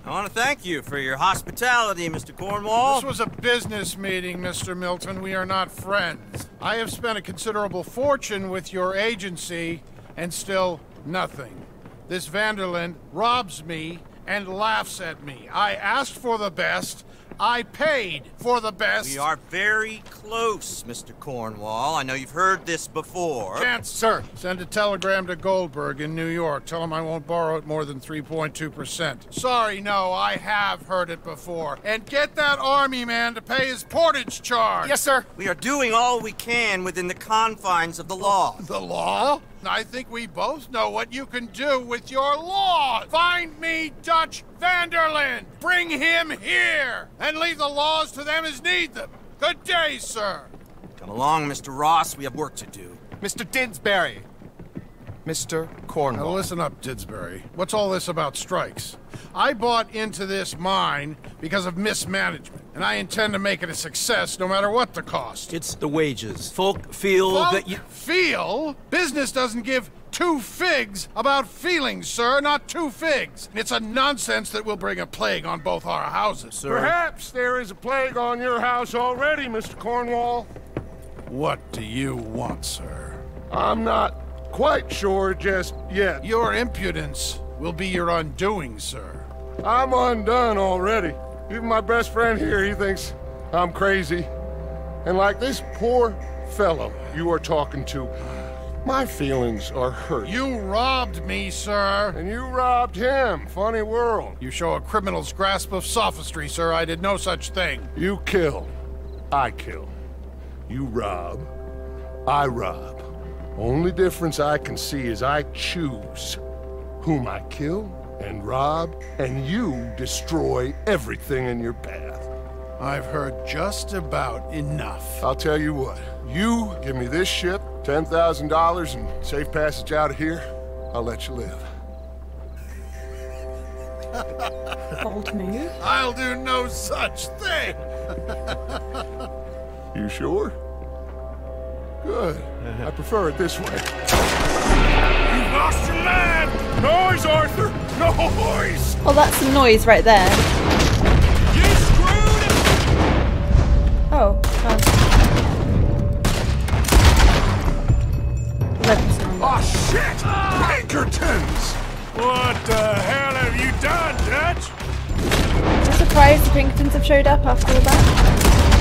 S16: I want to thank you for your hospitality, Mr. Cornwall.
S29: This was a business meeting, Mr. Milton. We are not friends. I have spent a considerable fortune with your agency, and still nothing. This van der Linde robs me and laughs at me. I asked for the best. I paid for the best.
S16: We are very close, Mr. Cornwall. I know you've heard this before.
S29: Chance, sir, send a telegram to Goldberg in New York. Tell him I won't borrow it more than 3.2%. Sorry, no, I have heard it before. And get that army man to pay his portage charge.
S16: Yes, sir. We are doing all we can within the confines of the law.
S29: The law? I think we both know what you can do with your law. Find me Dutch van der Linde. Bring him here. And leave the laws to them as need them. Good day, sir.
S16: Come along, Mr. Ross. We have work to do.
S29: Mr. Didsbury.
S31: Mr. Cornwall.
S29: Now listen up, Didsbury. What's all this about strikes? I bought into this mine because of mismanagement, and I intend to make it a success no matter what the cost.
S31: It's the wages. Folk feel
S29: Folk
S31: that you...
S29: feel? Business doesn't give two figs about feelings, sir, not two figs. It's a nonsense that will bring a plague on both our houses, sir.
S8: Perhaps there is a plague on your house already, Mr. Cornwall.
S29: What do you want, sir?
S8: I'm not quite sure just yet.
S29: Your impudence will be your undoing, sir.
S8: I'm undone already. Even my best friend here, he thinks I'm crazy. And like this poor fellow you are talking to, my feelings are hurt.
S29: You robbed me, sir.
S8: And you robbed him. Funny world.
S29: You show a criminal's grasp of sophistry, sir. I did no such thing.
S8: You kill. I kill. You rob. I rob. Only difference I can see is I choose whom I kill and rob, and you destroy everything in your path.
S29: I've heard just about enough.
S8: I'll tell you what. You give me this ship, $10,000 and safe passage out of here, I'll let you live.
S1: bold move.
S29: I'll do no such thing.
S8: You sure? Good. I prefer it this way.
S2: You've lost your man! Noise, Arthur! Noise!
S1: Oh, that's some noise right there. You screwed Oh, oh.
S8: Oh, shit! Pinkertons!
S2: What the hell have you done, Dutch?
S1: I'm surprised the Pinkertons have showed up after all that.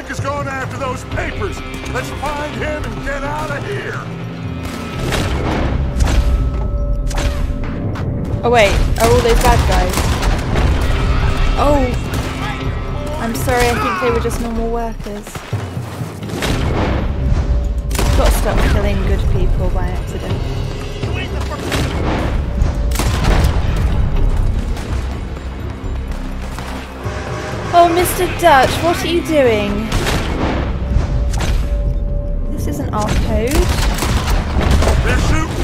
S8: Micah is going after those papers. Let's find him and get out of here.
S1: Oh wait, are all those bad guys? Oh, I'm sorry, I think they were just normal workers. Gotta stop killing good people by accident. Oh, Mr. Dutch, what are you doing? This isn't our code.
S8: They're shooting!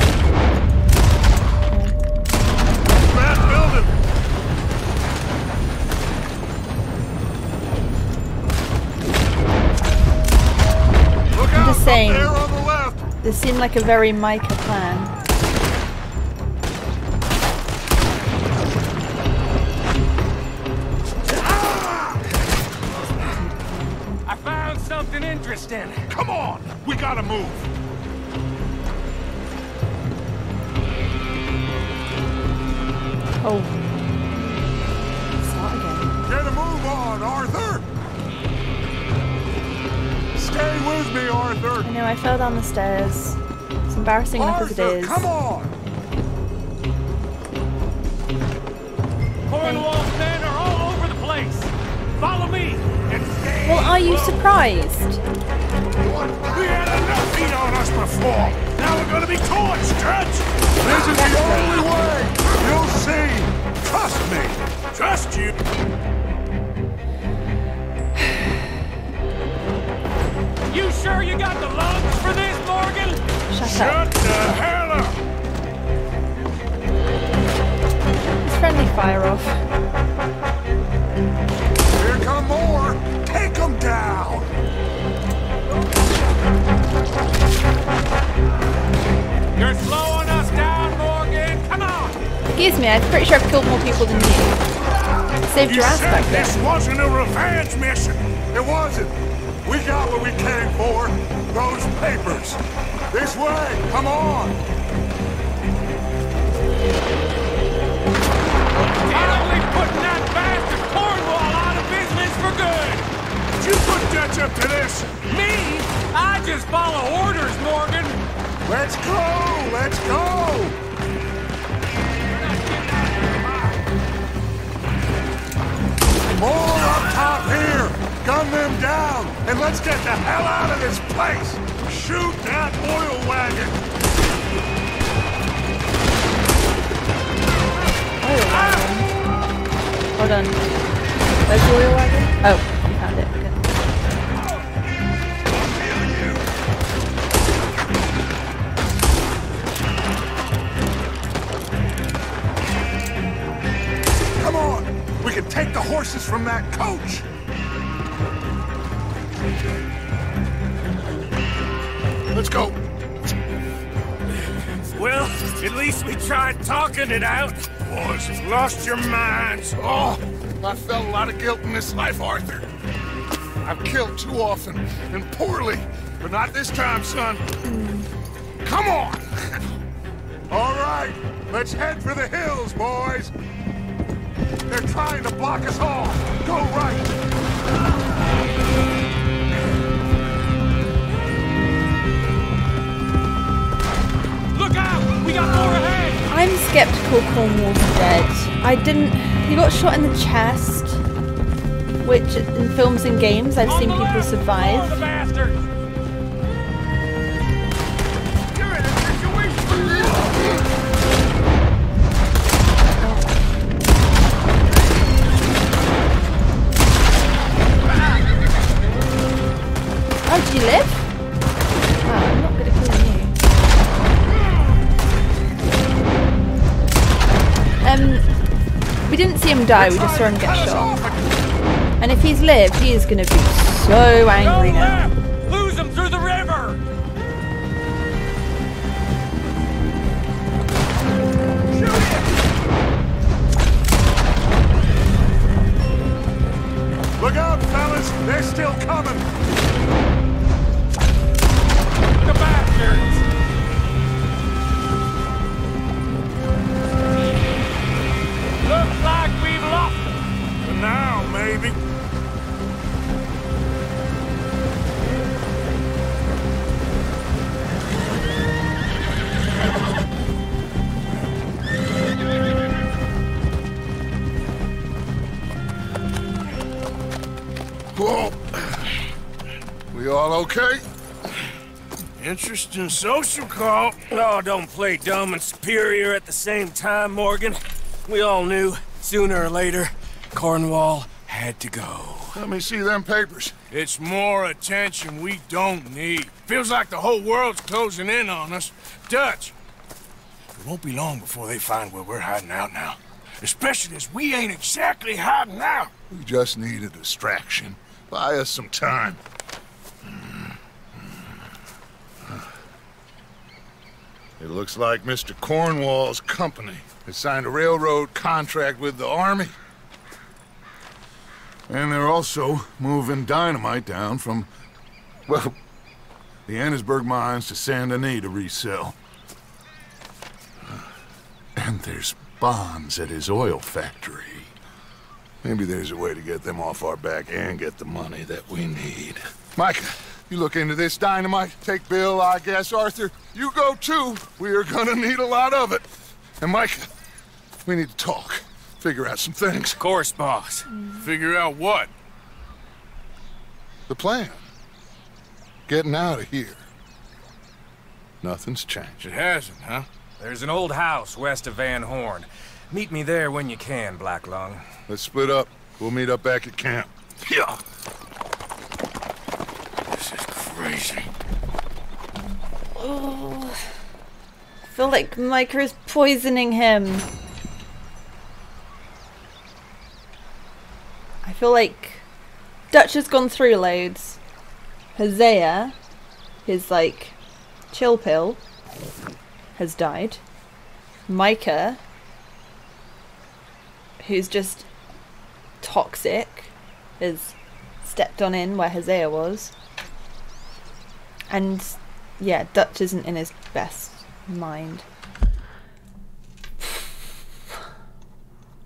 S8: That building! Look
S1: I'm just saying,
S8: Up there on the left!
S1: this seemed like a very Micah plan.
S2: Something interesting.
S8: Come on! We gotta move!
S1: Oh. Start again.
S8: Get a move on, Arthur! Stay with me, Arthur!
S1: I know, I fell down the stairs. It's embarrassing enough as it
S8: Arthur, come on!
S2: Cornwall's men are all over the place.
S12: Follow me and stay
S1: Well, are you surprised?
S12: We had enough heat on us before. Now we're gonna be torched, Dutch.
S8: This is the only way. You'll see. Trust me.
S12: Trust you. You sure you got the lungs for this, Morgan?
S1: Shut
S12: Shut
S1: up.
S12: the hell up.
S1: Friendly fire off.
S8: Here come more. Take them down.
S12: You're slowing us down, Morgan. Come on.
S1: Excuse me, I'm pretty sure I've killed more people than you. Saved
S12: You
S1: your ass
S12: said
S1: back there.
S12: this wasn't a revenge mission.
S8: It wasn't. We got what we came for. Those papers. This way. Come on.
S12: Finally putting that bastard Cornwall out of business for good. Did you put Dutch up to this? Me? I just follow orders, Morgan.
S8: Let's go. Let's go. More up top here. Gun them down. And let's get the hell out of this place. Shoot that oil wagon.
S1: Oh, oil wagon. Ah! Hold on. Where's the oil wagon? Oh,
S8: We can take the horses from that coach. Let's go.
S12: Well, at least we tried talking it out. Boys, you've lost your minds.
S8: Oh, I felt a lot of guilt in this life, Arthur. I've killed too often and poorly, but not this time, son. Come on! All right, let's head for the hills, boys. They're trying to block us off. Go right.
S12: Look out! We got more ahead!
S1: I'm skeptical Cornwall's dead. I didn't. He got shot in the chest, which in films and games I've seen people survive. Die. We just saw him get shot. And if he's lived, he is going to be so angry now.
S12: Interesting social call. Oh, don't play dumb and superior at the same time, Morgan. We all knew, sooner or later, Cornwall had to go.
S8: Let me see them papers.
S2: It's more attention we don't need. Feels like the whole world's closing in on us. Dutch, it won't be long before they find where we're hiding out now. Especially as we ain't exactly hiding out.
S8: We just need a distraction. Buy us some time. It looks like Mr. Cornwall's company has signed a railroad contract with the Army. And they're also moving dynamite down from, well, the Annesburg mines to Saint Denis to resell. And there's bonds at his oil factory. Maybe there's a way to get them off our back and get the money that we need. Micah, you look into this dynamite. Take Bill, I guess. Arthur, you go too. We are gonna need a lot of it. And Micah, we need to talk. Figure out some things.
S2: Of course, boss. Figure out what?
S8: The plan. Getting out of here. Nothing's changed.
S32: It hasn't, huh? There's an old house west of Van Horn. Meet me there when you can, Black Lung.
S8: Let's split up. We'll meet up back at camp.
S2: Yeah. Crazy.
S1: Oh. I feel like Micah is poisoning him. I feel like Dutch has gone through loads. Hosea, his like chill pill, has died. Micah, who's just toxic, has stepped on in where Hosea was. And yeah, Dutch isn't in his best mind.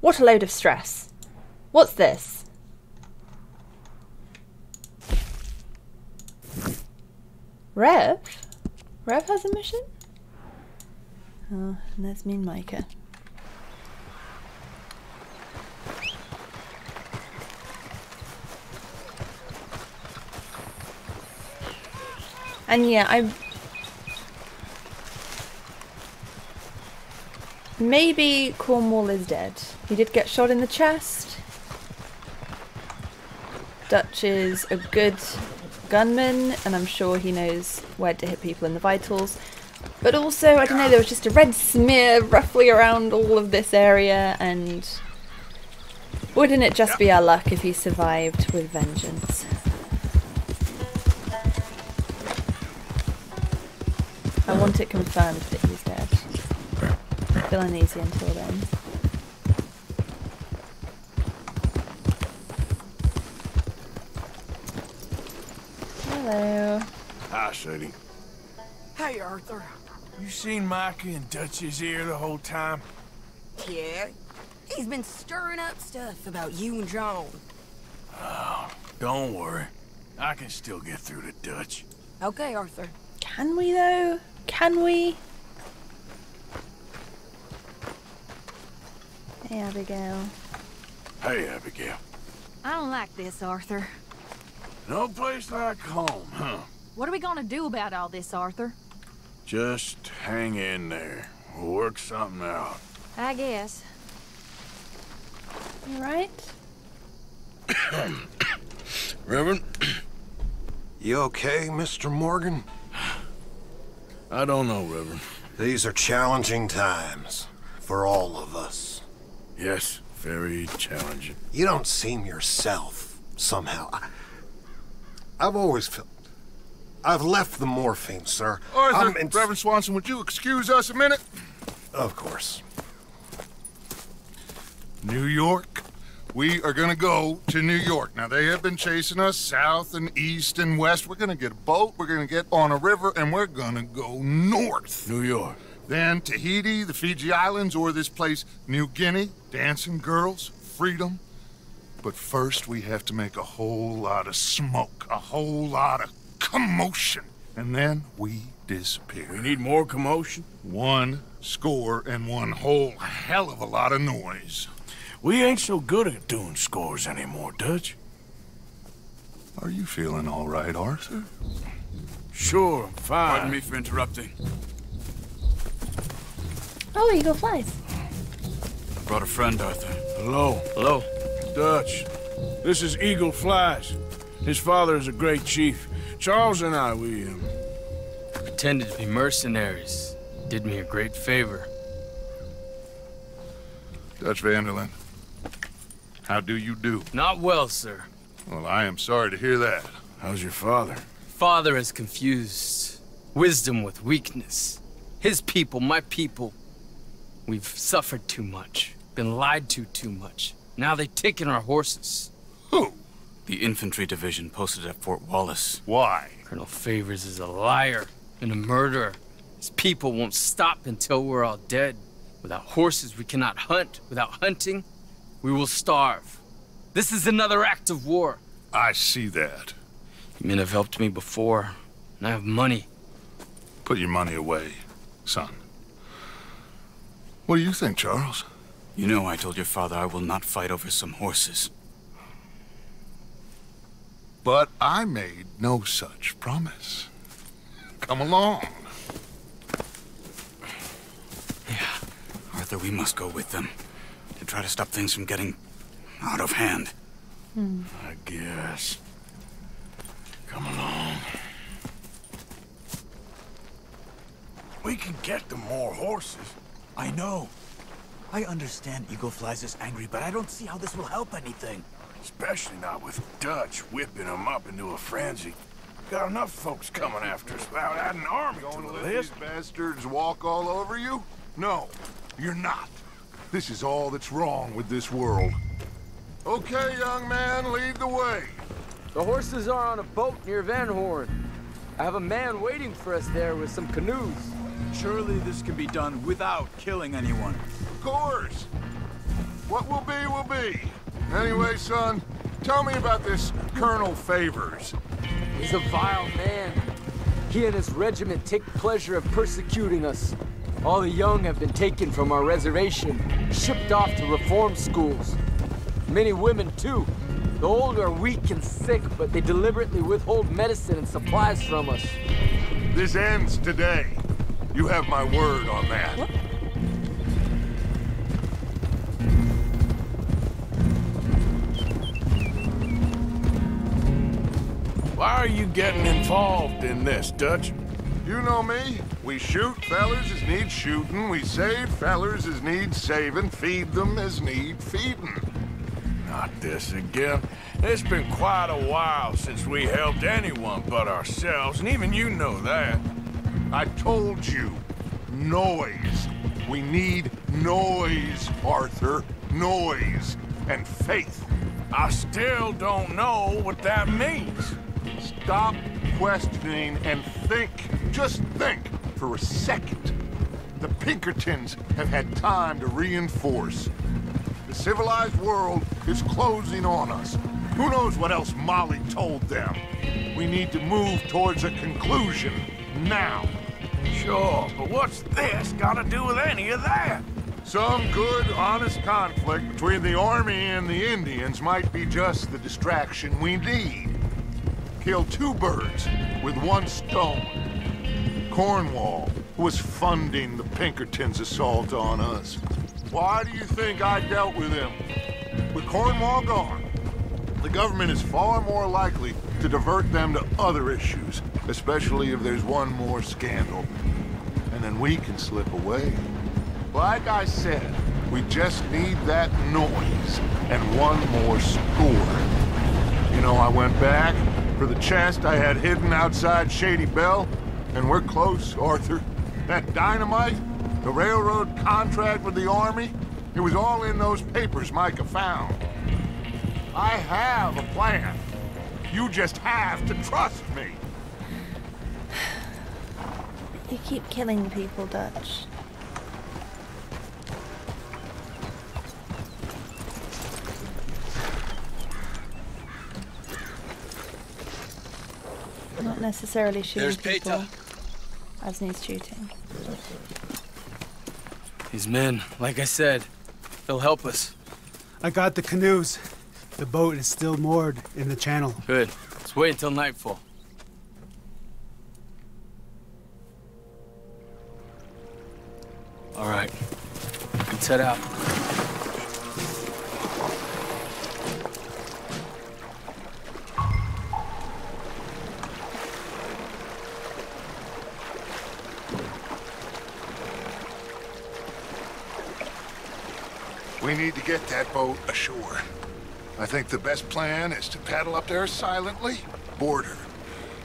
S1: What a load of stress. What's this? Rev? Rev has a mission? Oh, and that's me and Micah. And yeah, I Maybe Cornwall is dead. He did get shot in the chest. Dutch is a good gunman, and I'm sure he knows where to hit people in the vitals. But also, I don't know, there was just a red smear roughly around all of this area, and wouldn't it just be our luck if he survived with vengeance? I want it confirmed that he's dead. Feel uneasy until then. Hello.
S2: Hi, Sadie.
S21: Hey, Arthur.
S33: You seen Micah in Dutch's ear the whole time?
S21: Yeah. He's been stirring up stuff about you and John.
S33: Oh, don't worry. I can still get through to Dutch.
S21: Okay, Arthur.
S1: Can we though? Can we? Hey, Abigail.
S2: Hey, Abigail.
S15: I don't like this, Arthur.
S2: No place like home, huh?
S15: What are we gonna do about all this, Arthur?
S2: Just hang in there. We'll work something out.
S15: I guess.
S1: You right?
S2: Reverend?
S34: You okay, Mr. Morgan?
S2: I don't know, Reverend.
S34: These are challenging times for all of us.
S2: Yes, very challenging.
S34: You don't seem yourself, somehow. I, I've always felt... I've left the morphine, sir.
S8: Arthur,
S34: I'm in-
S8: Reverend Swanson, would you excuse us a minute?
S34: Of course.
S8: New York. We are gonna go to New York. Now, they have been chasing us south and east and west. We're gonna get a boat, we're gonna get on a river, and we're gonna go north.
S2: New York.
S8: Then Tahiti, the Fiji Islands, or this place, New Guinea, dancing girls, freedom. But first, we have to make a whole lot of smoke, a whole lot of commotion. And then we disappear.
S2: We need more commotion?
S8: One score and one whole hell of a lot of noise.
S2: We ain't so good at doing scores anymore, Dutch.
S8: Are you feeling all right, Arthur?
S2: Sure, I'm fine.
S32: Pardon me for interrupting.
S1: Oh, Eagle flies.
S32: I brought a friend, Arthur.
S2: Hello.
S32: Hello.
S2: Dutch. This is Eagle Flies. His father is a great chief. Charles and I, we, um...
S35: Pretended to be mercenaries. Did me a great favor.
S8: Dutch van der Linde. How do you do?
S35: Not well, sir.
S8: Well, I am sorry to hear that.
S2: How's your father?
S35: Father has confused wisdom with weakness. His people, my people. We've suffered too much. Been lied to too much. Now they've taken our horses.
S8: Who?
S32: The infantry division posted at Fort Wallace.
S8: Why?
S35: Colonel Favours is a liar and a murderer. His people won't stop until we're all dead. Without horses, we cannot hunt. Without hunting, we will starve. This is another act of war.
S8: I see that.
S35: You Men have helped me before, and I have money.
S8: Put your money away, son. What do you think, Charles?
S32: You know I told your father I will not fight over some horses.
S8: But I made no such promise. Come along. Yeah.
S32: Arthur, we must go with them try to stop things from getting out of hand. Hmm.
S2: I guess. Come along. We can get them more horses.
S23: I know. I understand Eagle Flies is angry, but I don't see how this will help anything.
S2: Especially not with Dutch whipping them up into a frenzy. Got enough folks coming after us without adding an army
S8: Going
S2: to
S8: to
S2: the
S8: let
S2: list.
S8: these bastards walk all over you? No, you're not. This is all that's wrong with this world. Okay, young man, lead the way.
S35: The horses are on a boat near Van Horn. I have a man waiting for us there with some canoes.
S23: Surely this can be done without killing anyone.
S8: Of course. What will be, will be. Anyway, son, tell me about this Colonel Favours.
S35: He's a vile man. He and his regiment take pleasure of persecuting us. All the young have been taken from our reservation, shipped off to reform schools. Many women, too. The old are weak and sick, but they deliberately withhold medicine and supplies from us.
S8: This ends today. You have my word on that.
S2: Why are you getting involved in this, Dutch?
S8: You know me. We shoot fellers as need shooting. We save fellers as need saving. Feed them as need feeding.
S2: Not this again. It's been quite a while since we helped anyone but ourselves, and even you know that.
S8: I told you. Noise. We need noise, Arthur. Noise. And faith.
S2: I still don't know what that means.
S8: Stop questioning and think. Just think for a second. The Pinkertons have had time to reinforce. The civilized world is closing on us. Who knows what else Molly told them? We need to move towards a conclusion now.
S2: Sure, but what's this got to do with any of that?
S8: Some good, honest conflict between the army and the Indians might be just the distraction we need. Kill two birds with one stone. Cornwall was funding the Pinkertons' assault on us. Why do you think I dealt with him? With Cornwall gone, the government is far more likely to divert them to other issues, especially if there's one more scandal. And then we can slip away. Like I said, we just need that noise and one more score. You know, I went back for the chest I had hidden outside Shady Belle, and we're close, Arthur. That dynamite, the railroad contract with the Army, it was all in those papers Micah found. I have a plan. You just have to trust me.
S1: You keep killing people, Dutch. Not necessarily shooting
S27: There's
S1: people
S27: Peter.
S1: As needs shooting.
S35: These men, like I said, they'll help us.
S36: I got the canoes. The boat is still moored in the channel.
S35: Good. Let's wait until nightfall. All right. Let's head out.
S8: We need to get that boat ashore. I think the best plan is to paddle up there silently, board her.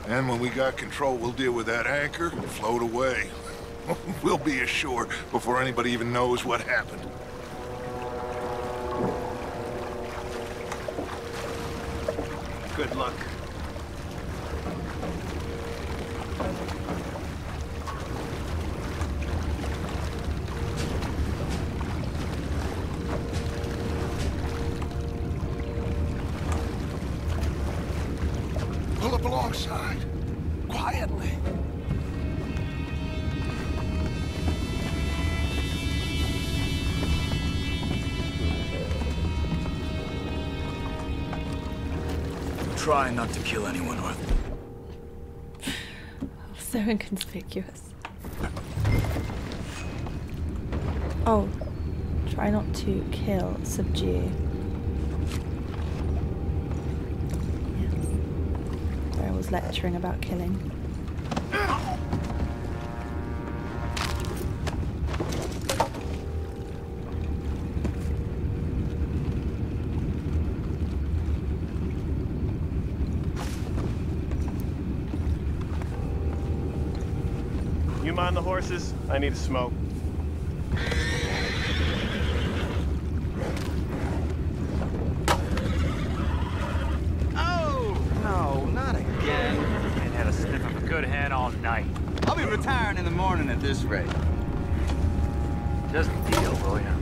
S8: And when we got control, we'll deal with that anchor and float away. we'll be ashore before anybody even knows what happened.
S23: Good luck.
S32: Try not to kill anyone, Arthur.
S1: So inconspicuous. Oh, try not to kill, subdue. Yes. I was lecturing about killing.
S37: Horses? I need a smoke.
S31: Oh! No, not again.
S38: Ain't had a sniff of a good hand all night.
S31: I'll be retiring in the morning at this rate.
S38: Just a deal, will ya?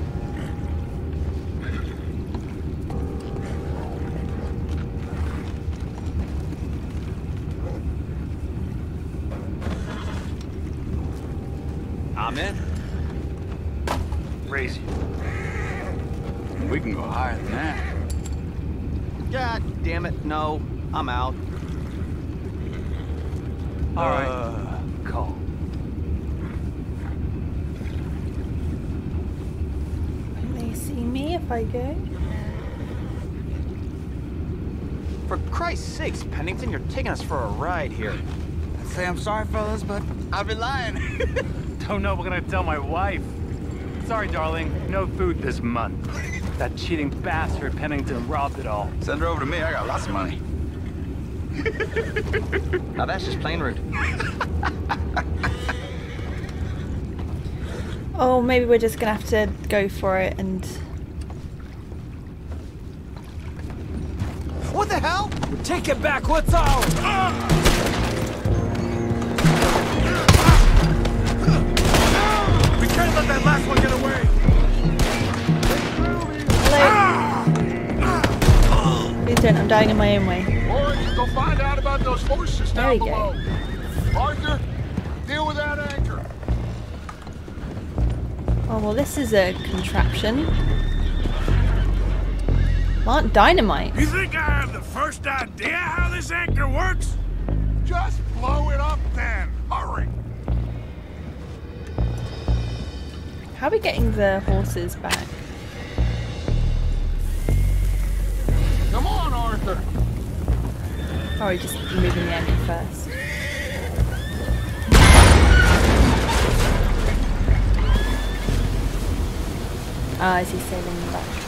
S31: I'm in.
S38: Raise you.
S31: We can go higher than that. God damn it, no. I'm out.
S38: All right.
S31: Uh,
S38: Call.
S1: Won't they see me if I go?
S31: For Christ's sakes, Pennington, you're taking us for a ride here. I'd say I'm sorry, fellas, but I'd be lying.
S38: Don't know what I'm gonna tell my wife. Sorry, darling. No food this month. That cheating bastard Pennington robbed it all.
S31: Send her over to me. I got lots of money. now that's just plain rude.
S1: Oh, maybe we're just gonna have to go for it and.
S31: What the hell?
S35: Take it back. What's ours?
S2: We can't let that last one get away.
S1: Please don't, I'm dying in my own way.
S8: Boys, go find out about those horses
S1: There
S8: down
S1: you go.
S8: below. Arthur, deal with that anchor.
S1: Oh, well, this is a contraption. Not dynamite.
S2: You think I have the first idea how this anchor works?
S8: Just blow it up then. Hurry.
S1: How are we getting the horses back?
S8: Come on, Arthur.
S1: Or are just moving the anchor first? Ah, is he sailing back?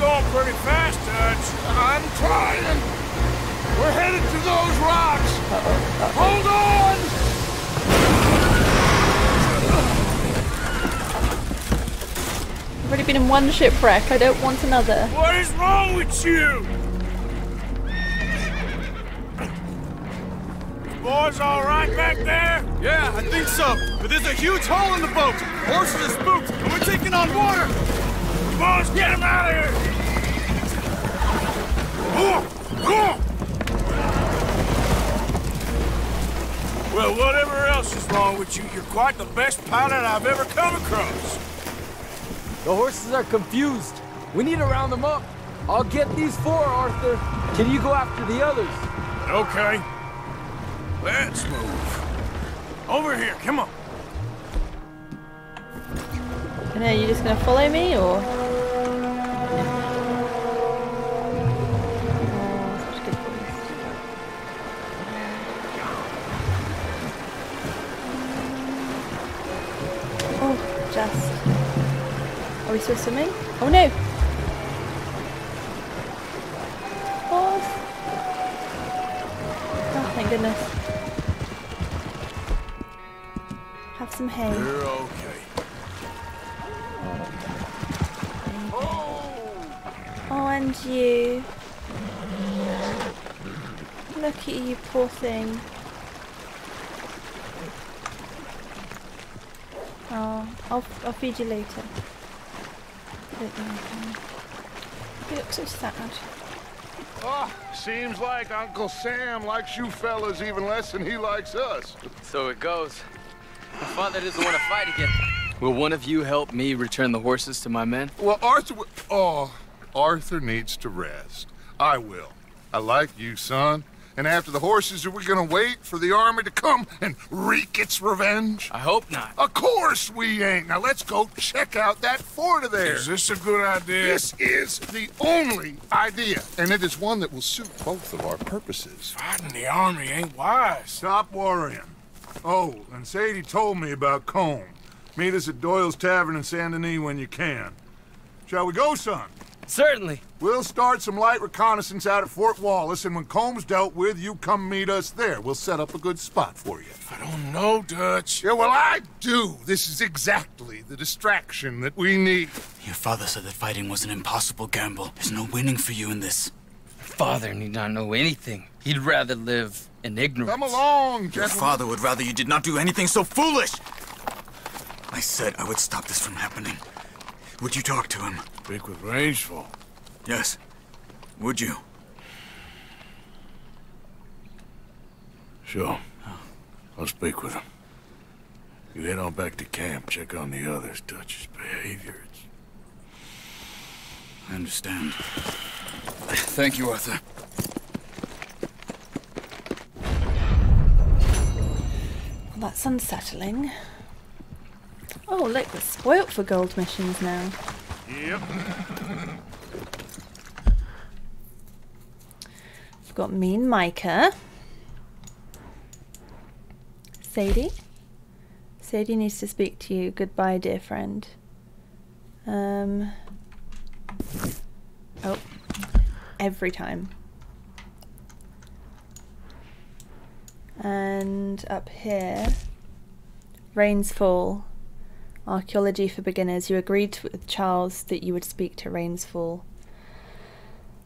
S2: Seem to be going pretty fast, Dutch. I'm trying. We're headed to those rocks. Hold on.
S1: I've already been in one shipwreck. I don't want another.
S2: What is wrong with you? Boys all right back there?
S39: Yeah, I think so. But there's a huge hole in the boat. Horses are spooked, and we're taking on water.
S2: Boys, get him out of here! Well, whatever else is wrong with you, you're quite the best pilot I've ever come across.
S35: The horses are confused. We need to round them up. I'll get these four, Arthur. Can you go after the others?
S2: Okay. Let's move. Over here, come on.
S1: And are you just gonna follow me or? Still swimming? Oh no! Horse! Oh, thank goodness. Have some hay.
S2: You're okay.
S1: Oh, and you. Look at you, poor thing. Oh, I'll, I'll feed you later. Don't do anything. You look so sad.
S8: Oh, seems like Uncle Sam likes you fellas even less than he likes us.
S40: So it goes. My father doesn't want to fight again. Will one of you help me return the horses to my men?
S8: Well, Arthur. Oh, Arthur needs to rest. I will. I like you, son. And after the horses, are we gonna wait for the army to come and wreak its revenge?
S35: I hope not.
S8: Of course we ain't. Now let's go check out that fort of theirs.
S2: Is this a good idea?
S8: This is the only idea, and it is one that will suit both of our purposes.
S2: Fighting the army ain't wise.
S41: Stop worrying. Oh, and Sadie told me about Colm. Meet us at Doyle's Tavern in Saint Denis when you can. Shall we go, son?
S35: Certainly.
S41: We'll start some light reconnaissance out at Fort Wallace, and when Colm's dealt with, you come meet us there. We'll set up a good spot for you.
S2: I don't know, Dutch.
S8: Yeah, well, I do. This is exactly the distraction that we need.
S32: Your father said that fighting was an impossible gamble. There's no winning for you in this.
S35: Father need not know anything. He'd rather live in ignorance.
S8: Come along,
S32: Your father would rather you did not do anything so foolish. I said I would stop this from happening. Would you talk to him?
S2: Speak with Rains Fall.
S32: Yes. Would you?
S2: Sure. I'll speak with him. You head on back to camp, check on the others, Dutch's behavior. It's...
S32: I understand. Thank you, Arthur.
S1: Well, that's unsettling. Oh, look, we're spoilt for gold missions now.
S2: Yep.
S1: We've got me and Micah. Sadie? Sadie needs to speak to you. Goodbye, dear friend. Um. Oh. Every time. And up here. Rains Fall. Archaeology for beginners. You agreed with Charles that you would speak to Rains Fall.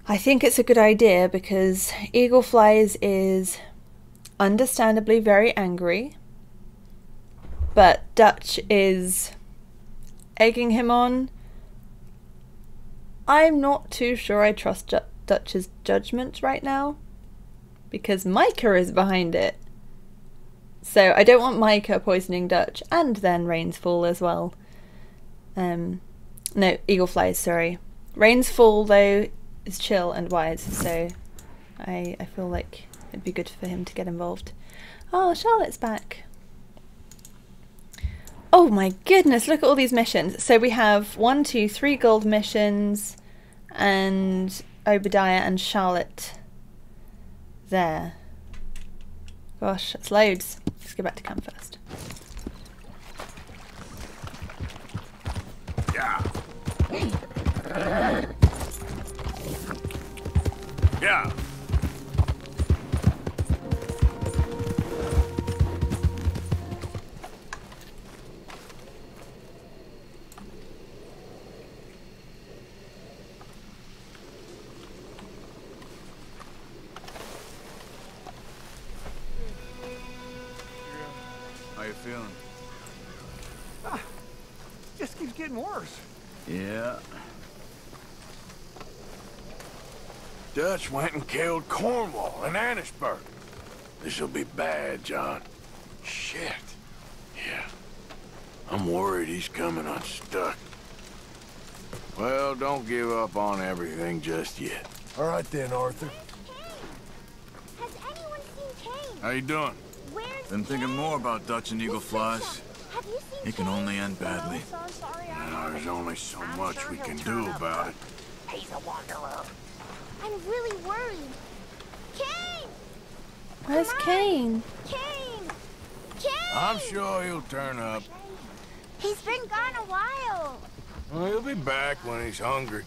S1: I think it's a good idea because Eagle Flies is understandably very angry, but Dutch is egging him on. I'm not too sure I trust Dutch's judgment right now because Micah is behind it. So I don't want Micah poisoning Dutch and then Rains Fall as well. Um, no, Eagle Flies, sorry. Rains Fall though is chill and wise, so I I feel like it'd be good for him to get involved. Oh, Charlotte's back. Oh my goodness, look at all these missions. So we have one, two, three gold missions and Obadiah and Charlotte there. Gosh, that's loads. Let's go back to camp first.
S2: Yeah. Yeah. Yeah. Dutch went and killed Cornwall and Annesburg. This'll be bad, John. Shit. Yeah. I'm worried he's coming unstuck. Well, don't give up on everything just yet. All right then, Arthur.
S3: Has anyone seen Cain?
S2: How you doing?
S3: Where's
S32: Been thinking more about Dutch and Eagle Flies.
S3: Have you seen
S32: It can only end badly.
S3: So I'm sorry I
S2: Now, there's only so much we can do about it.
S3: He's a wanderer. I'm really worried. Cain!
S1: Where's Cain?
S3: Cain! Cain!
S2: I'm sure he'll turn up.
S3: He's been gone a while.
S2: Well, he'll be back when he's hungry.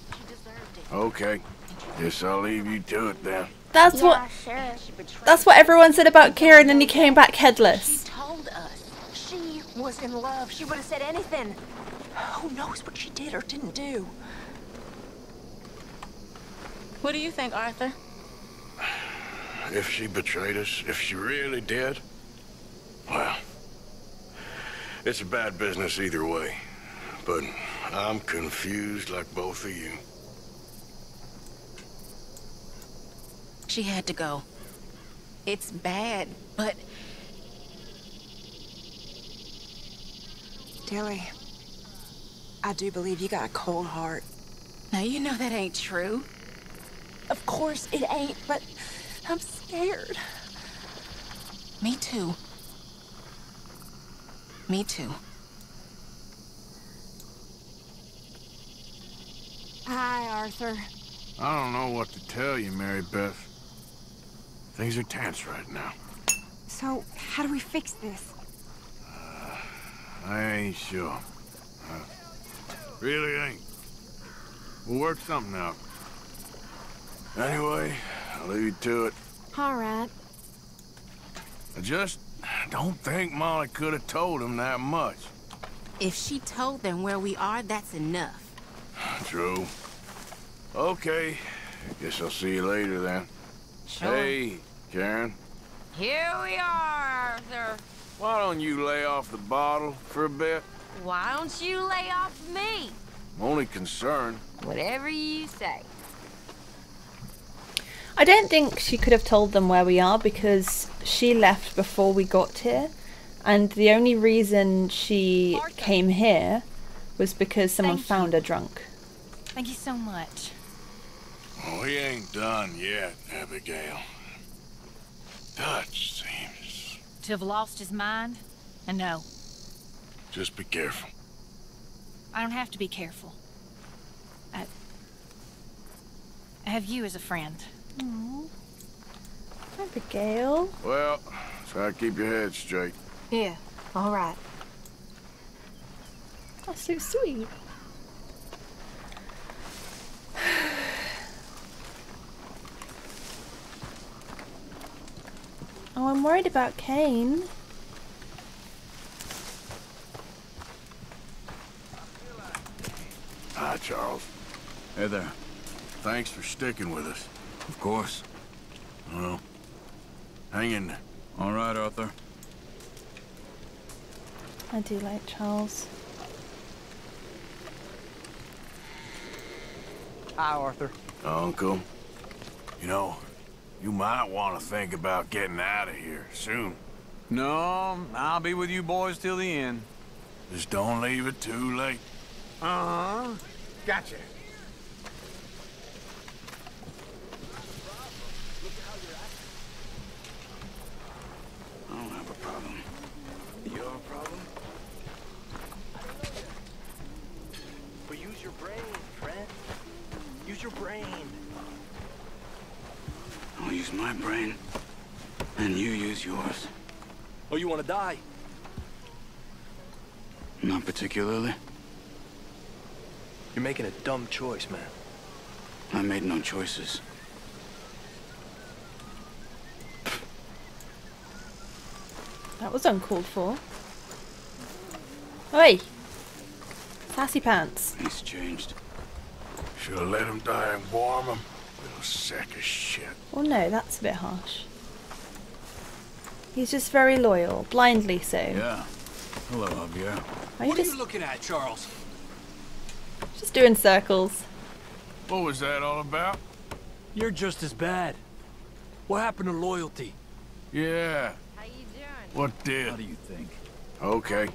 S2: Okay. Guess I'll leave you to it then.
S1: That's
S3: yeah,
S1: what
S3: sure.
S1: that's what everyone said about Kieran and he came back headless.
S21: Told was in love. She would have said anything. Who knows what she did or didn't do?
S15: What do you think, Arthur?
S2: If she betrayed us, if she really did, well, it's a bad business either way. But I'm confused like both of you.
S15: She had to go. It's bad, but
S21: Tilly, I do believe you got a cold heart.
S15: now you know that ain't true.
S42: Of course it ain't, but I'm scared.
S43: Me too. Me too.
S44: Hi, Arthur.
S2: I don't know what to tell you, Mary Beth. Things are tense right now.
S44: So, how do we fix this?
S2: I ain't sure. I really ain't. We'll work something out. Anyway, I'll leave you to it.
S44: All right.
S2: I just don't think Molly could have told him that much.
S43: If she told them where we are, that's enough.
S2: True. Okay. Guess I'll see you later then.
S43: Sure.
S2: Hey, Karen.
S44: Here we are, Arthur.
S2: Why don't you lay off the bottle for a bit?
S44: Why don't you lay off me?
S2: I'm only concerned.
S44: Whatever you say.
S1: I don't think she could have told them where we are because she left before we got here. And the only reason she came here was because someone found her drunk.
S44: Thank you so much.
S2: Oh, he ain't done yet, Abigail. Dutch seems.
S44: To have lost his mind? And no,
S2: Just be careful.
S44: I don't have to be careful. I, I have you as a friend.
S1: Abigail.
S2: Well, try to keep your head straight.
S44: Yeah, all right.
S1: That's so sweet. Oh, I'm worried about Cain.
S2: Hi, Charles.
S32: Hey there.
S2: Thanks for sticking with us.
S32: Of course.
S2: Well, hang in there.
S32: All right, Arthur.
S1: I do like Charles.
S35: Hi, Arthur.
S2: Uncle. You know, you might want to think about getting out of here soon.
S31: No, I'll be with you boys till the end.
S2: Just don't leave it too late.
S31: Uh-huh. Gotcha.
S32: I don't have a problem. You have a problem?
S31: But use your brain, friend. Use your brain.
S32: I'll use my brain, and you use yours.
S31: Oh, you want to die?
S32: Not particularly.
S31: You're making a dumb choice, man.
S32: I made no choices.
S1: That was uncalled for. Oi! Sassy pants.
S32: He's changed.
S2: Should have let him die in Guarma. Little sack of shit.
S1: Well, no, that's a bit harsh. He's just very loyal, blindly so.
S32: Yeah. Hello, Javier.
S1: Are you
S23: what
S1: just
S23: are you looking at, Charles?
S1: just doing circles?
S2: What was that all about?
S13: You're just as bad. What happened to loyalty?
S2: Yeah. How you doing? What did?
S32: How do you think?
S2: Okay.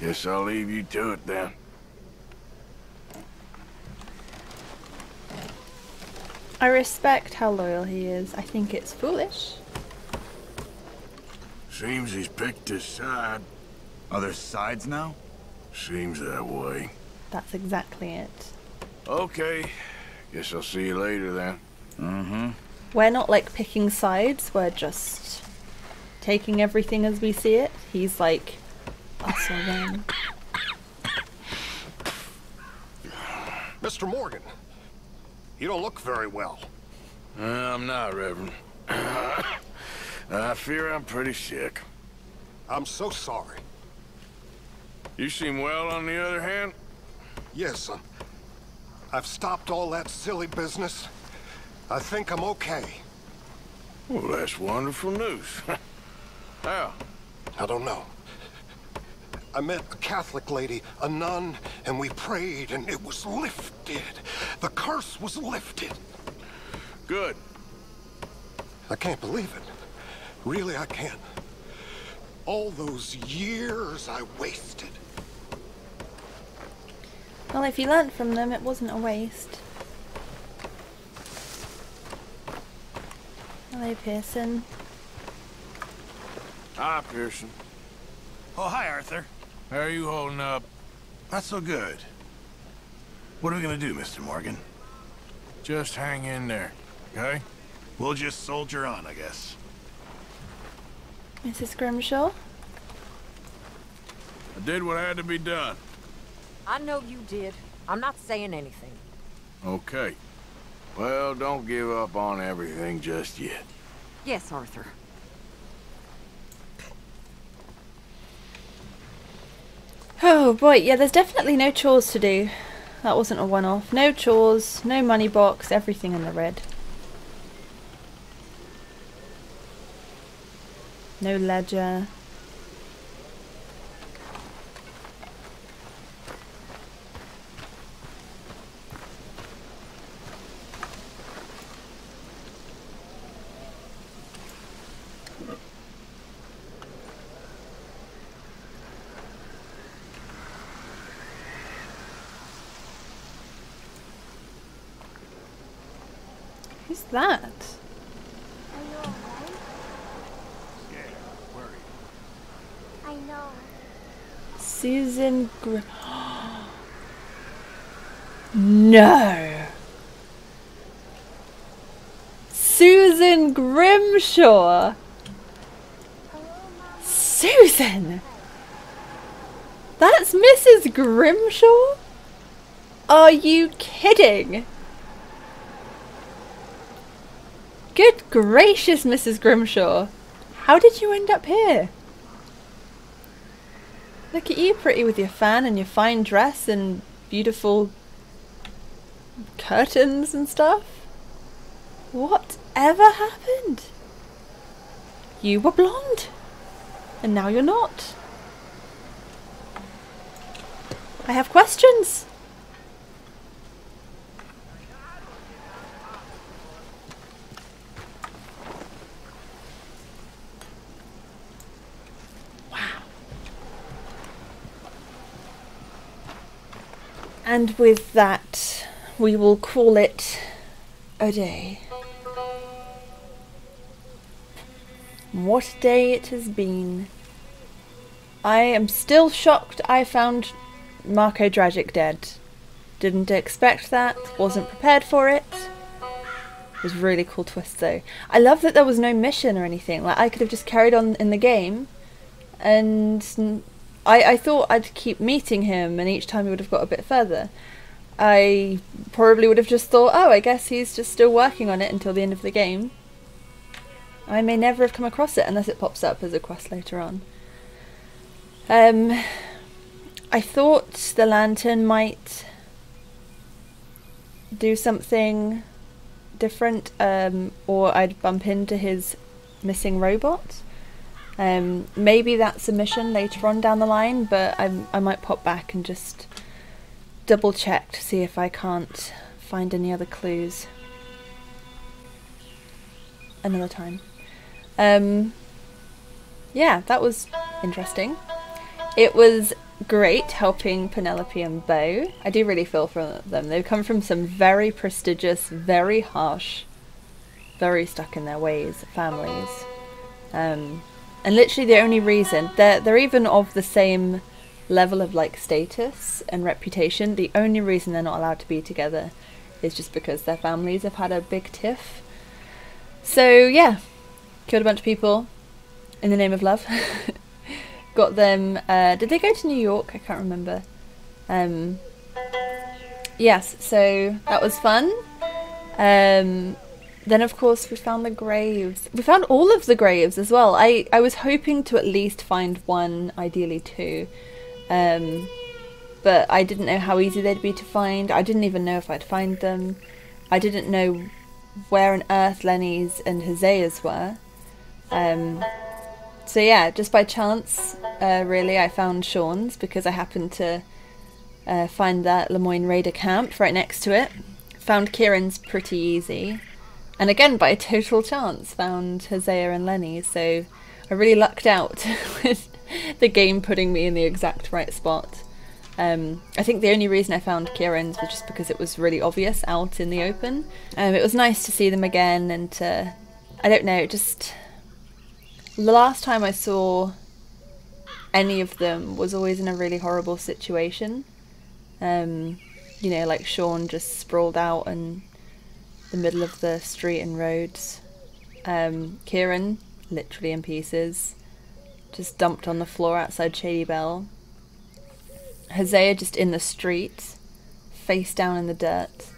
S2: Guess I'll leave you to it then.
S1: I respect how loyal he is. I think it's foolish.
S2: Seems he's picked his side.
S32: Are there sides now?
S2: Seems that way.
S1: That's exactly it.
S2: Okay. Guess I'll see you later then.
S32: Mm-hmm.
S1: We're not like picking sides, we're just taking everything as we see it. He's like us or them.
S34: Mr. Morgan, you don't look very well.
S2: Uh, I'm not, Reverend. I fear I'm pretty sick.
S34: I'm so sorry.
S2: You seem well, on the other hand.
S34: Yes, um, I've stopped all that silly business. I think I'm okay.
S2: Well, that's wonderful news. How?
S34: I don't know. I met a Catholic lady, a nun, and we prayed, and it was lifted. The curse was lifted.
S2: Good.
S34: I can't believe it. Really, I can't. All those years I wasted.
S1: Well, if you learnt from them, it wasn't a waste. Hello, Pearson.
S2: Hi, Pearson.
S45: Oh, hi, Arthur.
S2: How are you holding up?
S45: Not so good. What are we gonna do, Mr. Morgan?
S2: Just hang in there, okay?
S45: We'll just soldier on, I guess.
S1: Mrs. Grimshaw?
S2: I did what had to be done.
S42: I know you did. I'm not saying anything.
S2: Okay. Well, don't give up on everything just yet.
S42: Yes, Arthur.
S1: Oh boy, yeah, there's definitely no chores to do. That wasn't a one-off. No chores, no money box, everything in the red. No ledger. That?
S3: I know.
S1: Susan Gr- No. Susan Grimshaw. Susan. That's Mrs. Grimshaw? Are you kidding? Good gracious, Mrs. Grimshaw. How did you end up here? Look at you, pretty with your fan and your fine dress and beautiful curtains and stuff. Whatever happened? You were blonde, and now you're not. I have questions. And with that, we will call it a day. What a day it has been. I am still shocked I found Marko Dragic dead. Didn't expect that, wasn't prepared for it. It was a really cool twist though. I love that there was no mission or anything. Like I could have just carried on in the game and I, I thought I'd keep meeting him and each time he would have got a bit further. I probably would have just thought, oh, I guess he's just still working on it until the end of the game. I may never have come across it unless it pops up as a quest later on. Um, I thought the lantern might do something different, um, or I'd bump into his missing robot. Um, maybe that's a mission later on down the line, but I, I might pop back and just double check to see if I can't find any other clues. Another time. Um, yeah, that was interesting. It was great helping Penelope and Beau. I do really feel for them. They've come from some very prestigious, very harsh, very stuck in their ways families. Um, and literally the only reason they're they're even of the same level of like status and reputation. The only reason they're not allowed to be together is just because their families have had a big tiff. So yeah, killed a bunch of people in the name of love. Got them. Uh, did they go to New York? I can't remember. Um, yes, so that was fun. Um, then of course we found the graves. We found all of the graves as well. I, I was hoping to at least find one, ideally two. Um, but I didn't know how easy they'd be to find. I didn't even know if I'd find them. I didn't know where on earth Lenny's and Hosea's were. Um, so yeah, just by chance, uh, really, I found Sean's because I happened to uh, find that Lemoyne Raider camp right next to it. Found Kieran's pretty easy. And again, by total chance, found Hosea and Lenny. So I really lucked out with the game putting me in the exact right spot. Um, I think the only reason I found Kieran's was just because it was really obvious out in the open. Um, it was nice to see them again and to I don't know, just the last time I saw any of them was always in a really horrible situation. Um, you know, like Sean just sprawled out in the middle of the street and roads. Um, Kieran, literally in pieces, just dumped on the floor outside Shady Belle. Hosea just in the street, face down in the dirt.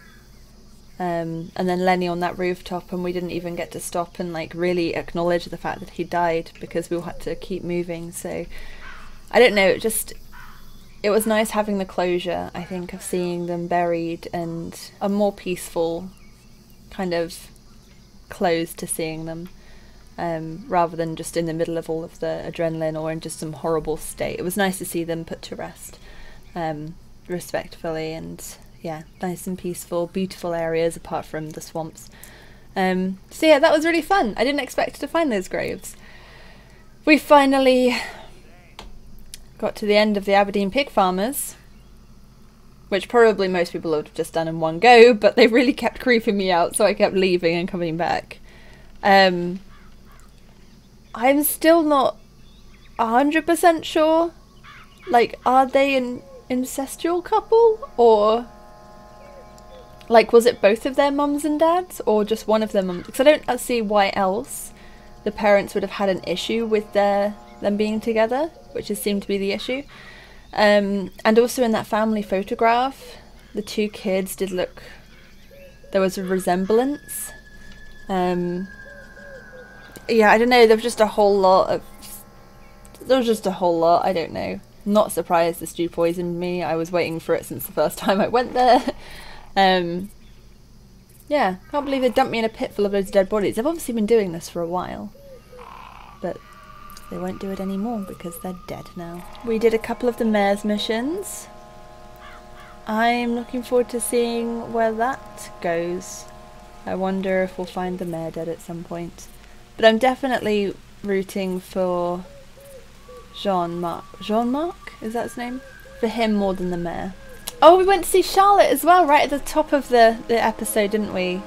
S1: Um, and then Lenny on that rooftop, and we didn't even get to stop and like really acknowledge the fact that he died because we had to keep moving. So I don't know, it just it was nice having the closure. I think of seeing them buried and a more peaceful kind of close to seeing them. Um, rather than just in the middle of all of the adrenaline or in just some horrible state. It was nice to see them put to rest um, respectfully and yeah, nice and peaceful, beautiful areas apart from the swamps. Um, so yeah, that was really fun. I didn't expect to find those graves. We finally got to the end of the Aberdeen pig farmers, which probably most people would have just done in one go, but they really kept creeping me out, so I kept leaving and coming back. Um, I'm still not hundred percent sure. Like, are they an incestual couple or like was it both of their mums and dads or just one of them? Because I don't see why else the parents would have had an issue with their them being together, which has seemed to be the issue. Um, and also in that family photograph, the two kids did look. There was a resemblance. Um, yeah, I don't know. There was just a whole lot of. There was just a whole lot. I don't know. Not surprised the stew poisoned me. I was waiting for it since the first time I went there. Um, yeah, can't believe they dumped me in a pit full of those dead bodies. They've obviously been doing this for a while. But they won't do it anymore because they're dead now. We did a couple of the mayor's missions. I'm looking forward to seeing where that goes. I wonder if we'll find the mayor dead at some point. But I'm definitely rooting for Jean-Marc. Jean-Marc? Is that his name? For him more than the mayor. Oh, we went to see Charlotte as well, right at the top of the, the episode, didn't we?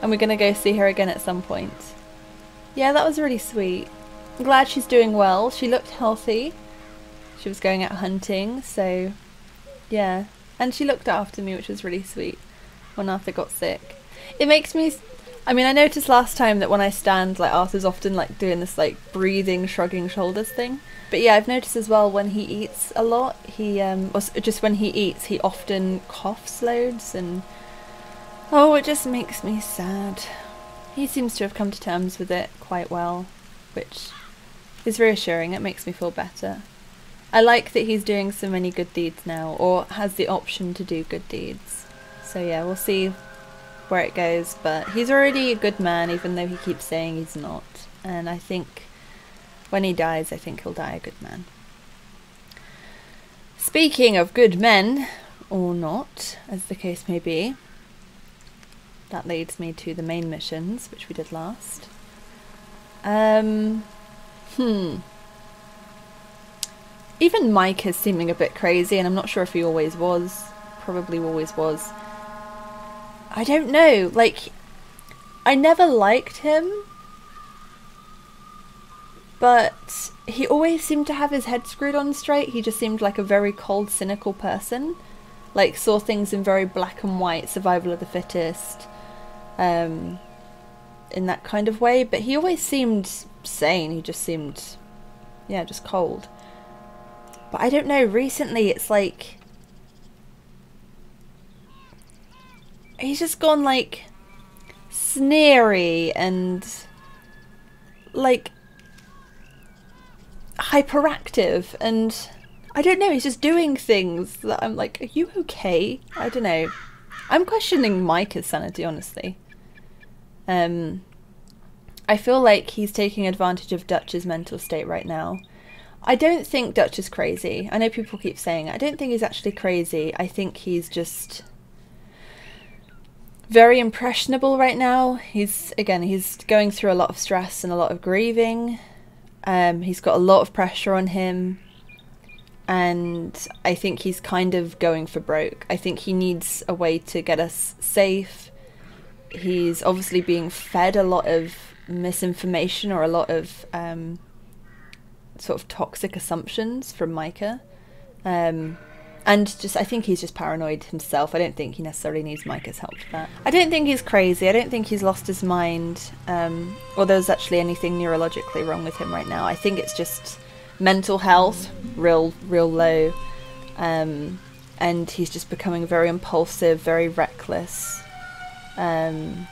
S1: And we're going to go see her again at some point. Yeah, that was really sweet. I'm glad she's doing well. She looked healthy. She was going out hunting, so yeah. And she looked after me, which was really sweet when Arthur got sick. It makes me I mean, I noticed last time that when I stand, like Arthur's often like doing this like breathing, shrugging shoulders thing. But yeah, I've noticed as well when he eats a lot, he um, or just when he eats, he often coughs loads, and oh, it just makes me sad. He seems to have come to terms with it quite well, which is reassuring. It makes me feel better. I like that he's doing so many good deeds now, or has the option to do good deeds. So yeah, we'll see where it goes, but he's already a good man, even though he keeps saying he's not. And I think when he dies, I think he'll die a good man. Speaking of good men, or not, as the case may be, that leads me to the main missions, which we did last. Um, hmm. Even Micah is seeming a bit crazy, and I'm not sure if he always was. Probably always was. I don't know. Like, I never liked him, but he always seemed to have his head screwed on straight. He just seemed like a very cold, cynical person. Like, saw things in very black and white, survival of the fittest, um, in that kind of way. But he always seemed sane. He just seemed, yeah, just cold. But I don't know, recently it's like he's just gone like sneery and like hyperactive and I don't know, he's just doing things that I'm like, are you okay? I don't know. I'm questioning Micah's sanity, honestly. Um, I feel like he's taking advantage of Dutch's mental state right now. I don't think Dutch is crazy. I know people keep saying it. I don't think he's actually crazy. I think he's just very impressionable right now. He's again, he's going through a lot of stress and a lot of grieving. Um, he's got a lot of pressure on him, and I think he's kind of going for broke. I think he needs a way to get us safe. He's obviously being fed a lot of misinformation or a lot of um, sort of toxic assumptions from Micah. Um, and just, I think he's just paranoid himself. I don't think he necessarily needs Micah's help for that. I don't think he's crazy. I don't think he's lost his mind, um, or there's actually anything neurologically wrong with him right now. I think it's just mental health, real, real low. Um, and he's just becoming very impulsive, very reckless. Um,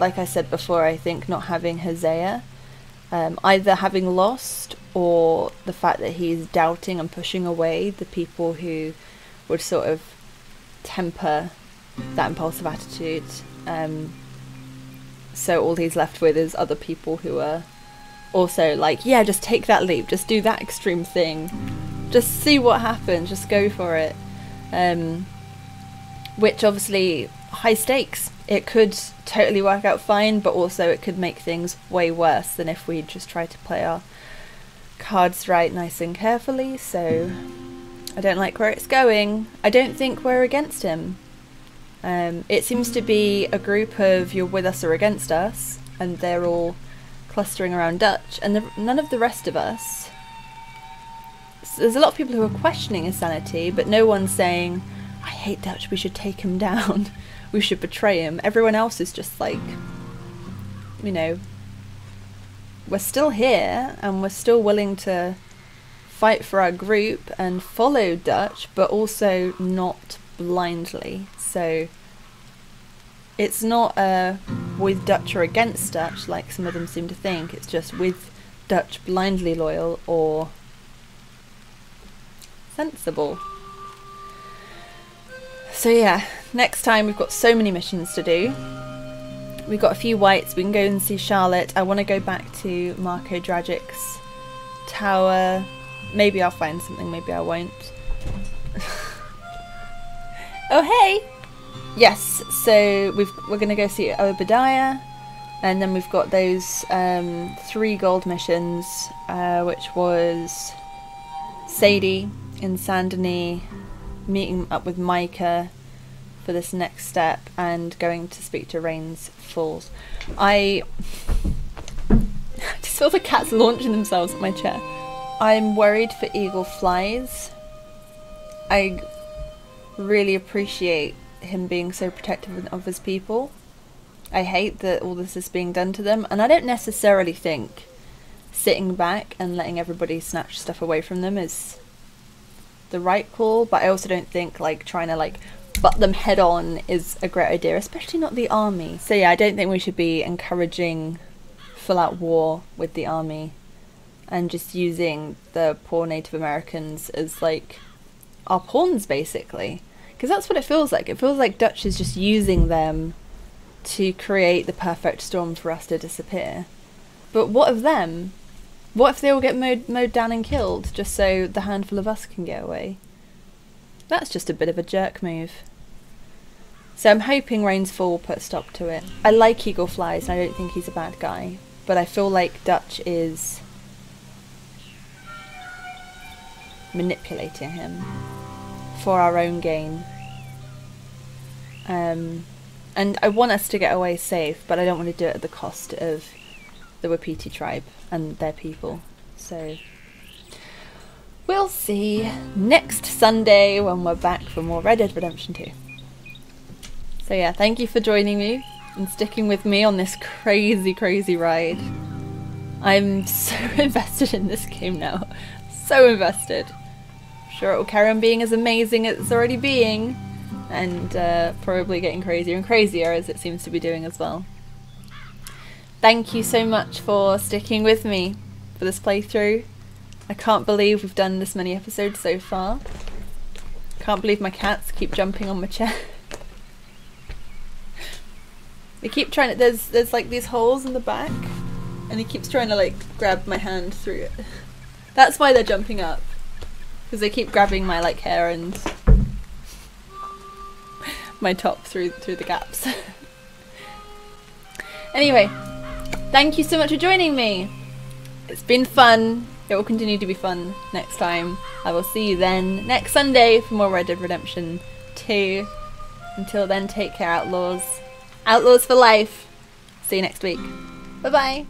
S1: like I said before, I think not having Hosea, um, either having lost or the fact that he's doubting and pushing away the people who would sort of temper that impulsive attitude. Um, so all he's left with is other people who are also like, yeah, just take that leap, just do that extreme thing, just see what happens, just go for it. Um, which obviously high stakes. It could totally work out fine, but also it could make things way worse than if we just try to play our cards right nice and carefully. So I don't like where it's going. I don't think we're against him. Um, it seems to be a group of you're with us or against us, and they're all clustering around Dutch, and the, none of the rest of us. There's a lot of people who are questioning his sanity, but no one's saying, I hate Dutch, we should take him down, we should betray him. Everyone else is just like, you know, we're still here and we're still willing to fight for our group and follow Dutch, but also not blindly. So it's not uh, with Dutch or against Dutch, like some of them seem to think. It's just with Dutch blindly loyal or sensible. So yeah, next time we've got so many missions to do. We've got a few whites. We can go and see Charlotte. I want to go back to Marko Dragic's tower. Maybe I'll find something. Maybe I won't. oh hey! Yes, so we've, we're going to go see Obadiah. And then we've got those um, three gold missions, uh, which was Sadie in Saint Denis, meeting up with Micah for this next step, and going to speak to Rains Falls. I just feel the cats launching themselves at my chair. I'm worried for Eagle Flies. I really appreciate him being so protective of his people. I hate that all this is being done to them, and I don't necessarily think sitting back and letting everybody snatch stuff away from them is the right call, but I also don't think like trying to like butt them head on is a great idea, especially not the army. So yeah, I don't think we should be encouraging full out war with the army and just using the poor Native Americans as like our pawns basically. Because that's what it feels like. It feels like Dutch is just using them to create the perfect storm for us to disappear. But what of them? What if they all get mowed, mowed down and killed just so the handful of us can get away? That's just a bit of a jerk move. So I'm hoping Rains Fall will put a stop to it. I like Eagle Flies and I don't think he's a bad guy, but I feel like Dutch is manipulating him for our own gain. Um, and I want us to get away safe, but I don't want to do it at the cost of the Wapiti tribe and their people. So we'll see next Sunday when we're back for more Red Dead Redemption 2. So yeah, thank you for joining me and sticking with me on this crazy, crazy ride. I'm so invested in this game now. So invested. I'm sure it will carry on being as amazing as it's already being. And uh, probably getting crazier and crazier as it seems to be doing as well. Thank you so much for sticking with me for this playthrough. I can't believe we've done this many episodes so far. Can't believe my cats keep jumping on my chair. they keep trying to, there's, there's like these holes in the back and he keeps trying to like grab my hand through it. That's why they're jumping up. Because they keep grabbing my like hair and my top through through the gaps. anyway, thank you so much for joining me. It's been fun. It will continue to be fun next time. I will see you then next Sunday for more Red Dead Redemption 2. Until then, take care, Outlaws. Outlaws for life. See you next week. Bye bye.